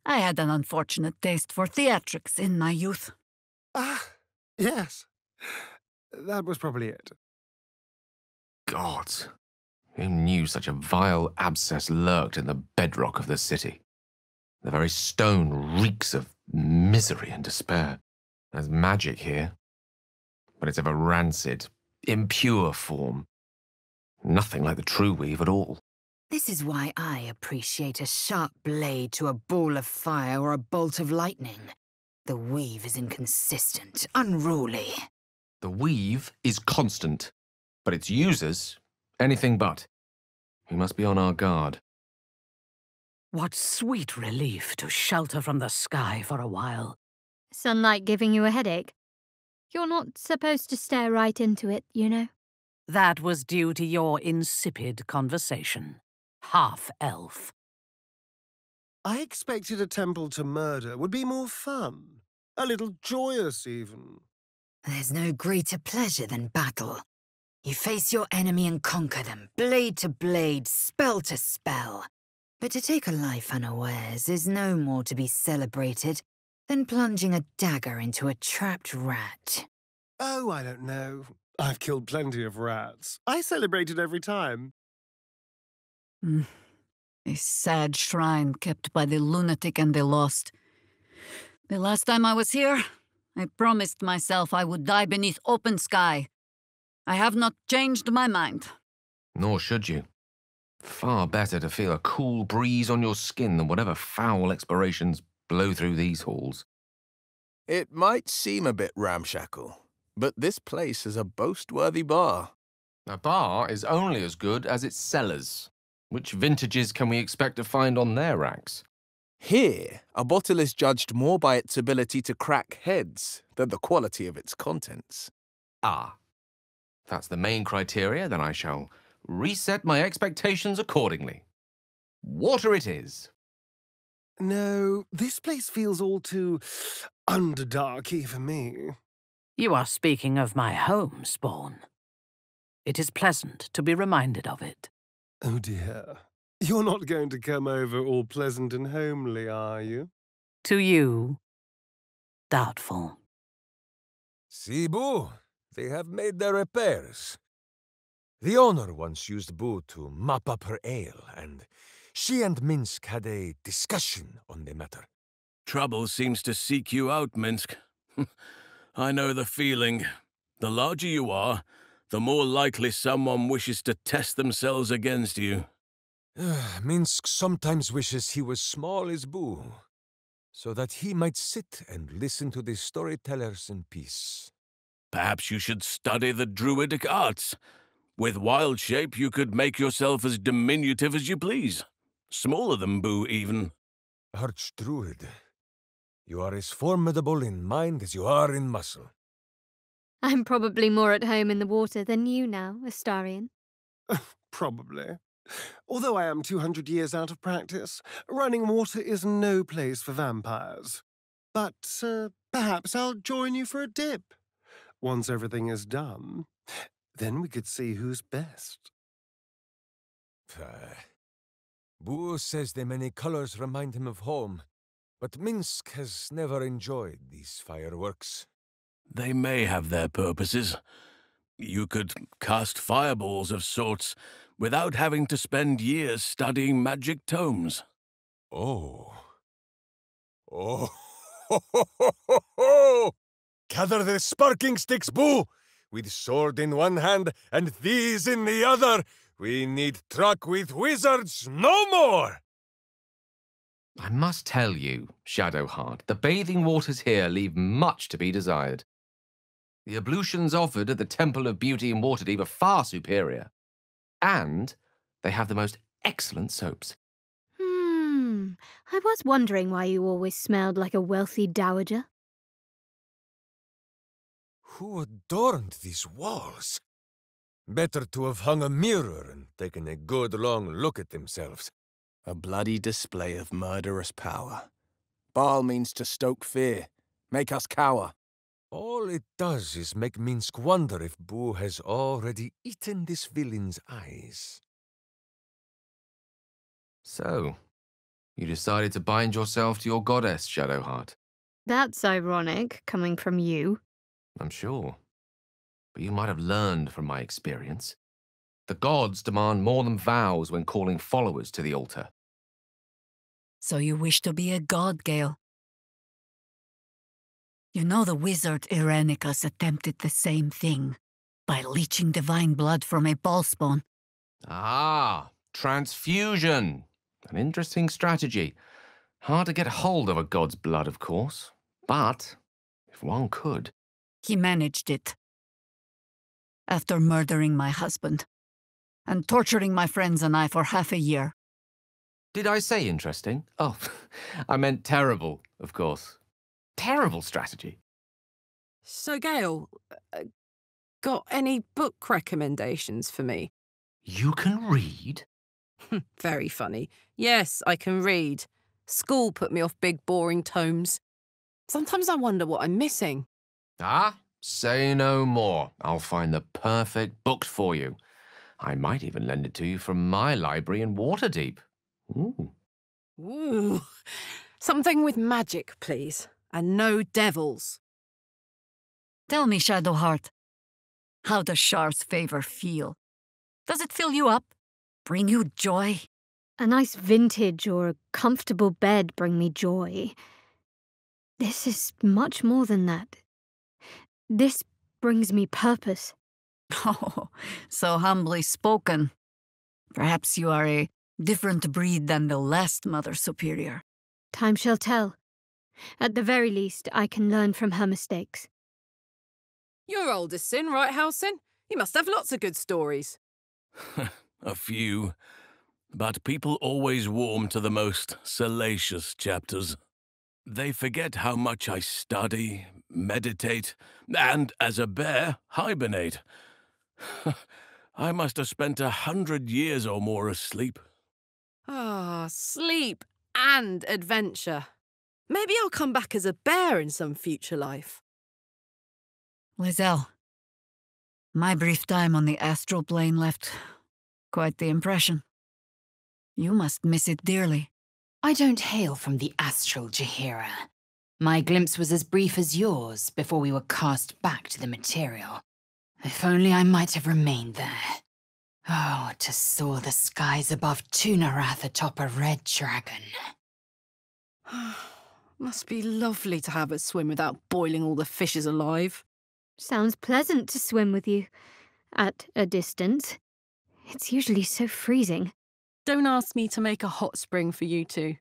I had an unfortunate taste for theatrics in my youth. Ah, yes. That was probably it. God, who knew such a vile abscess lurked in the bedrock of the city? The very stone reeks of misery and despair. There's magic here, but it's of a rancid, impure form. Nothing like the true weave at all. This is why I appreciate a sharp blade to a ball of fire or a bolt of lightning. The weave is inconsistent, unruly. The weave is constant, but its users, anything but. We must be on our guard. What sweet relief to shelter from the sky for a while. Sunlight giving you a headache? You're not supposed to stare right into it, you know. That was due to your insipid conversation. Half-elf. I expected a temple to murder would be more fun. A little joyous, even. There's no greater pleasure than battle. You face your enemy and conquer them, blade to blade, spell to spell. But to take a life unawares is no more to be celebrated than plunging a dagger into a trapped rat. Oh, I don't know. I've killed plenty of rats. I celebrated every time. Mm. A sad shrine kept by the lunatic and the lost. The last time I was here, I promised myself I would die beneath open sky. I have not changed my mind. Nor should you. Far better to feel a cool breeze on your skin than whatever foul expirations blow through these halls. It might seem a bit ramshackle, but this place is a boast-worthy bar. A bar is only as good as its cellars. Which vintages can we expect to find on their racks? Here, a bottle is judged more by its ability to crack heads than the quality of its contents. Ah. That's the main criteria, then I shall reset my expectations accordingly. Water it is. No, this place feels all too underdarky for me. You are speaking of my home, Spawn. It is pleasant to be reminded of it. Oh dear. You're not going to come over all pleasant and homely, are you? To you, doubtful. See, Boo, they have made their repairs. The owner once used Boo to mop up her ale, and she and Minsc had a discussion on the matter. Trouble seems to seek you out, Minsc. I know the feeling. The larger you are, the more likely someone wishes to test themselves against you. Minsc sometimes wishes he was small as Boo, so that he might sit and listen to the storytellers in peace. Perhaps you should study the druidic arts. With wild shape, you could make yourself as diminutive as you please. Smaller than Boo, even. Archdruid, you are as formidable in mind as you are in muscle. I'm probably more at home in the water than you now, Astarion. Probably. Although I am 200 years out of practice, running water is no place for vampires. But uh, perhaps I'll join you for a dip. Once everything is done, then we could see who's best. Uh, Boo says the many colors remind him of home, but Minsc has never enjoyed these fireworks. They may have their purposes. You could cast fireballs of sorts without having to spend years studying magic tomes. Oh. Oh. Ho, ho, ho, ho, ho! Gather the sparking sticks, Boo! With sword in one hand and these in the other, we need truck with wizards no more! I must tell you, Shadowheart, the bathing waters here leave much to be desired. The ablutions offered at the Temple of Beauty in Waterdeep are far superior. And they have the most excellent soaps. Hmm. I was wondering why you always smelled like a wealthy dowager. Who adorned these walls? Better to have hung a mirror and taken a good long look at themselves. A bloody display of murderous power. Bhaal means to stoke fear, make us cower. All it does is make Minsc wonder if Boo has already eaten this villain's eyes. So, you decided to bind yourself to your goddess, Shadowheart. That's ironic, coming from you. I'm sure. But you might have learned from my experience. The gods demand more than vows when calling followers to the altar. So you wish to be a god, Gale? You know the wizard Irenicus attempted the same thing by leeching divine blood from a Bhaalspawn. Ah, transfusion. An interesting strategy. Hard to get hold of a god's blood, of course. But if one could. He managed it. After murdering my husband and torturing my friends and I for half a year. Did I say interesting? Oh, I meant terrible, of course. Terrible strategy. So, Gale, uh, got any book recommendations for me? You can read? Very funny. Yes, I can read. School put me off big, boring tomes. Sometimes I wonder what I'm missing. Ah, say no more. I'll find the perfect book for you. I might even lend it to you from my library in Waterdeep. Ooh. Ooh. Something with magic, please. And no devils. Tell me, Shadowheart, how does Shar's favor feel? Does it fill you up? Bring you joy? A nice vintage or a comfortable bed bring me joy. This is much more than that. This brings me purpose. Oh, so humbly spoken. Perhaps you are a different breed than the last Mother Superior. Time shall tell. At the very least, I can learn from her mistakes. You're oldest sin, right, Halsin? You must have lots of good stories. a few. But people always warm to the most salacious chapters. They forget how much I study, meditate, and, as a bear, hibernate. I must have spent a hundred years or more asleep. Ah, sleep and adventure. Maybe I'll come back as a bear in some future life. Lae'zel, my brief time on the astral plane left quite the impression. You must miss it dearly. I don't hail from the astral Jaheira. My glimpse was as brief as yours before we were cast back to the material. If only I might have remained there. Oh, to soar the skies above Tu'narath atop a red dragon. Must be lovely to have a swim without boiling all the fishes alive. Sounds pleasant to swim with you. At a distance. It's usually so freezing. Don't ask me to make a hot spring for you two.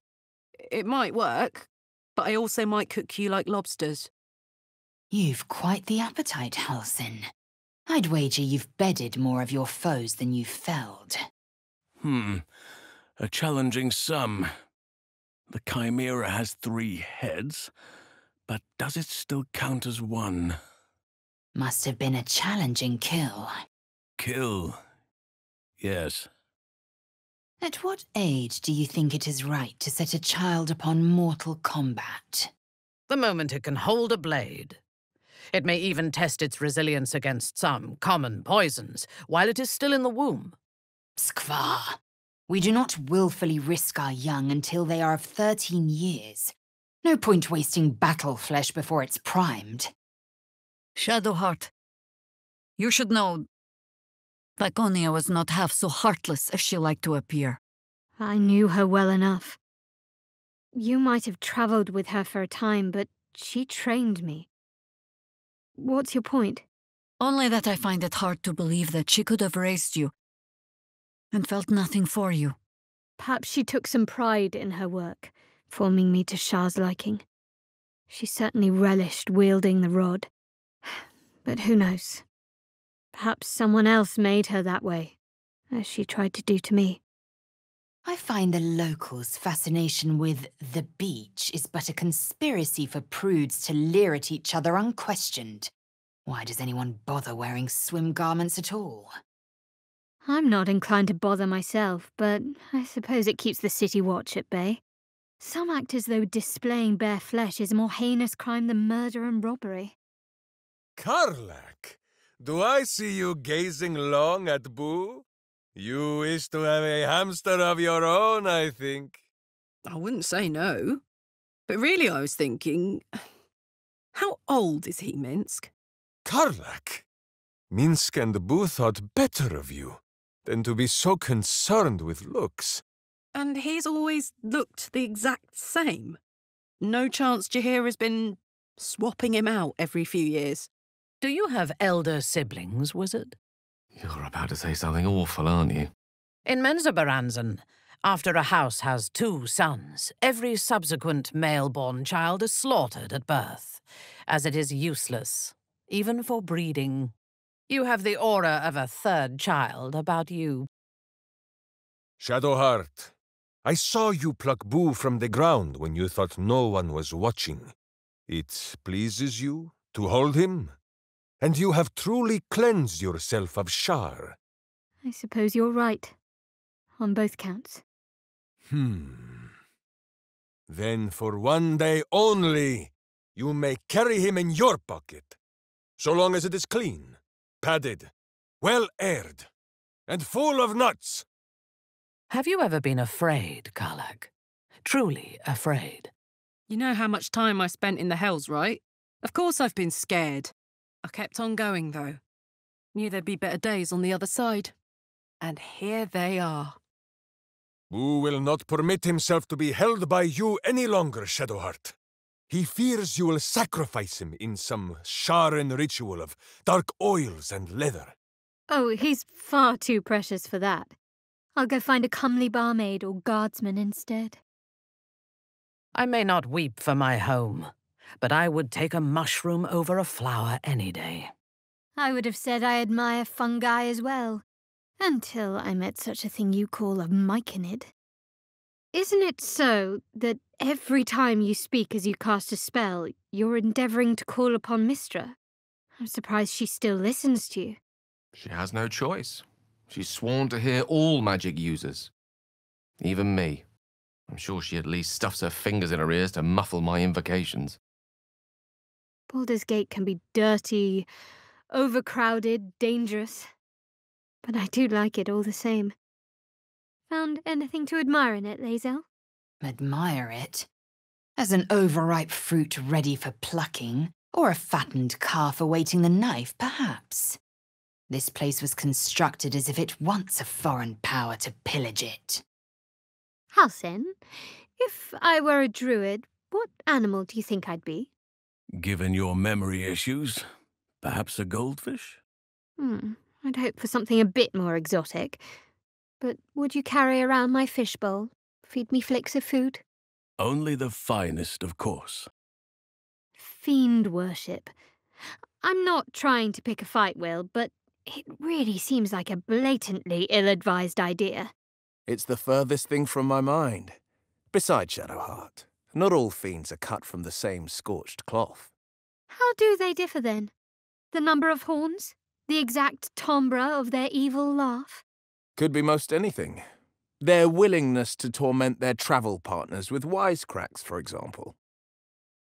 It might work, but I also might cook you like lobsters. You've quite the appetite, Halsin. I'd wager you've bedded more of your foes than you've felled. Hmm. A challenging sum. The Chimera has three heads, but does it still count as one? Must have been a challenging kill. Kill. Yes. At what age do you think it is right to set a child upon mortal combat? The moment it can hold a blade. It may even test its resilience against some common poisons while it is still in the womb. Skvar, we do not willfully risk our young until they are of 13 years. No point wasting battle flesh before it's primed. Shadowheart, you should know Viconia was not half so heartless as she liked to appear. I knew her well enough. You might have travelled with her for a time, but she trained me. What's your point? Only that I find it hard to believe that she could have raised you and felt nothing for you. Perhaps she took some pride in her work, forming me to Shar's liking. She certainly relished wielding the rod. But who knows? Perhaps someone else made her that way, as she tried to do to me. I find the locals' fascination with the beach is but a conspiracy for prudes to leer at each other unquestioned. Why does anyone bother wearing swim garments at all? I'm not inclined to bother myself, but I suppose it keeps the city watch at bay. Some act as though displaying bare flesh is a more heinous crime than murder and robbery. Karlach, do I see you gazing long at Boo? You wish to have a hamster of your own, I think. I wouldn't say no. But really, I was thinking. How old is he, Minsc? Karlach! Minsc and Boo thought better of you than to be so concerned with looks. And he's always looked the exact same. No chance Jaheira has been swapping him out every few years. Do you have elder siblings, wizard? You're about to say something awful, aren't you? In Menzoberranzan, after a house has two sons, every subsequent male-born child is slaughtered at birth, as it is useless, even for breeding. You have the aura of a third child about you. Shadowheart, I saw you pluck Boo from the ground when you thought no one was watching. It pleases you to hold him? And you have truly cleansed yourself of Shar. I suppose you're right. On both counts. Hmm. Then for one day only, you may carry him in your pocket. So long as it is clean, padded, well aired, and full of nuts. Have you ever been afraid, Karlach? Truly afraid? You know how much time I spent in the hells, right? Of course I've been scared. I kept on going, though. Knew there'd be better days on the other side. And here they are. Boo will not permit himself to be held by you any longer, Shadowheart. He fears you will sacrifice him in some Sharran ritual of dark oils and leather. Oh, he's far too precious for that. I'll go find a comely barmaid or guardsman instead. I may not weep for my home, but I would take a mushroom over a flower any day. I would have said I admire fungi as well, until I met such a thing you call a myconid. Isn't it so that every time you speak as you cast a spell, you're endeavouring to call upon Mystra? I'm surprised she still listens to you. She has no choice. She's sworn to hear all magic users. Even me. I'm sure she at least stuffs her fingers in her ears to muffle my invocations. Baldur's Gate can be dirty, overcrowded, dangerous. But I do like it all the same. Found anything to admire in it, Lae'zel? Admire it? As an overripe fruit ready for plucking, or a fattened calf awaiting the knife, perhaps. This place was constructed as if it wants a foreign power to pillage it. Halsin, if I were a druid, what animal do you think I'd be? Given your memory issues, perhaps a goldfish? Hmm, I'd hope for something a bit more exotic. But would you carry around my fishbowl? Feed me flicks of food? Only the finest, of course. Fiend worship. I'm not trying to pick a fight, Wyll, but it really seems like a blatantly ill-advised idea. It's the furthest thing from my mind. Besides, Shadowheart, not all fiends are cut from the same scorched cloth. How do they differ then? The number of horns? The exact timbre of their evil laugh? Could be most anything. Their willingness to torment their travel partners with wisecracks, for example.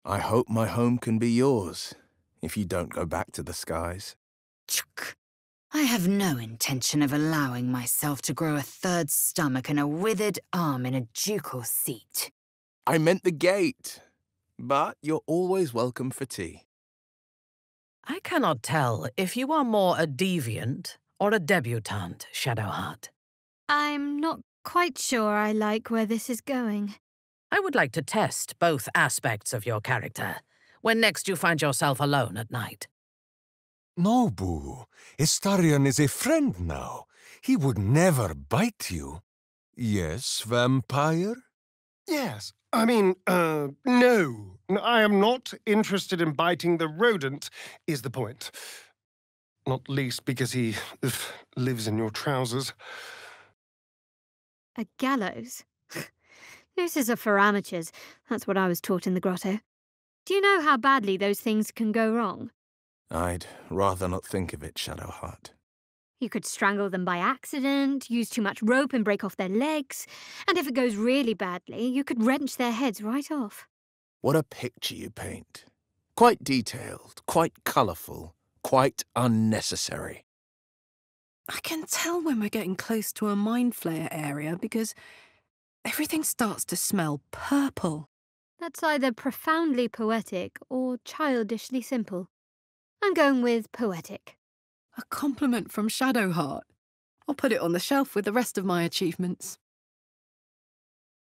I hope my home can be yours, if you don't go back to the skies. Chuk. I have no intention of allowing myself to grow a third stomach and a withered arm in a ducal seat. I meant the gate. But you're always welcome for tea. I cannot tell if you are more a deviant or a debutante, Shadowheart. I'm not quite sure I like where this is going. I would like to test both aspects of your character when next you find yourself alone at night. No, Boo. Astarion is a friend now. He would never bite you. Yes, vampire? Yes. I mean, uh, no. I am not interested in biting the rodent, is the point. Not least because he lives in your trousers. A gallows? Nooses are for amateurs. That's what I was taught in the grotto. Do you know how badly those things can go wrong? I'd rather not think of it, Shadowheart. You could strangle them by accident, use too much rope and break off their legs, and if it goes really badly, you could wrench their heads right off. What a picture you paint. Quite detailed, quite colourful, quite unnecessary. I can tell when we're getting close to a mind flayer area because everything starts to smell purple. That's either profoundly poetic or childishly simple. I'm going with poetic. A compliment from Shadowheart. I'll put it on the shelf with the rest of my achievements.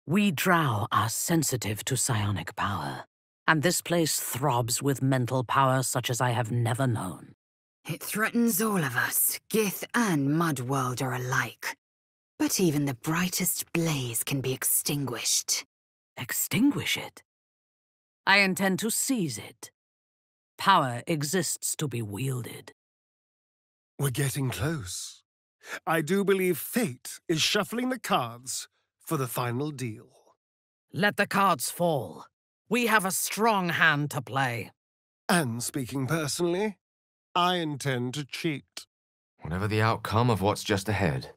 We drow are sensitive to psionic power, and this place throbs with mental power such as I have never known. It threatens all of us, Gith and Mudworld are alike. But even the brightest blaze can be extinguished. Extinguish it? I intend to seize it. Power exists to be wielded. We're getting close. I do believe fate is shuffling the cards for the final deal. Let the cards fall. We have a strong hand to play. And speaking personally, I intend to cheat. Whatever the outcome of what's just ahead,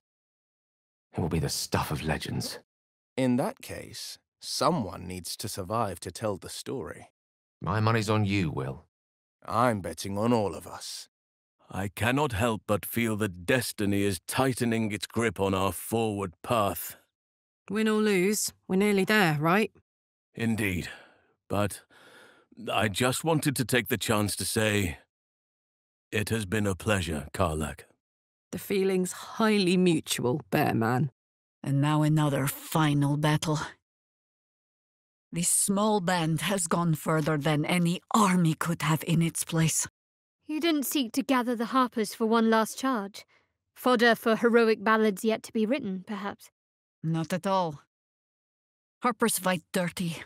it will be the stuff of legends. In that case, someone needs to survive to tell the story. My money's on you, Wyll. I'm betting on all of us. I cannot help but feel that destiny is tightening its grip on our forward path. Win or lose, we're nearly there, right? Indeed. But I just wanted to take the chance to say it has been a pleasure, Karlach. The feeling's highly mutual, Bearman. And now another final battle. This small band has gone further than any army could have in its place. You didn't seek to gather the harpers for one last charge. Fodder for heroic ballads yet to be written, perhaps. Not at all. Harpers fight dirty.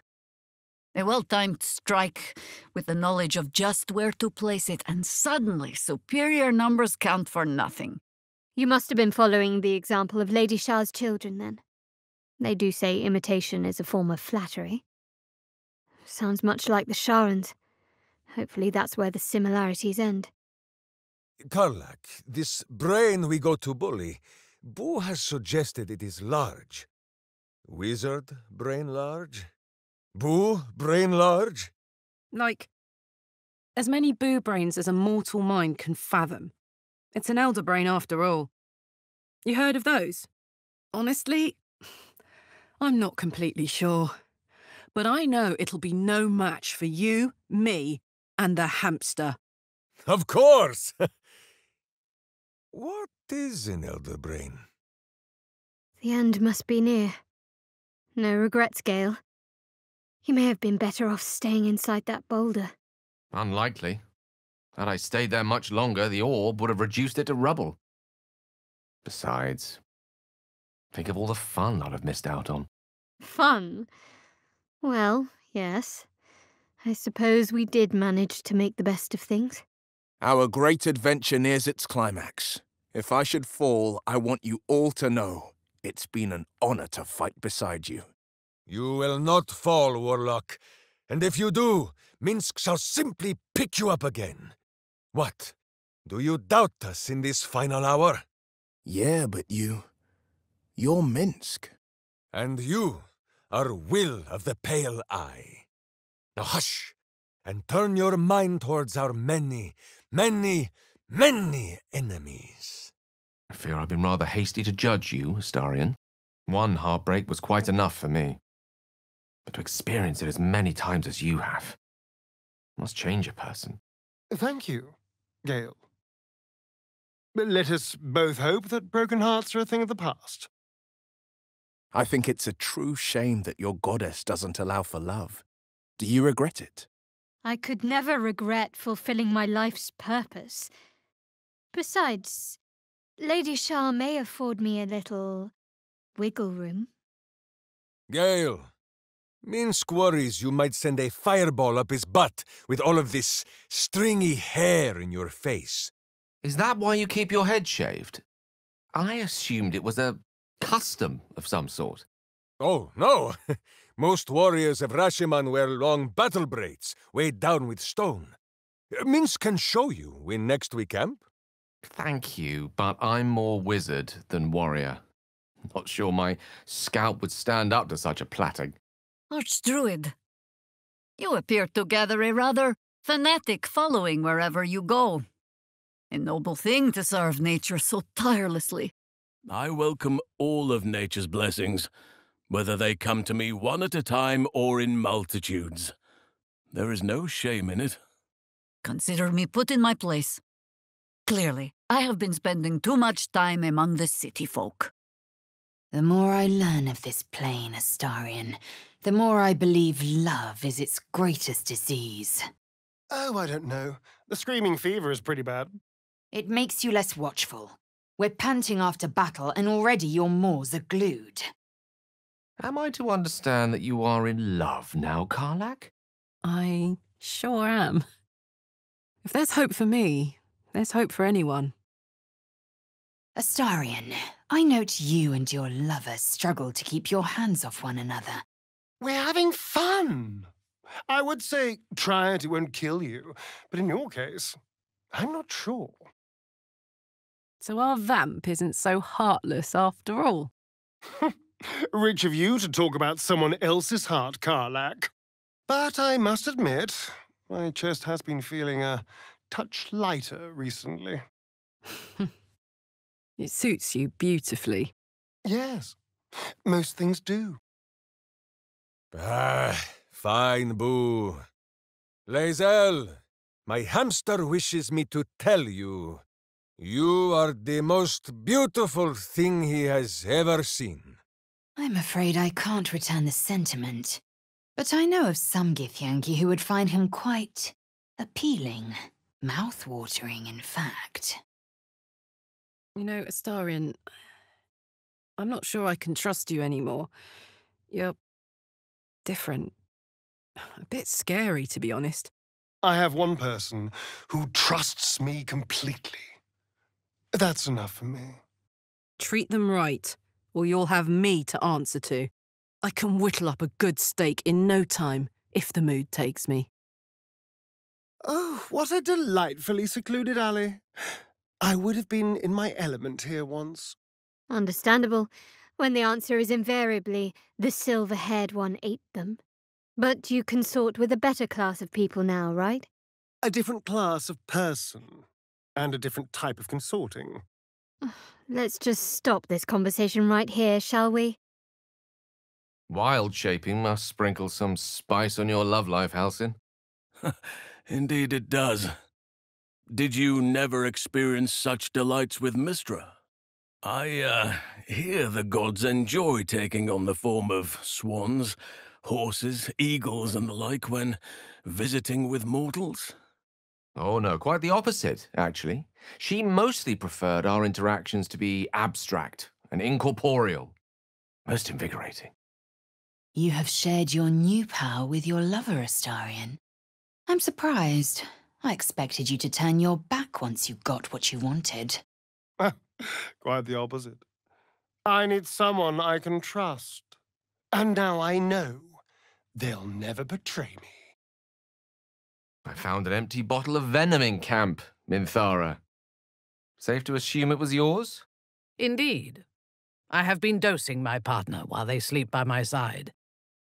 A well-timed strike with the knowledge of just where to place it, and suddenly superior numbers count for nothing. You must have been following the example of Lady Shar's children, then. They do say imitation is a form of flattery. Sounds much like the Sharrans. Hopefully that's where the similarities end. Karlach, this brain we go to bully, Boo has suggested it is large. Wizard brain large? Boo brain large? Like, as many boo brains as a mortal mind can fathom. It's an elder brain after all. You heard of those? Honestly, I'm not completely sure. But I know it'll be no match for you, me, and the hamster. Of course! what is an elder brain? The end must be near. No regrets, Gale. You may have been better off staying inside that boulder. Unlikely. Had I stayed there much longer, the orb would have reduced it to rubble. Besides, think of all the fun I'd have missed out on. Fun? Well, yes. I suppose we did manage to make the best of things. Our great adventure nears its climax. If I should fall, I want you all to know it's been an honor to fight beside you. You will not fall, Warlock. And if you do, Minsc shall simply pick you up again. What? Do you doubt us in this final hour? Yeah, but you... You're Minsc. And you are Wyll of the Pale Eye. Now hush, and turn your mind towards our many, many, many enemies. I fear I've been rather hasty to judge you, Astarion. One heartbreak was quite enough for me. But to experience it as many times as you have must change a person. Thank you, Gale. But let us both hope that broken hearts are a thing of the past. I think it's a true shame that your goddess doesn't allow for love. Do you regret it? I could never regret fulfilling my life's purpose. Besides, Lady Shar may afford me a little wiggle room. Gale, Minsc worries you might send a fireball up his butt with all of this stringy hair in your face. Is that why you keep your head shaved? I assumed it was a custom of some sort. Oh, no. Most warriors of Rashemen wear long battle braids, weighed down with stone. Minsc can show you when next we camp. Thank you, but I'm more wizard than warrior. Not sure my scalp would stand up to such a platting. Archdruid, you appear to gather a rather fanatic following wherever you go. A noble thing to serve nature so tirelessly. I welcome all of nature's blessings, whether they come to me one at a time or in multitudes. There is no shame in it. Consider me put in my place. Clearly, I have been spending too much time among the city folk. The more I learn of this plane, Astarion, the more I believe love is its greatest disease. Oh, I don't know. The screaming fever is pretty bad. It makes you less watchful. We're panting after battle, and already your maws are glued. Am I to understand that you are in love now, Karlach? I sure am. If there's hope for me, there's hope for anyone. Astarion, I note you and your lover struggle to keep your hands off one another. We're having fun. I would say try it, it won't kill you. But in your case, I'm not sure. So our vamp isn't so heartless after all. Rich of you to talk about someone else's heart, Karlach. But I must admit, my chest has been feeling a touch lighter recently. it suits you beautifully. Yes, most things do. Ah, fine, Boo. Lae'zel, my hamster wishes me to tell you, you are the most beautiful thing he has ever seen. I'm afraid I can't return the sentiment, but I know of some Githyanki who would find him quite appealing. Mouth-watering, in fact. You know, Astarion, I'm not sure I can trust you anymore. You're different. A bit scary, to be honest. I have one person who trusts me completely. That's enough for me. Treat them right, or you'll have me to answer to. I can whittle up a good steak in no time, if the mood takes me. Oh, what a delightfully secluded alley. I would have been in my element here once. Understandable, when the answer is invariably, the silver-haired one ate them. But you consort with a better class of people now, right? A different class of person, and a different type of consorting. Let's just stop this conversation right here, shall we? Wild shaping must sprinkle some spice on your love life, Halsin. Indeed it does. Did you never experience such delights with Mystra? I, uh, hear the gods enjoy taking on the form of swans, horses, eagles, and the like when visiting with mortals. Oh, no, quite the opposite, actually. She mostly preferred our interactions to be abstract and incorporeal. Most invigorating. You have shared your new power with your lover, Astarion. I'm surprised. I expected you to turn your back once you got what you wanted. Quite the opposite. I need someone I can trust. And now I know they'll never betray me. I found an empty bottle of venom in camp, Minthara. Safe to assume it was yours? Indeed. I have been dosing my partner while they sleep by my side.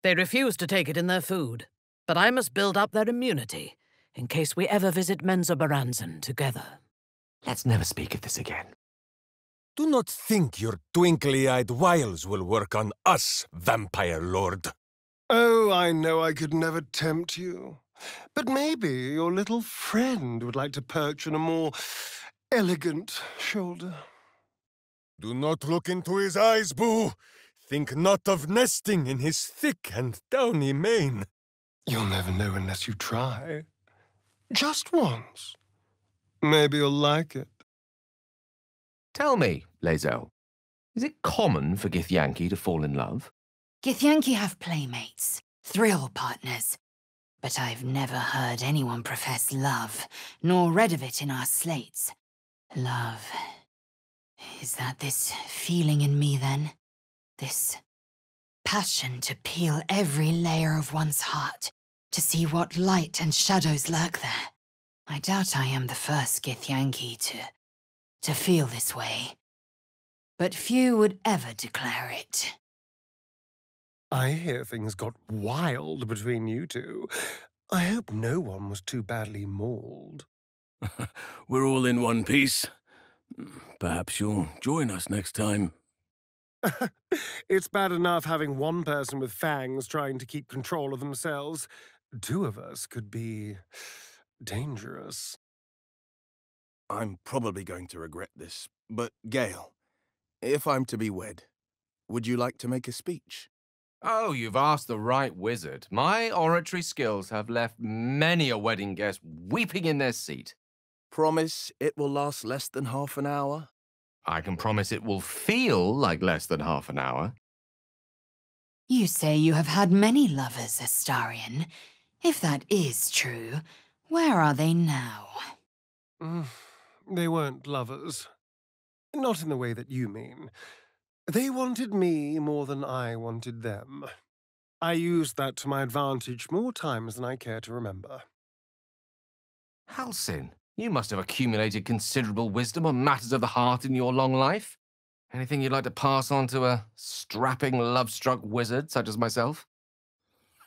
They refuse to take it in their food, but I must build up their immunity in case we ever visit Menzoberranzan together. Let's never speak of this again. Do not think your twinkly-eyed wiles will work on us, Vampire Lord. Oh, I know I could never tempt you. But maybe your little friend would like to perch on a more elegant shoulder. Do not look into his eyes, Boo. Think not of nesting in his thick and downy mane. You'll never know unless you try. Just once. Maybe you'll like it. Tell me, Lae'zel, is it common for Githyanki to fall in love? Githyanki have playmates, thrill partners. But I've never heard anyone profess love, nor read of it in our slates. Love. Is that this feeling in me, then? This passion to peel every layer of one's heart, to see what light and shadows lurk there. I doubt I am the first Githyanki to... to feel this way. But few would ever declare it. I hear things got wild between you two. I hope no one was too badly mauled. We're all in one piece. Perhaps you'll join us next time. it's bad enough having one person with fangs trying to keep control of themselves. Two of us could be dangerous. I'm probably going to regret this, but Gale, if I'm to be wed, would you like to make a speech? Oh, you've asked the right wizard. My oratory skills have left many a wedding guest weeping in their seat. Promise it will last less than half an hour? I can promise it will feel like less than half an hour. You say you have had many lovers, Astarion. If that is true, where are they now? Mm, they weren't lovers. Not in the way that you mean. They wanted me more than I wanted them. I used that to my advantage more times than I care to remember. Halsin, you must have accumulated considerable wisdom on matters of the heart in your long life. Anything you'd like to pass on to a strapping, love-struck wizard such as myself?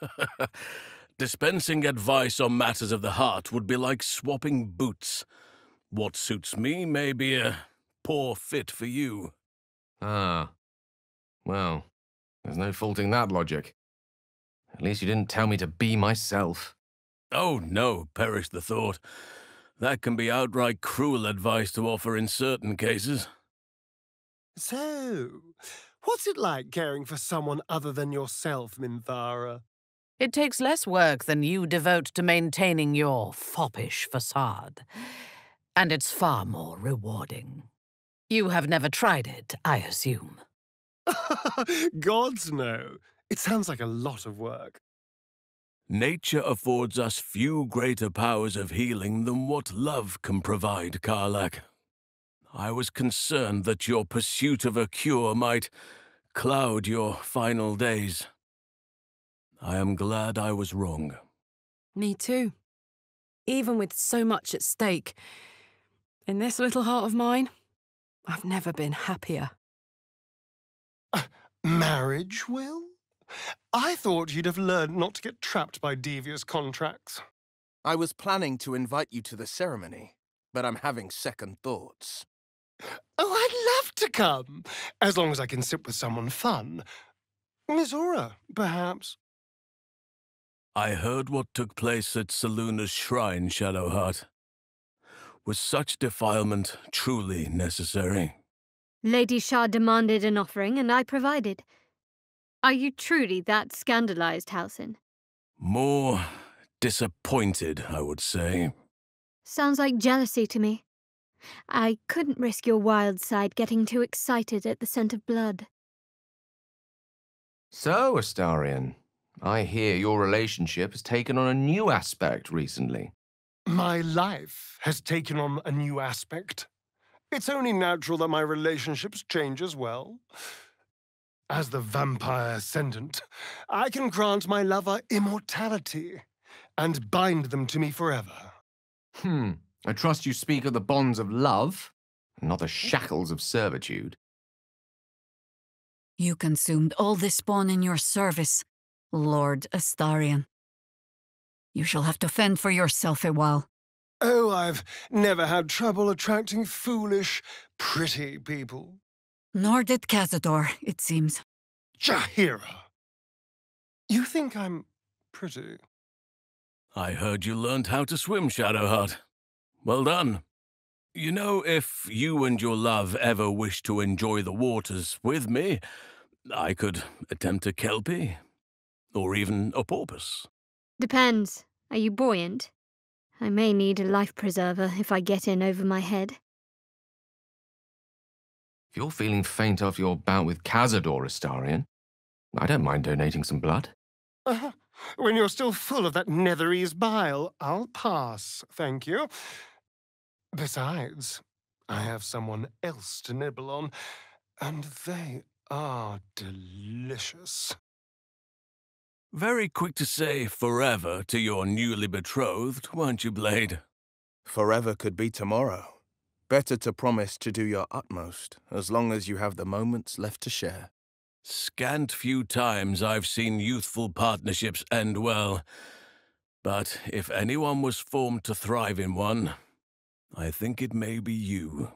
Dispensing advice on matters of the heart would be like swapping boots. What suits me may be a poor fit for you. Ah. Well, there's no faulting that logic. At least you didn't tell me to be myself. Oh, no, perish the thought. That can be outright cruel advice to offer in certain cases. So, what's it like caring for someone other than yourself, Minthara? It takes less work than you devote to maintaining your foppish facade. And it's far more rewarding. You have never tried it, I assume. Gods no. It sounds like a lot of work. Nature affords us few greater powers of healing than what love can provide, Karlach. I was concerned that your pursuit of a cure might cloud your final days. I am glad I was wrong. Me too. Even with so much at stake, in this little heart of mine, I've never been happier. Uh, marriage, Wyll? I thought you'd have learned not to get trapped by devious contracts. I was planning to invite you to the ceremony, but I'm having second thoughts. Oh, I'd love to come, as long as I can sit with someone fun. Mizora, perhaps. I heard what took place at Selûne's shrine, Shadowheart. Was such defilement truly necessary? Lady Shar demanded an offering, and I provided. Are you truly that scandalized, Halsin? More disappointed, I would say. Sounds like jealousy to me. I couldn't risk your wild side getting too excited at the scent of blood. So, Astarion, I hear your relationship has taken on a new aspect recently. My life has taken on a new aspect. It's only natural that my relationships change as well. As the vampire ascendant, I can grant my lover immortality and bind them to me forever. Hmm. I trust you speak of the bonds of love, not the shackles of servitude. You consumed all the spawn in your service, Lord Astarion. You shall have to fend for yourself a while. Oh, I've never had trouble attracting foolish, pretty people. Nor did Cazador, it seems. Jaheira! You think I'm pretty? I heard you learned how to swim, Shadowheart. Well done. You know, if you and your love ever wish to enjoy the waters with me, I could attempt a kelpie. Or even a porpoise. Depends. Are you buoyant? I may need a life preserver if I get in over my head. If you're feeling faint after your bout with Cazador, Astarion, I don't mind donating some blood. Uh, when you're still full of that Netherese bile, I'll pass, thank you. Besides, I have someone else to nibble on, and they are delicious. Very quick to say forever to your newly betrothed, weren't you, Blade? Forever could be tomorrow. Better to promise to do your utmost, as long as you have the moments left to share. Scant few times I've seen youthful partnerships end well. But if anyone was formed to thrive in one, I think it may be you.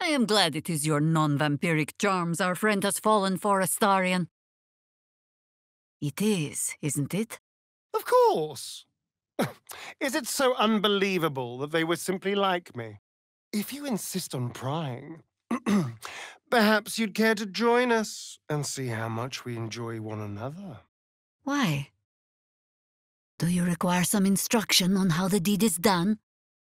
I am glad it is your non-vampiric charms our friend has fallen for, Astarion. It is, isn't it? Of course. is it so unbelievable that they were simply like me? If you insist on prying, perhaps you'd care to join us and see how much we enjoy one another. Why? Do you require some instruction on how the deed is done?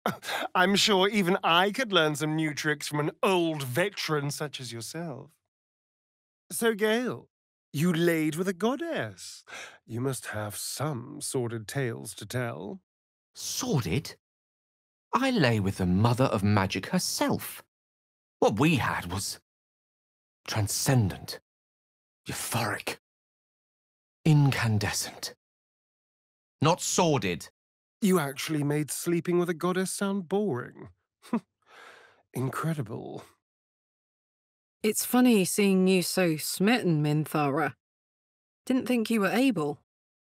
I'm sure even I could learn some new tricks from an old veteran such as yourself. So, Gale, you laid with a goddess. You must have some sordid tales to tell. Sordid? I lay with the mother of magic herself. What we had was transcendent, euphoric, incandescent. Not sordid. You actually made sleeping with a goddess sound boring. Incredible. It's funny seeing you so smitten, Minthara. Didn't think you were able.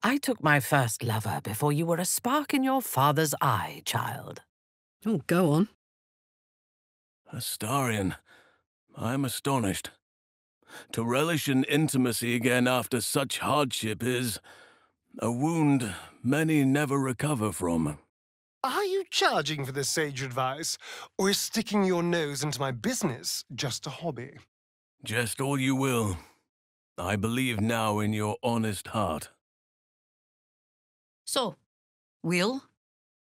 I took my first lover before you were a spark in your father's eye, child. Oh, go on. Astarion, I'm astonished. To relish in intimacy again after such hardship is a wound many never recover from. Are you charging for this sage advice, or is sticking your nose into my business just a hobby? Just all you will. I believe now in your honest heart. So, Wyll,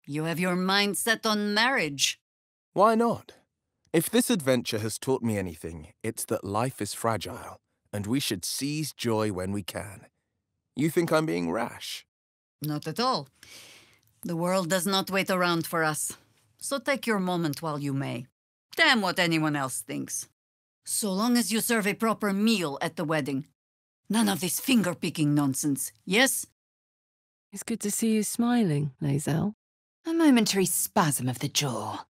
you have your mind set on marriage. Why not? If this adventure has taught me anything, it's that life is fragile, and we should seize joy when we can. You think I'm being rash? Not at all. The world does not wait around for us. So take your moment while you may. Damn what anyone else thinks. So long as you serve a proper meal at the wedding. None of this finger-picking nonsense, yes? It's good to see you smiling, Lae'zel. A momentary spasm of the jaw.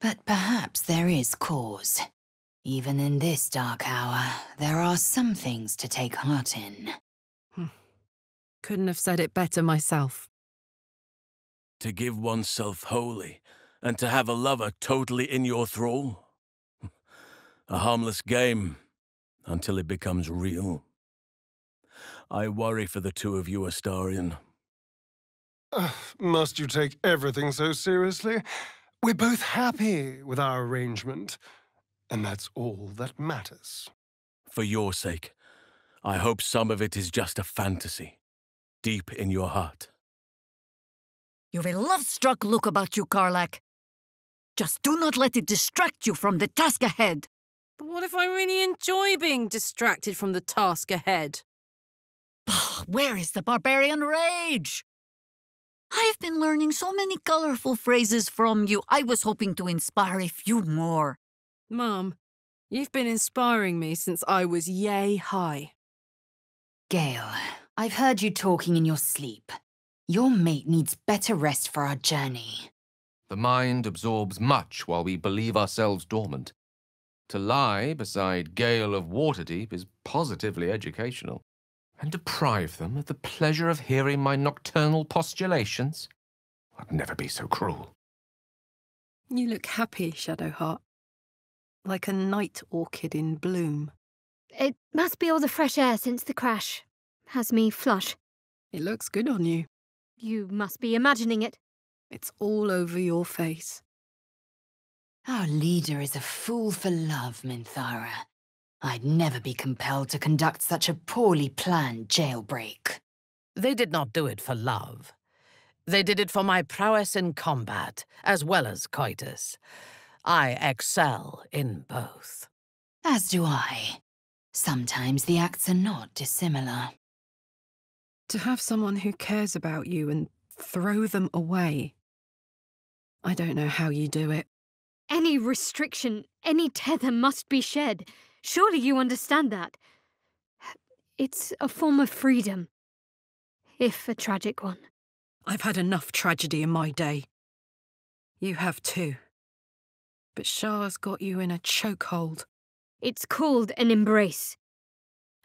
But perhaps there is cause. Even in this dark hour, there are some things to take heart in. Hmm. Couldn't have said it better myself. To give oneself wholly, and to have a lover totally in your thrall? A harmless game, until it becomes real. I worry for the two of you, Astarion. Uh, must you take everything so seriously? We're both happy with our arrangement, and that's all that matters. For your sake, I hope some of it is just a fantasy, deep in your heart. You've a love-struck look about you, Karlach. Just do not let it distract you from the task ahead. But what if I really enjoy being distracted from the task ahead? Ah, where is the barbarian rage? I've been learning so many colorful phrases from you. I was hoping to inspire a few more. Mum, you've been inspiring me since I was yay high. Gale, I've heard you talking in your sleep. Your mate needs better rest for our journey. The mind absorbs much while we believe ourselves dormant. To lie beside Gale of Waterdeep is positively educational. And deprive them of the pleasure of hearing my nocturnal postulations? I'd never be so cruel. You look happy, Shadowheart. Like a night orchid in bloom. It must be all the fresh air since the crash. Has me flush. It looks good on you. You must be imagining it. It's all over your face. Our leader is a fool for love, Minthara. I'd never be compelled to conduct such a poorly planned jailbreak. They did not do it for love. They did it for my prowess in combat, as well as coitus. I excel in both. As do I. Sometimes the acts are not dissimilar. To have someone who cares about you and throw them away. I don't know how you do it. Any restriction, any tether must be shed. Surely you understand that. It's a form of freedom, if a tragic one. I've had enough tragedy in my day. You have too. But Shar's got you in a chokehold. It's called an embrace.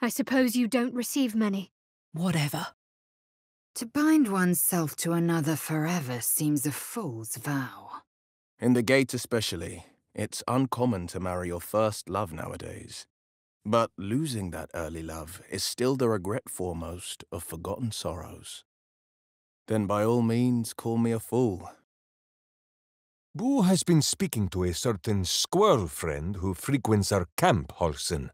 I suppose you don't receive many. Whatever. To bind oneself to another forever seems a fool's vow. In the Gate especially, it's uncommon to marry your first love nowadays. But losing that early love is still the regret foremost of forgotten sorrows. Then by all means call me a fool. Boo has been speaking to a certain squirrel friend who frequents our camp, Halsin.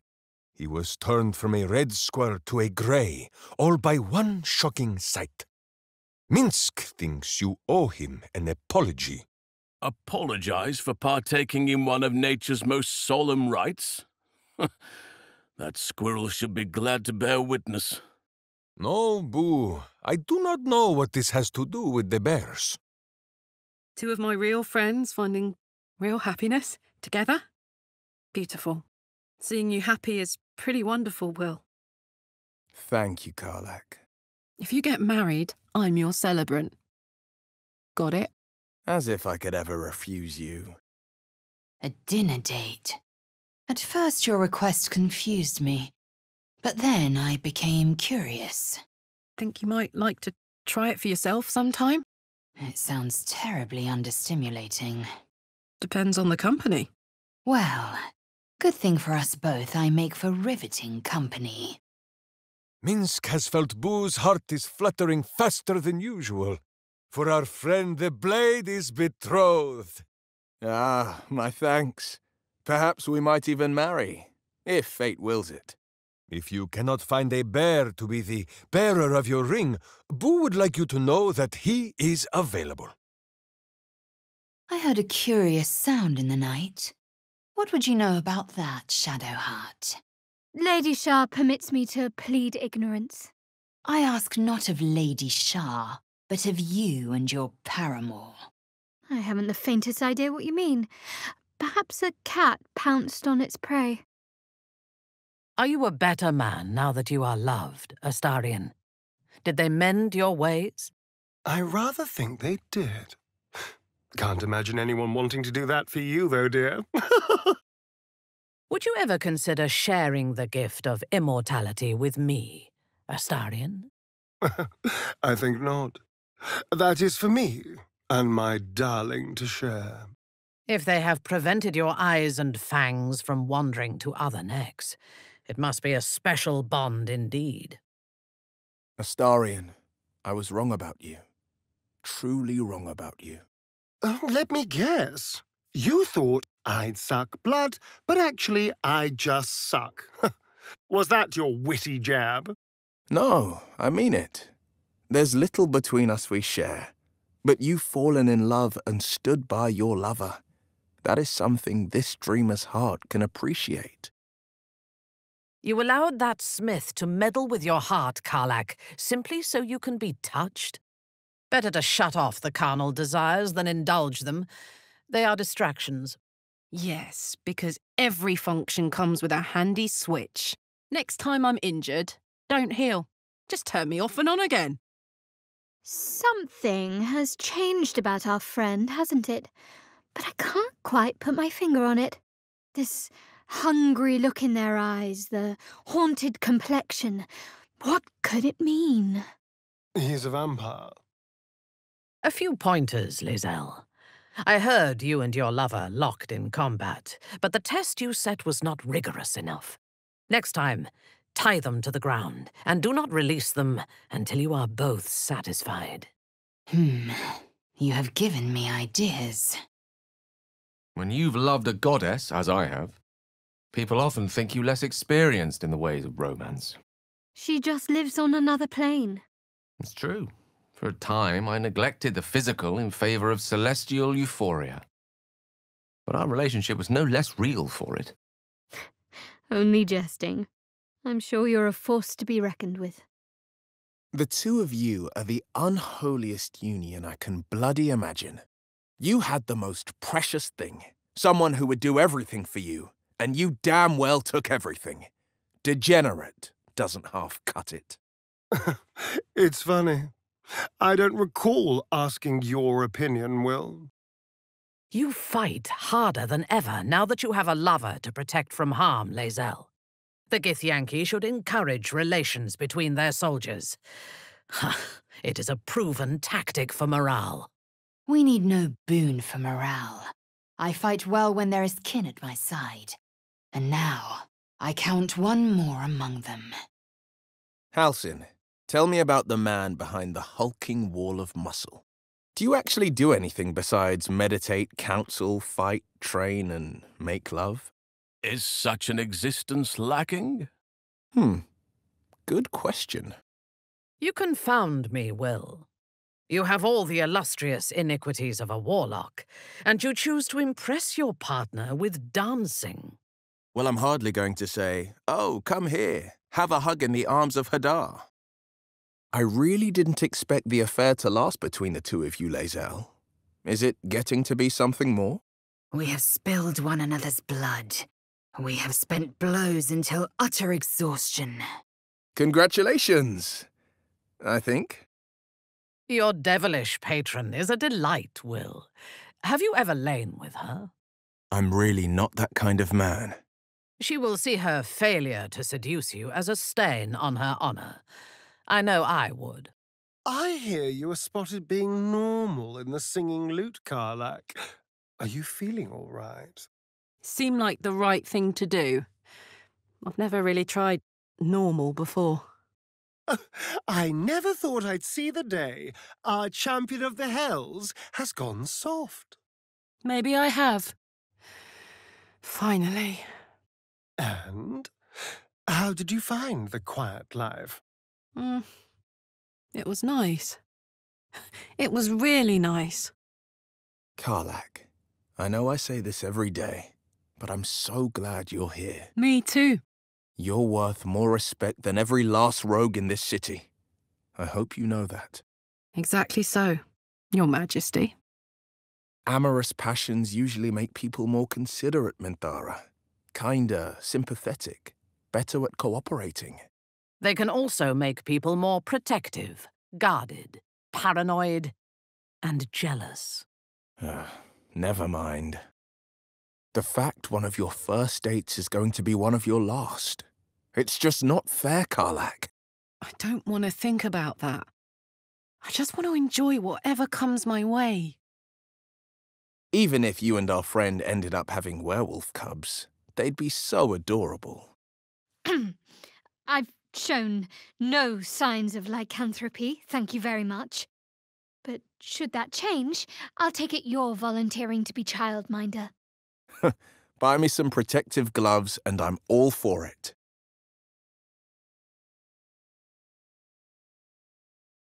He was turned from a red squirrel to a grey, all by one shocking sight. Minsc thinks you owe him an apology. Apologize for partaking in one of nature's most solemn rites? that squirrel should be glad to bear witness. No, Boo. I do not know what this has to do with the bears. Two of my real friends finding real happiness together? Beautiful. Seeing you happy is pretty wonderful, Wyll. Thank you, Karlach. If you get married, I'm your celebrant. Got it? As if I could ever refuse you. A dinner date. At first your request confused me, but then I became curious. Think you might like to try it for yourself sometime? It sounds terribly understimulating. Depends on the company. Well, good thing for us both I make for riveting company. Minsc has felt Boo's heart is fluttering faster than usual. For our friend the blade is betrothed. Ah, my thanks. Perhaps we might even marry, if fate wills it. If you cannot find a bear to be the bearer of your ring, Boo would like you to know that he is available. I heard a curious sound in the night. What would you know about that, Shadowheart? Lady Shar permits me to plead ignorance. I ask not of Lady Shar, but of you and your paramour. I haven't the faintest idea what you mean. Perhaps a cat pounced on its prey. Are you a better man now that you are loved, Astarion? Did they mend your ways? I rather think they did. Can't imagine anyone wanting to do that for you, though, dear. Would you ever consider sharing the gift of immortality with me, Astarion? I think not. That is for me and my darling to share. If they have prevented your eyes and fangs from wandering to other necks, it must be a special bond indeed. Astarion, I was wrong about you. Truly wrong about you. Let me guess. You thought I'd suck blood, but actually I just suck. was that your witty jab? No, I mean it. There's little between us we share, but you've fallen in love and stood by your lover. That is something this dreamer's heart can appreciate. You allowed that smith to meddle with your heart, Karlach, simply so you can be touched? Better to shut off the carnal desires than indulge them. They are distractions. Yes, because every function comes with a handy switch. Next time I'm injured, don't heal. Just turn me off and on again. Something has changed about our friend, hasn't it? But I can't quite put my finger on it. This hungry look in their eyes, the haunted complexion. What could it mean? He's a vampire. A few pointers, Lae'zel. I heard you and your lover locked in combat, but the test you set was not rigorous enough. Next time, tie them to the ground, and do not release them until you are both satisfied. Hmm. You have given me ideas. When you've loved a goddess, as I have, people often think you less experienced in the ways of romance. She just lives on another plane. It's true. For a time, I neglected the physical in favor of celestial euphoria. But our relationship was no less real for it. Only jesting. I'm sure you're a force to be reckoned with. The two of you are the unholiest union I can bloody imagine. You had the most precious thing, someone who would do everything for you, and you damn well took everything. Degenerate doesn't half cut it. it's funny. I don't recall asking your opinion, Wyll. You fight harder than ever now that you have a lover to protect from harm, Lae'zel. The Githyanki should encourage relations between their soldiers. it is a proven tactic for morale. We need no boon for morale. I fight well when there is kin at my side. And now, I count one more among them. Halsin, tell me about the man behind the hulking wall of muscle. Do you actually do anything besides meditate, counsel, fight, train, and make love? Is such an existence lacking? Hmm. Good question. You confound me, Wyll. You have all the illustrious iniquities of a warlock, and you choose to impress your partner with dancing. Well, I'm hardly going to say, oh, come here, have a hug in the arms of Hadar. I really didn't expect the affair to last between the two of you, Lae'zel. Is it getting to be something more? We have spilled one another's blood. We have spent blows until utter exhaustion. Congratulations, I think. Your devilish patron is a delight, Wyll. Have you ever lain with her? I'm really not that kind of man. She will see her failure to seduce you as a stain on her honor. I know I would. I hear you were spotted being normal in the singing lute, Karlach. Are you feeling all right? Seemed like the right thing to do. I've never really tried normal before. I never thought I'd see the day our champion of the Hells has gone soft. Maybe I have. Finally. And how did you find the quiet life? Mm, it was nice. It was really nice. Karlach, I know I say this every day, but I'm so glad you're here. Me too. You're worth more respect than every last rogue in this city. I hope you know that. Exactly so, Your Majesty. Amorous passions usually make people more considerate, Minthara. Kinder, sympathetic, better at cooperating. They can also make people more protective, guarded, paranoid, and jealous. Uh, never mind. The fact one of your first dates is going to be one of your last. It's just not fair, Karlach. I don't want to think about that. I just want to enjoy whatever comes my way. Even if you and our friend ended up having werewolf cubs, they'd be so adorable. I've shown no signs of lycanthropy, thank you very much. But should that change, I'll take it you're volunteering to be childminder. Buy me some protective gloves and I'm all for it.